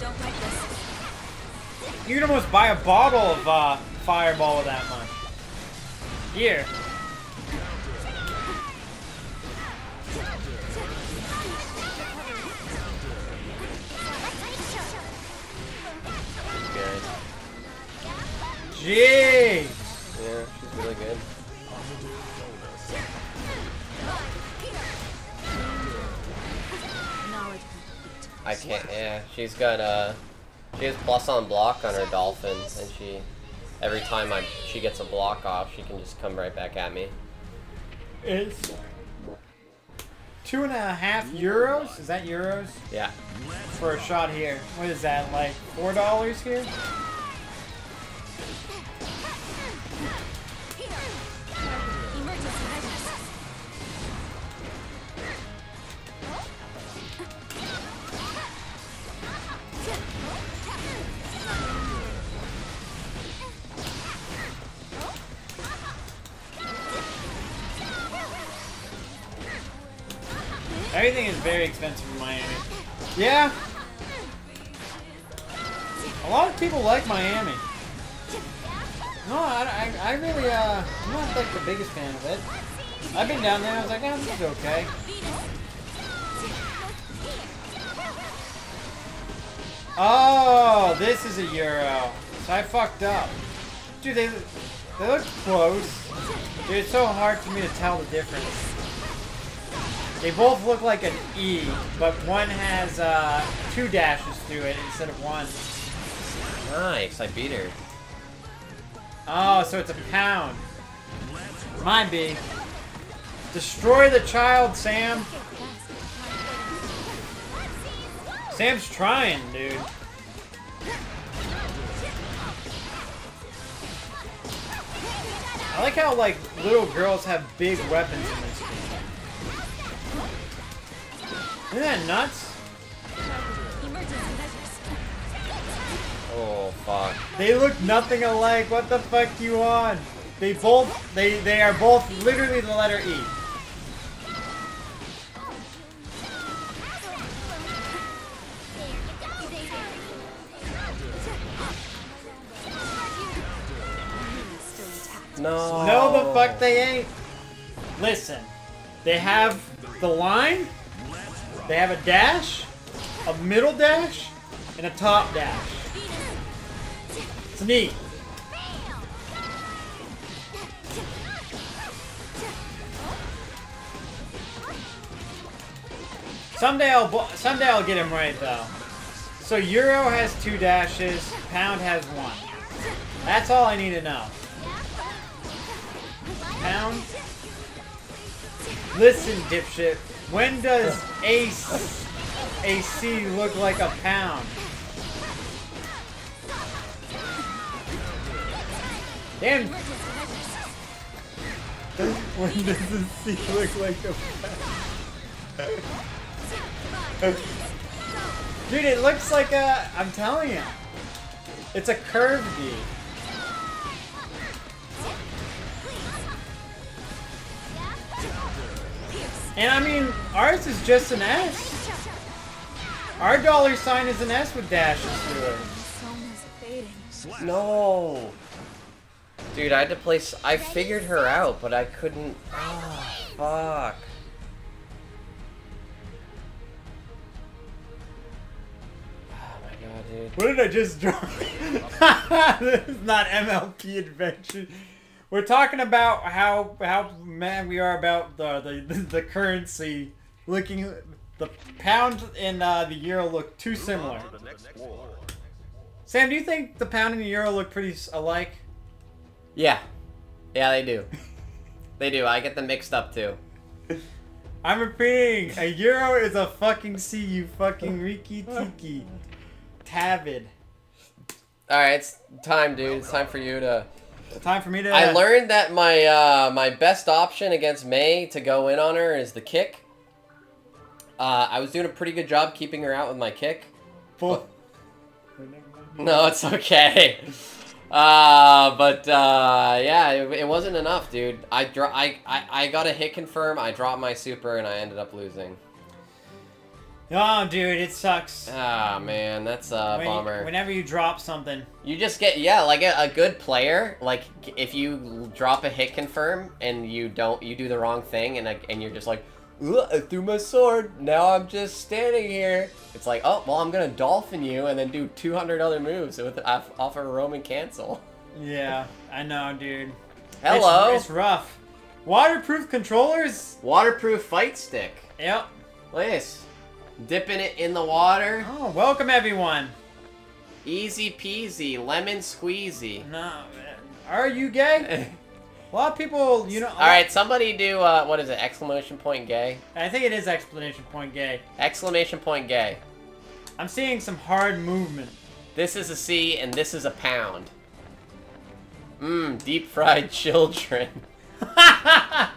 you could almost buy a bottle of uh, Fireball with that much. Here. Jeez. Yeah, she's really good. I can't. Yeah, she's got uh, she has plus on block on her dolphin, and she every time I she gets a block off, she can just come right back at me. It's two and a half euros. Is that euros Yeah. for a shot here? What is that? Like four dollars here? Yeah. A lot of people like Miami. No, I, I, I really, uh, I'm not like the biggest fan of it. I've been down there, I was like, oh, this is okay. Oh, this is a Euro. So I fucked up. Dude, they, they look close. Dude, it's so hard for me to tell the difference. They both look like an E, but one has uh, two dashes through it instead of one. Nice, I beat her. Oh, so it's a pound. Mine be. Destroy the child, Sam. Sam's trying, dude. I like how like little girls have big weapons in this game. Isn't that nuts? Oh fuck. They look nothing alike. What the fuck you on? They both they they are both literally the letter E. No. No, the fuck they ain't. Listen, They have the line, they have a dash, a middle dash, and a top dash. It's neat. Someday I'll someday I'll get him right though. So Euro has two dashes, Pound has one. That's all I need to know. Pound. Listen, dipshit. When does Ace AC look like a pound? Damn. [laughs] When does the C look like a pound? Dude, it looks like a. I'm telling you. It's a curved D. And I mean, ours is just an S. Our dollar sign is an S with dashes through it. No. Dude, I had to place. I figured her out, but I couldn't. Oh, fuck. Oh my god, dude. What did I just draw? [laughs] this is not MLP adventure. We're talking about how how mad we are about the the, the currency looking the pound and uh, the euro look too similar. Sam, do you think the pound and the euro look pretty alike? Yeah. Yeah, they do. they do. I get them mixed up too. [laughs] I'm repeating, a euro is a fucking C, you fucking Riki Tiki. [laughs] Tavid. Alright, it's time, dude. It's time for you to. Time for me to. I learned that my uh, my best option against May to go in on her is the kick. Uh, I was doing a pretty good job keeping her out with my kick. Full. No, it's okay. Uh, but uh, yeah, it, it wasn't enough, dude. I, dro- I I I got a hit confirm. I dropped my super and I ended up losing. Oh, dude, it sucks. Ah man, that's a When- bummer. Whenever you drop something. You just get yeah, like a, a good player. Like if you drop a hit confirm and you don't, you do the wrong thing, and like, and you're just like, "Ugh, I threw my sword. Now I'm just standing here. It's like, oh well, I'm gonna dolphin you and then do 200 other moves with off, off a Roman cancel. Yeah, I know, dude. Hello, It's, it's rough. Waterproof controllers? waterproof fight stick. Yep. Nice. Dipping it in the water. Oh, welcome everyone. Easy peasy, lemon squeezy. No, man. are you gay? [laughs] A lot of people, you know. All right, somebody do uh, what is it? Exclamation point gay. I think it is explanation point gay. Exclamation point gay. I'm seeing some hard movement. This is a C and this is a pound. Mmm, deep fried [laughs] children. [laughs]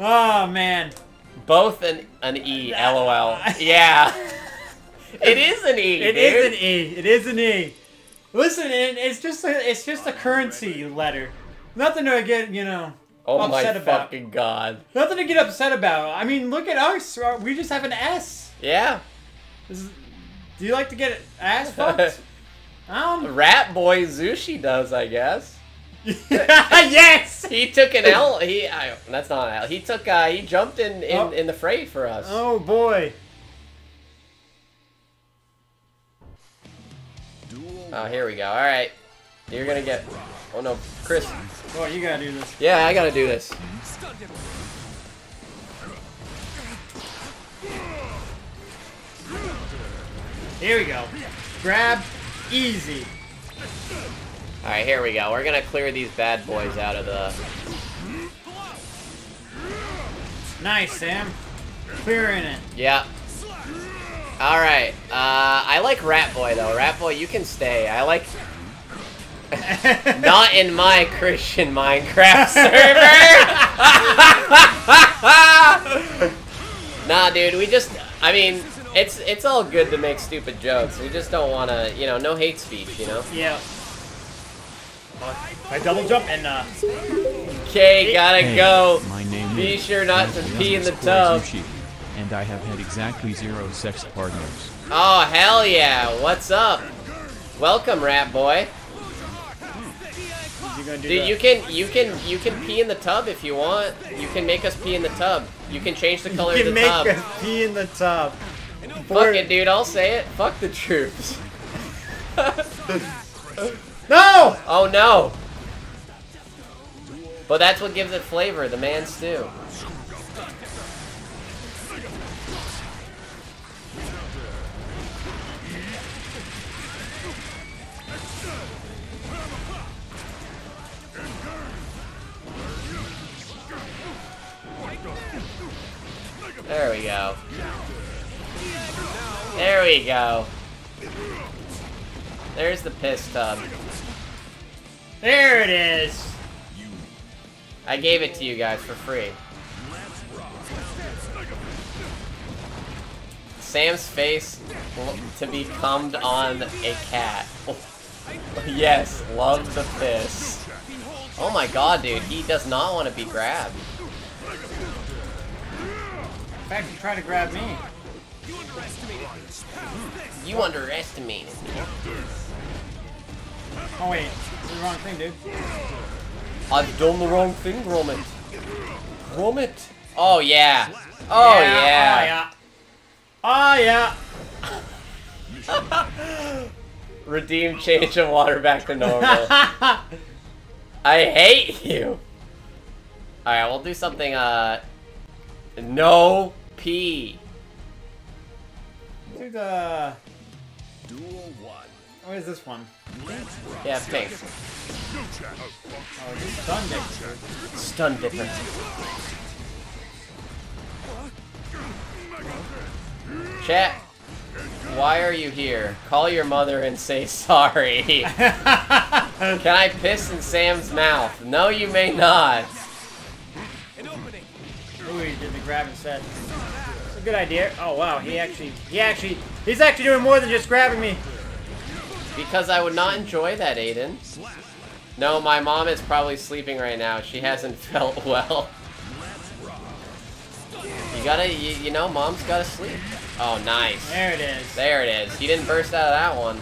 Oh man. Both an an E, lol. Yeah. [laughs] it is an E. It dude. is an E. It is an E. Listen, it's just a it's just a currency letter. Nothing to get you know Oh my upset about. fucking god. Nothing to get upset about. I mean, look at us. We just have an S. Yeah. This is, do you like to get ass fucked? [laughs] Um. Rat boy Zushi does, I guess. [laughs] yes. He took an L. He I, that's not an L. He took uh he jumped in in, Oh. in the fray for us. Oh boy. Oh, here we go. All right. You're gonna get. Oh no, Chris. Oh, you gotta do this. Yeah, I gotta do this. Here we go. Grab, easy. All right, here we go. We're gonna clear these bad boys out of the. Nice, Sam. Clearing it. Yeah. All right. Uh, I like Rat Boy though. Rat Boy, you can stay. I like. [laughs] Not in my Christian Minecraft server. [laughs] nah, dude. We just. I mean, it's it's all good to make stupid jokes. We just don't want to, you know, no hate speech, you know. Yeah. I double jump and uh. Okay, gotta Hey, go. My name Be is sure not to pee in the Sushi, tub. and I have had exactly zero sex partners. Oh hell yeah! What's up? Welcome, Rat Boy. You you gonna do Dude, the- you can you can you can pee in the tub if you want. You can make us pee in the tub. You can change the color you of can the make us pee in the tub. Fuck it, dude. I'll say it. Fuck the troops. [laughs] [laughs] No! Oh no. But that's what gives it flavor. The man stew. There we go. There we go. There's the piss tub. There it is. I gave it to you guys for free. Sam's face to be cummed on a cat. [laughs] yes, love the piss. Oh my god, dude, he does not want to be grabbed. In fact, you try to grab me. You underestimated me. Oh wait, the wrong thing, dude. I've done the wrong thing, Gromit. Gromit. Oh yeah. Oh yeah. Oh yeah. [laughs] Redeem change of water back to normal. [laughs] I hate you. Alright, we'll do something, uh... No pee. Do the. Duel one. What is this one? Yeah, pink. Oh, stun dick. Stun dipper. Chat, why are you here? Call your mother and say sorry. [laughs] Can I piss in Sam's mouth? No, you may not. Ooh, he did the grab and set. It's a good idea. Oh wow, he actually, he actually, he's actually doing more than just grabbing me. Because I would not enjoy that, Aiden. No, my mom is probably sleeping right now. She hasn't [laughs] felt well. You gotta, you, you know, mom's gotta sleep. Oh, nice. There it is. There it is. He didn't burst out of that one.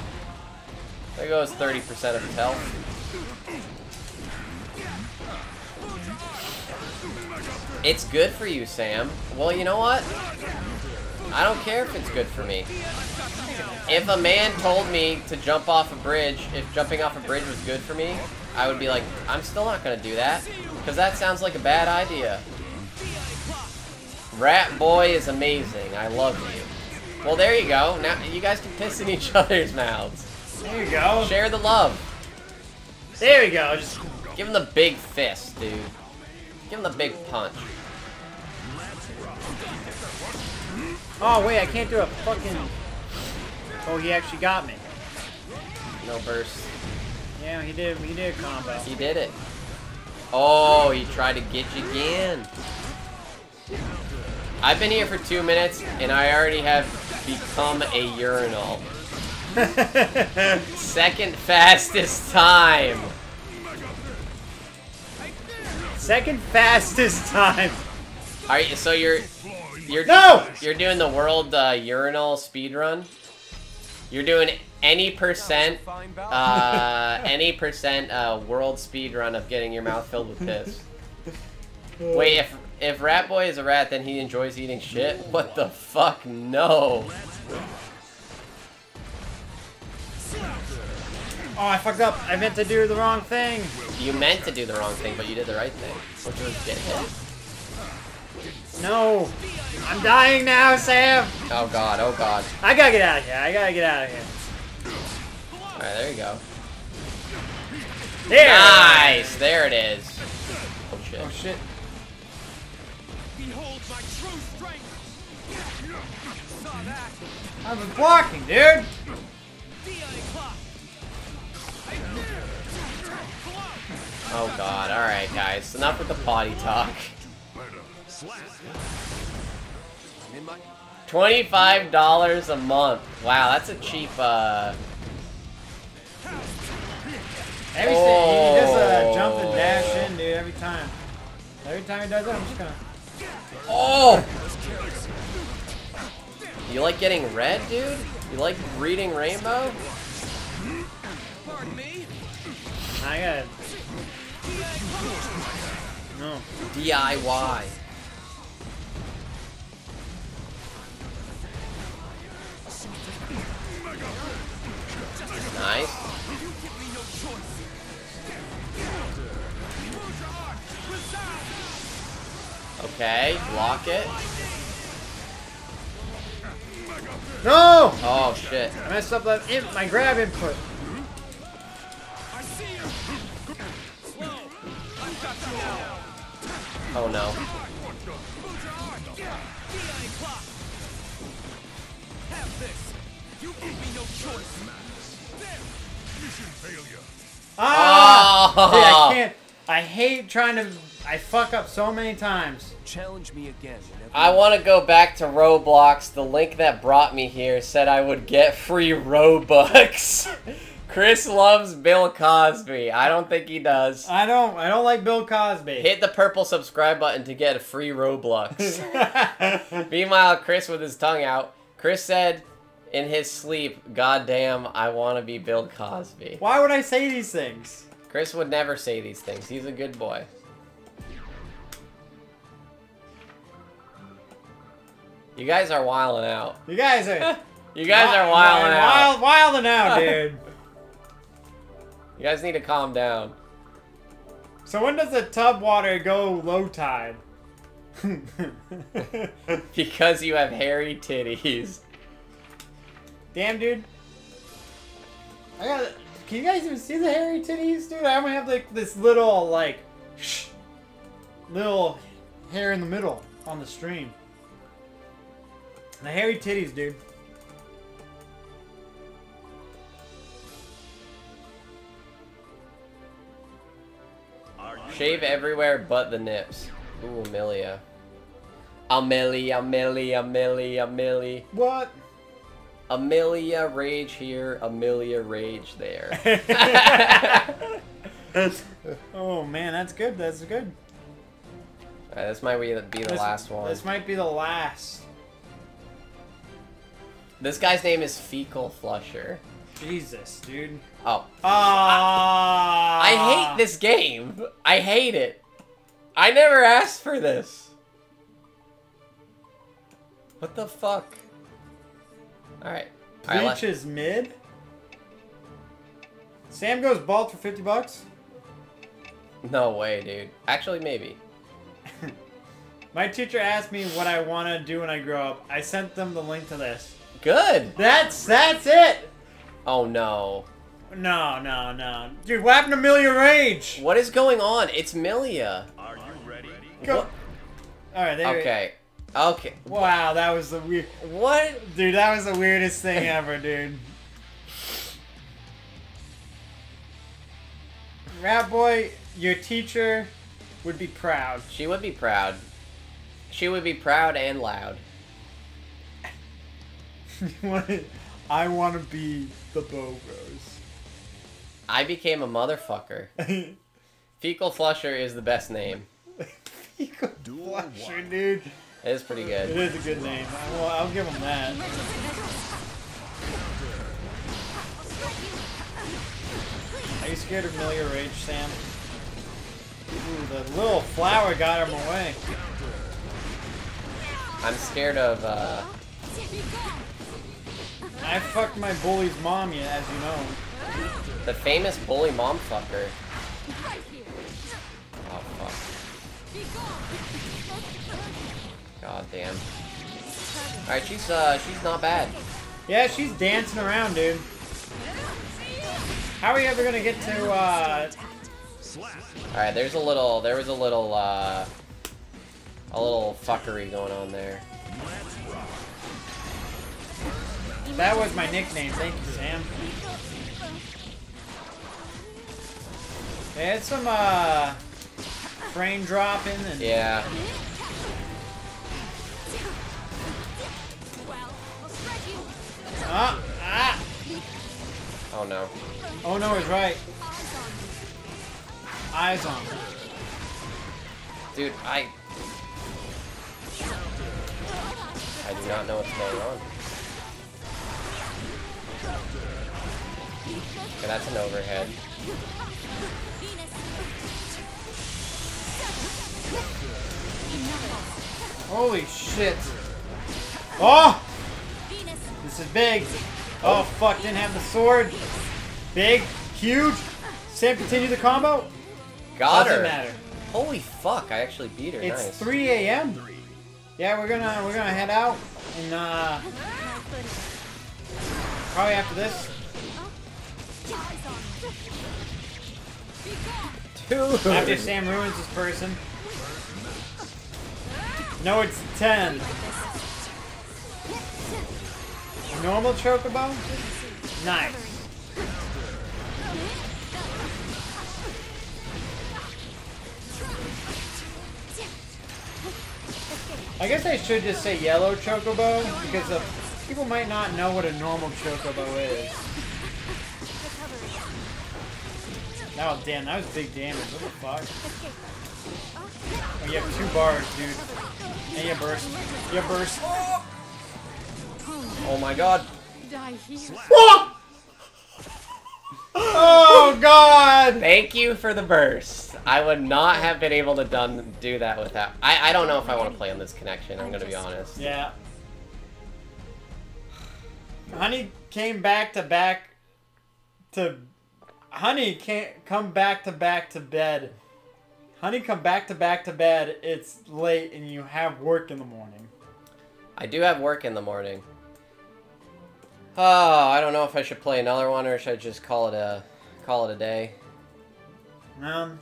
There goes 30% of his health. It's good for you, Sam. Well, you know what? I don't care if it's good for me. If a man told me to jump off a bridge, if jumping off a bridge was good for me, I would be like, I'm still not gonna do that. Because that sounds like a bad idea. Rat Boy is amazing. I love you. Well, there you go. Now you guys can piss in each [laughs] other's mouths. There you go. Share the love. There you go. Just Give him the big fist, dude. Give him the big punch. Oh wait, I can't do a fucking. Oh, he actually got me. No burst. Yeah, he did. He did a combo. He did it. Oh, he tried to get you again. I've been here for two minutes, and I already have become a urinal. [laughs] Second fastest time. Second fastest time. All right, so you're you're No! you're doing the world uh, urinal speed run. You're doing any percent uh, [laughs] any percent uh, world speed run of getting your mouth filled with piss. [laughs] Wait, if if Rat Boy is a rat, then he enjoys eating shit. [laughs] What the fuck? No. Oh, I fucked up. I meant to do the wrong thing. You meant to do the wrong thing, but you did the right thing, which was get hit. No. I'm dying now, Sam. Oh god, oh god. I gotta get out of here. I gotta get out of here. Alright, there you go. There. Nice! There it is. Oh shit. Oh shit. Behold my true strength. Saw that. I was blocking, dude. Oh god, alright guys. Enough with the potty talk. $25 a month. Wow, that's a cheap, uh... Every oh. he does a jump and dash in, dude, every time. Every time he does that, I'm just gonna. Oh! You like getting red, dude? You like reading Rainbow? Pardon me. I got. No. DIY. Nice. Okay, block it. No! Oh shit. I messed up that in, my grab input. I see you. Slow. I've got you now. Oh no. You give me no choice. There. Mission failure. Ah! Oh! Dude, I can't. I hate trying to. I fuck up so many times. Challenge me again. I want to go back to Roblox. The link that brought me here said I would get free Robux. [laughs] Chris loves Bill Cosby. I don't think he does. I don't. I don't like Bill Cosby. Hit the purple subscribe button to get a free Roblox. [laughs] Meanwhile, Chris with his tongue out. Chris said in his sleep, goddamn, I want to be Bill Cosby. Why would I say these things? Chris would never say these things. He's a good boy. You guys are wilding out. You guys are. [laughs] You guys are wilding out. Wild, wilding out, [laughs] dude. You guys need to calm down. so when does the tub water go low tide? [laughs] Because you have hairy titties. Damn, dude. I got. Can you guys even see the hairy titties, dude? I only have like this little like, shh, little hair in the middle on the stream. The hairy titties, dude. Shave everywhere but the nips. Ooh, Amelia. Amelia, Amelia, Amelia, Amelia. What? Amelia rage here, Amelia rage there. [laughs] [laughs] oh man, that's good. That's good. Alright, this might be the, be the This- last one. This might be the last. This guy's name is Fecal Flusher. Jesus, dude. Oh. Ah. I hate this game. I hate it. I never asked for this. What the fuck? Alright. Alright, Bleach is mid. Sam goes bald for 50 bucks. No way, dude. Actually, maybe. [laughs] My teacher asked me what I want to do when I grow up. I sent them the link to this. Good. That's that's it. Oh no. No, no, no. Dude, what happened to Millia Rage? What is going on? It's Millia. Are you ready? Go. What? All right, there. Okay. Okay. Wow, that was the weird. What? Dude, that was the weirdest thing ever, dude. Rat boy, your teacher would be proud. She would be proud. She would be proud and loud. [laughs] I want to be the Bogos. I became a motherfucker. [laughs] Fecal Flusher is the best name. Fecal Flusher, dude. It is pretty good. It is a good name. Well, I'll give him that. Are you scared of Millia Rage, Sam? Ooh, the little flower got him away. I'm scared of, uh... I fucked my bully's mom, yeah, as you know. The famous bully mom fucker. God damn. Alright, she's uh she's not bad. Yeah, she's dancing around, dude. How are you ever gonna get to, uh... Alright, there's a little there was a little uh a little fuckery going on there. That was my nickname, thank you, Sam. They had some, uh... Frame dropping and... Yeah. Ah! Ah! Oh no. Oh no, he's right. Eyes on. Dude, I I do not know what's going on. Okay, that's an overhead. Holy shit. Oh! This is big. Oh fuck, didn't have the sword. Big, huge. Sam continue the combo? Got Doesn't her. matter. Holy fuck! I actually beat her. It's nice. 3 a.m. Yeah, we're gonna we're gonna head out and uh probably after this. After Sam ruins this person. No, it's 10. Normal chocobo? Nice. I guess I should just say yellow chocobo because uh, people might not know what a normal chocobo is. Oh damn, that was big damage. What the fuck? Oh, you have two bars, dude. And you burst. You burst. Oh my god. Die here. Oh god! Thank you for the burst. I would not have been able to done do that without. I I don't know if I want to play on this connection. I'm gonna be honest. Yeah. Honey came back to back to Honey can't come back to back to bed. Honey come back to back to bed. It's late and you have work in the morning. I do have work in the morning. Oh, I don't know if I should play another one or should I just call it a call it a day. Um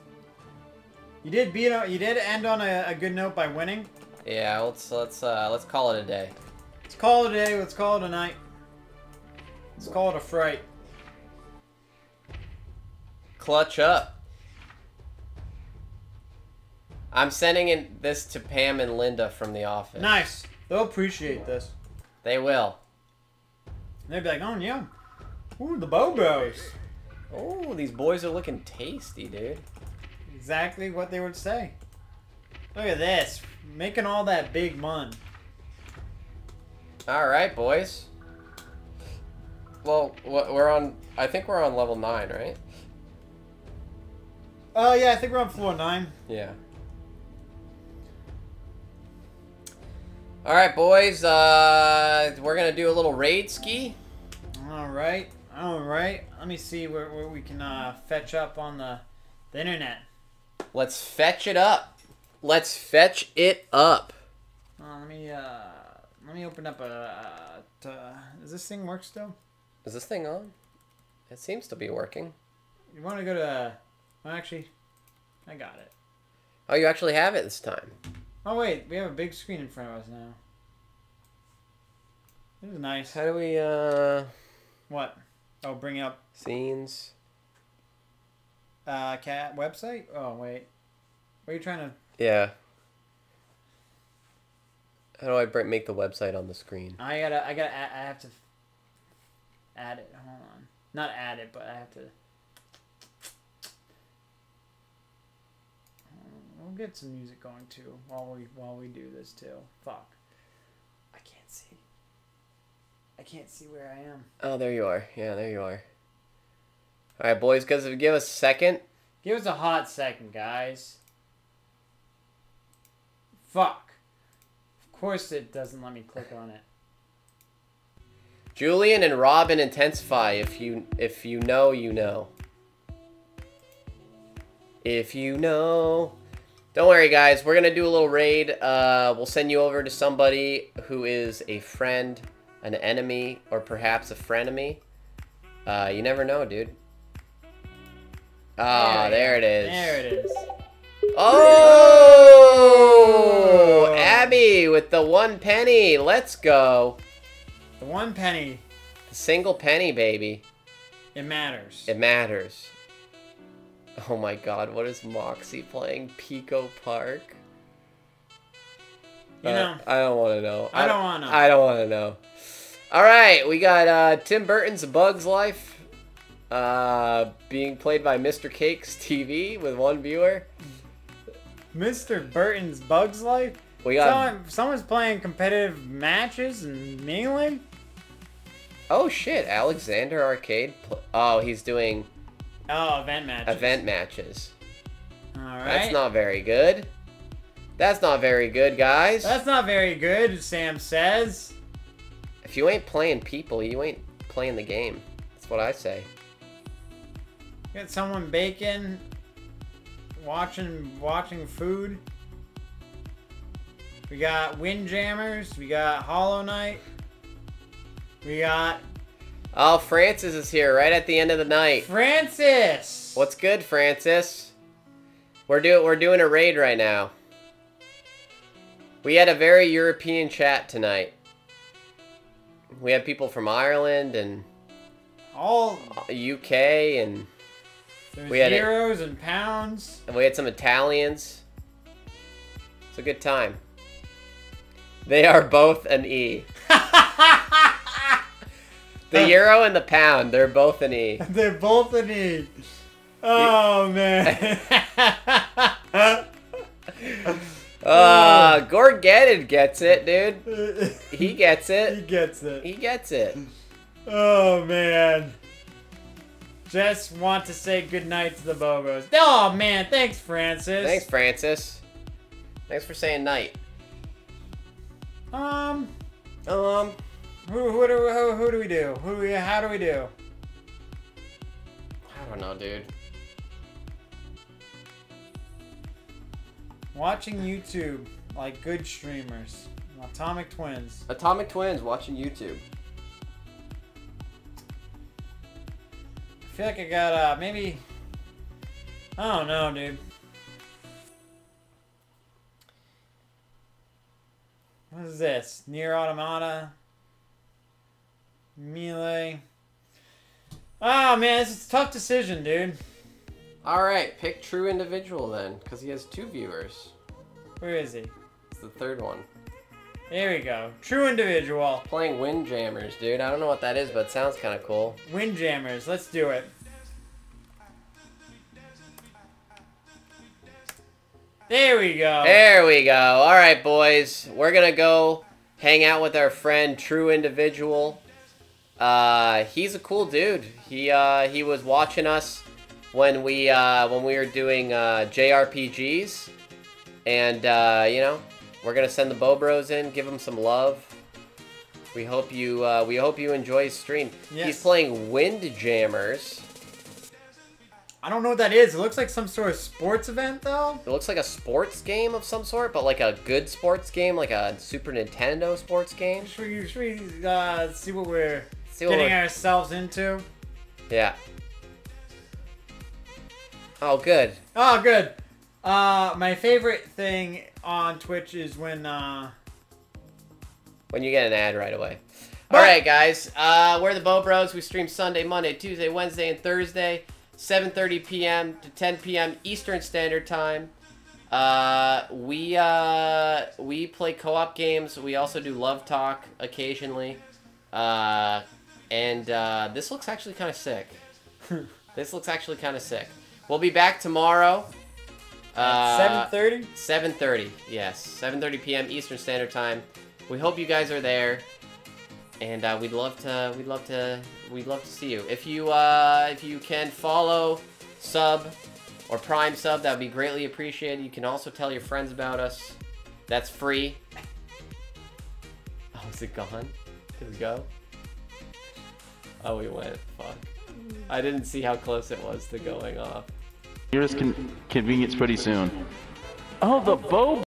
You did beat you did end on a, a good note by winning. Yeah, let's let's uh let's call it a day. Let's call it a day, let's call it a night. Let's call it a fright. Clutch up. I'm sending in this to Pam and Linda from the office. Nice. They'll appreciate this. They will. They'll be like, oh yeah. Ooh, the Bobos. Oh, these boys are looking tasty, dude. Exactly what they would say. Look at this. Making all that big mun. All right, boys. Well, we're on. I think we're on level nine, right? Oh yeah, I think we're on floor nine. Yeah. All right, boys. Uh, we're gonna do a little raid ski. All right, all right. Let me see where, where we can uh, fetch up on the, the internet. Let's fetch it up. Let's fetch it up. Uh, let me uh, let me open up a. Uh, does this thing work still? Is this thing on? It seems to be working. You want to go to? Well, actually, I got it. Oh, you actually have it this time. Oh wait, we have a big screen in front of us now. This is nice. How do we, uh, What? Oh, bring up scenes? uh cat website. Oh wait, what are you trying to? Yeah. How do I make the website on the screen? I gotta, I gotta, add, I have to add it. Hold on, not add it, but I have to. We'll get some music going too while we while we do this too. Fuck, I can't see. I can't see where I am. Oh, there you are. Yeah, there you are. All right, boys. Guys, give us a second. Give us a hot second, guys. Fuck. Of course it doesn't let me click on it. Julian and Robin intensify. If you if you know, you know. If you know. Don't worry, guys. We're gonna do a little raid. Uh, we'll send you over to somebody who is a friend, an enemy, or perhaps a frenemy. Uh, you never know, dude. Ah, there it is. There it is. Oh, Oh. Abby with the one penny. Let's go. The one penny, The single penny, baby. it matters. It matters. Oh my god, what is Moxie playing? Pico Park? You Uh, know, I don't want to know. I don't wanna know. I don't want to know. All right, we got uh, Tim Burton's Bug's Life, uh, being played by Mr. Cakes TV with one viewer. Mr. Burton's Bugs Life. We got Someone, someone's playing competitive matches and mingling. Oh shit, Alexander Arcade. Oh, he's doing Oh, event matches. event matches. All right. That's not very good. That's not very good, guys. That's not very good, Sam says. If you ain't playing people, you ain't playing the game. That's what I say. Got someone baking, watching watching food. We got Windjammers. We got Hollow Knight. We got Oh, Francis is here right at the end of the night. Francis. What's good, Francis? We're doing we're doing a raid right now. We had a very European chat tonight. We had people from Ireland and all UK and We had euros and pounds. and we had some Italians. It's a good time. They are both an E. [laughs] The euro and the pound, they're both an E. [laughs] They're both an E. Oh man. [laughs] Uh, Gorgedded gets it, dude. He [laughs] gets it. he gets it. He gets it. Oh man. Just want to say goodnight to the Bobos. Oh man, thanks Francis. Thanks, Francis. Thanks for saying night. Um, Um, who who do who, who do we do? Who do we how do we do? I don't know, dude. Watching YouTube like good streamers. Atomic Twins. Atomic Twins watching YouTube. I feel like I got uh maybe I don't know, dude. What is this? NieR: Automata? Melee? Oh man, this is a tough decision, dude. All right, pick True Individual then, because he has two viewers. Where is he? It's the third one. There we go. True individual. Playing Windjammers, dude. I don't know what that is, but it sounds kind of cool. Windjammers. Let's do it. There we go. There we go. All right, boys. We're gonna go hang out with our friend True Individual. Uh, he's a cool dude. He uh, he was watching us when we uh, when we were doing uh, JRPGs, and uh, you know we're gonna send the Bow Bros in, give them some love. We hope you uh, we hope you enjoy his stream. Yes. He's playing Windjammers. I don't know what that is. It looks like some sort of sports event, though. It looks like a sports game of some sort, but like a good sports game, like a Super Nintendo sports game. Should we, should we uh, see what we're See what getting we're- ourselves into? Yeah. Oh, good. Oh, good. Uh, my favorite thing on Twitch is when uh, When you get an ad right away. But- All right, guys. Uh, we're the Bow Bros. We stream Sunday, Monday, Tuesday, Wednesday, and Thursday, 7:30 p.m. to 10 p.m. Eastern Standard Time. Uh, we uh, we play co-op games. We also do love talk occasionally. Uh, and uh, this looks actually kind of sick. [laughs] this looks actually kind of sick. We'll be back tomorrow. Uh, seven thirty. 7:30. Yes, 7:30 p.m. Eastern Standard Time. We hope you guys are there, and uh, we'd love to. We'd love to. We'd love to see you. If you uh, if you can follow, sub, or prime sub, that would be greatly appreciated. You can also tell your friends about us. That's free. [laughs] Oh, is it gone? Did it go? Oh, we went. Fuck. I didn't see how close it was to going off. Here's con- convenience pretty soon. Oh, the bow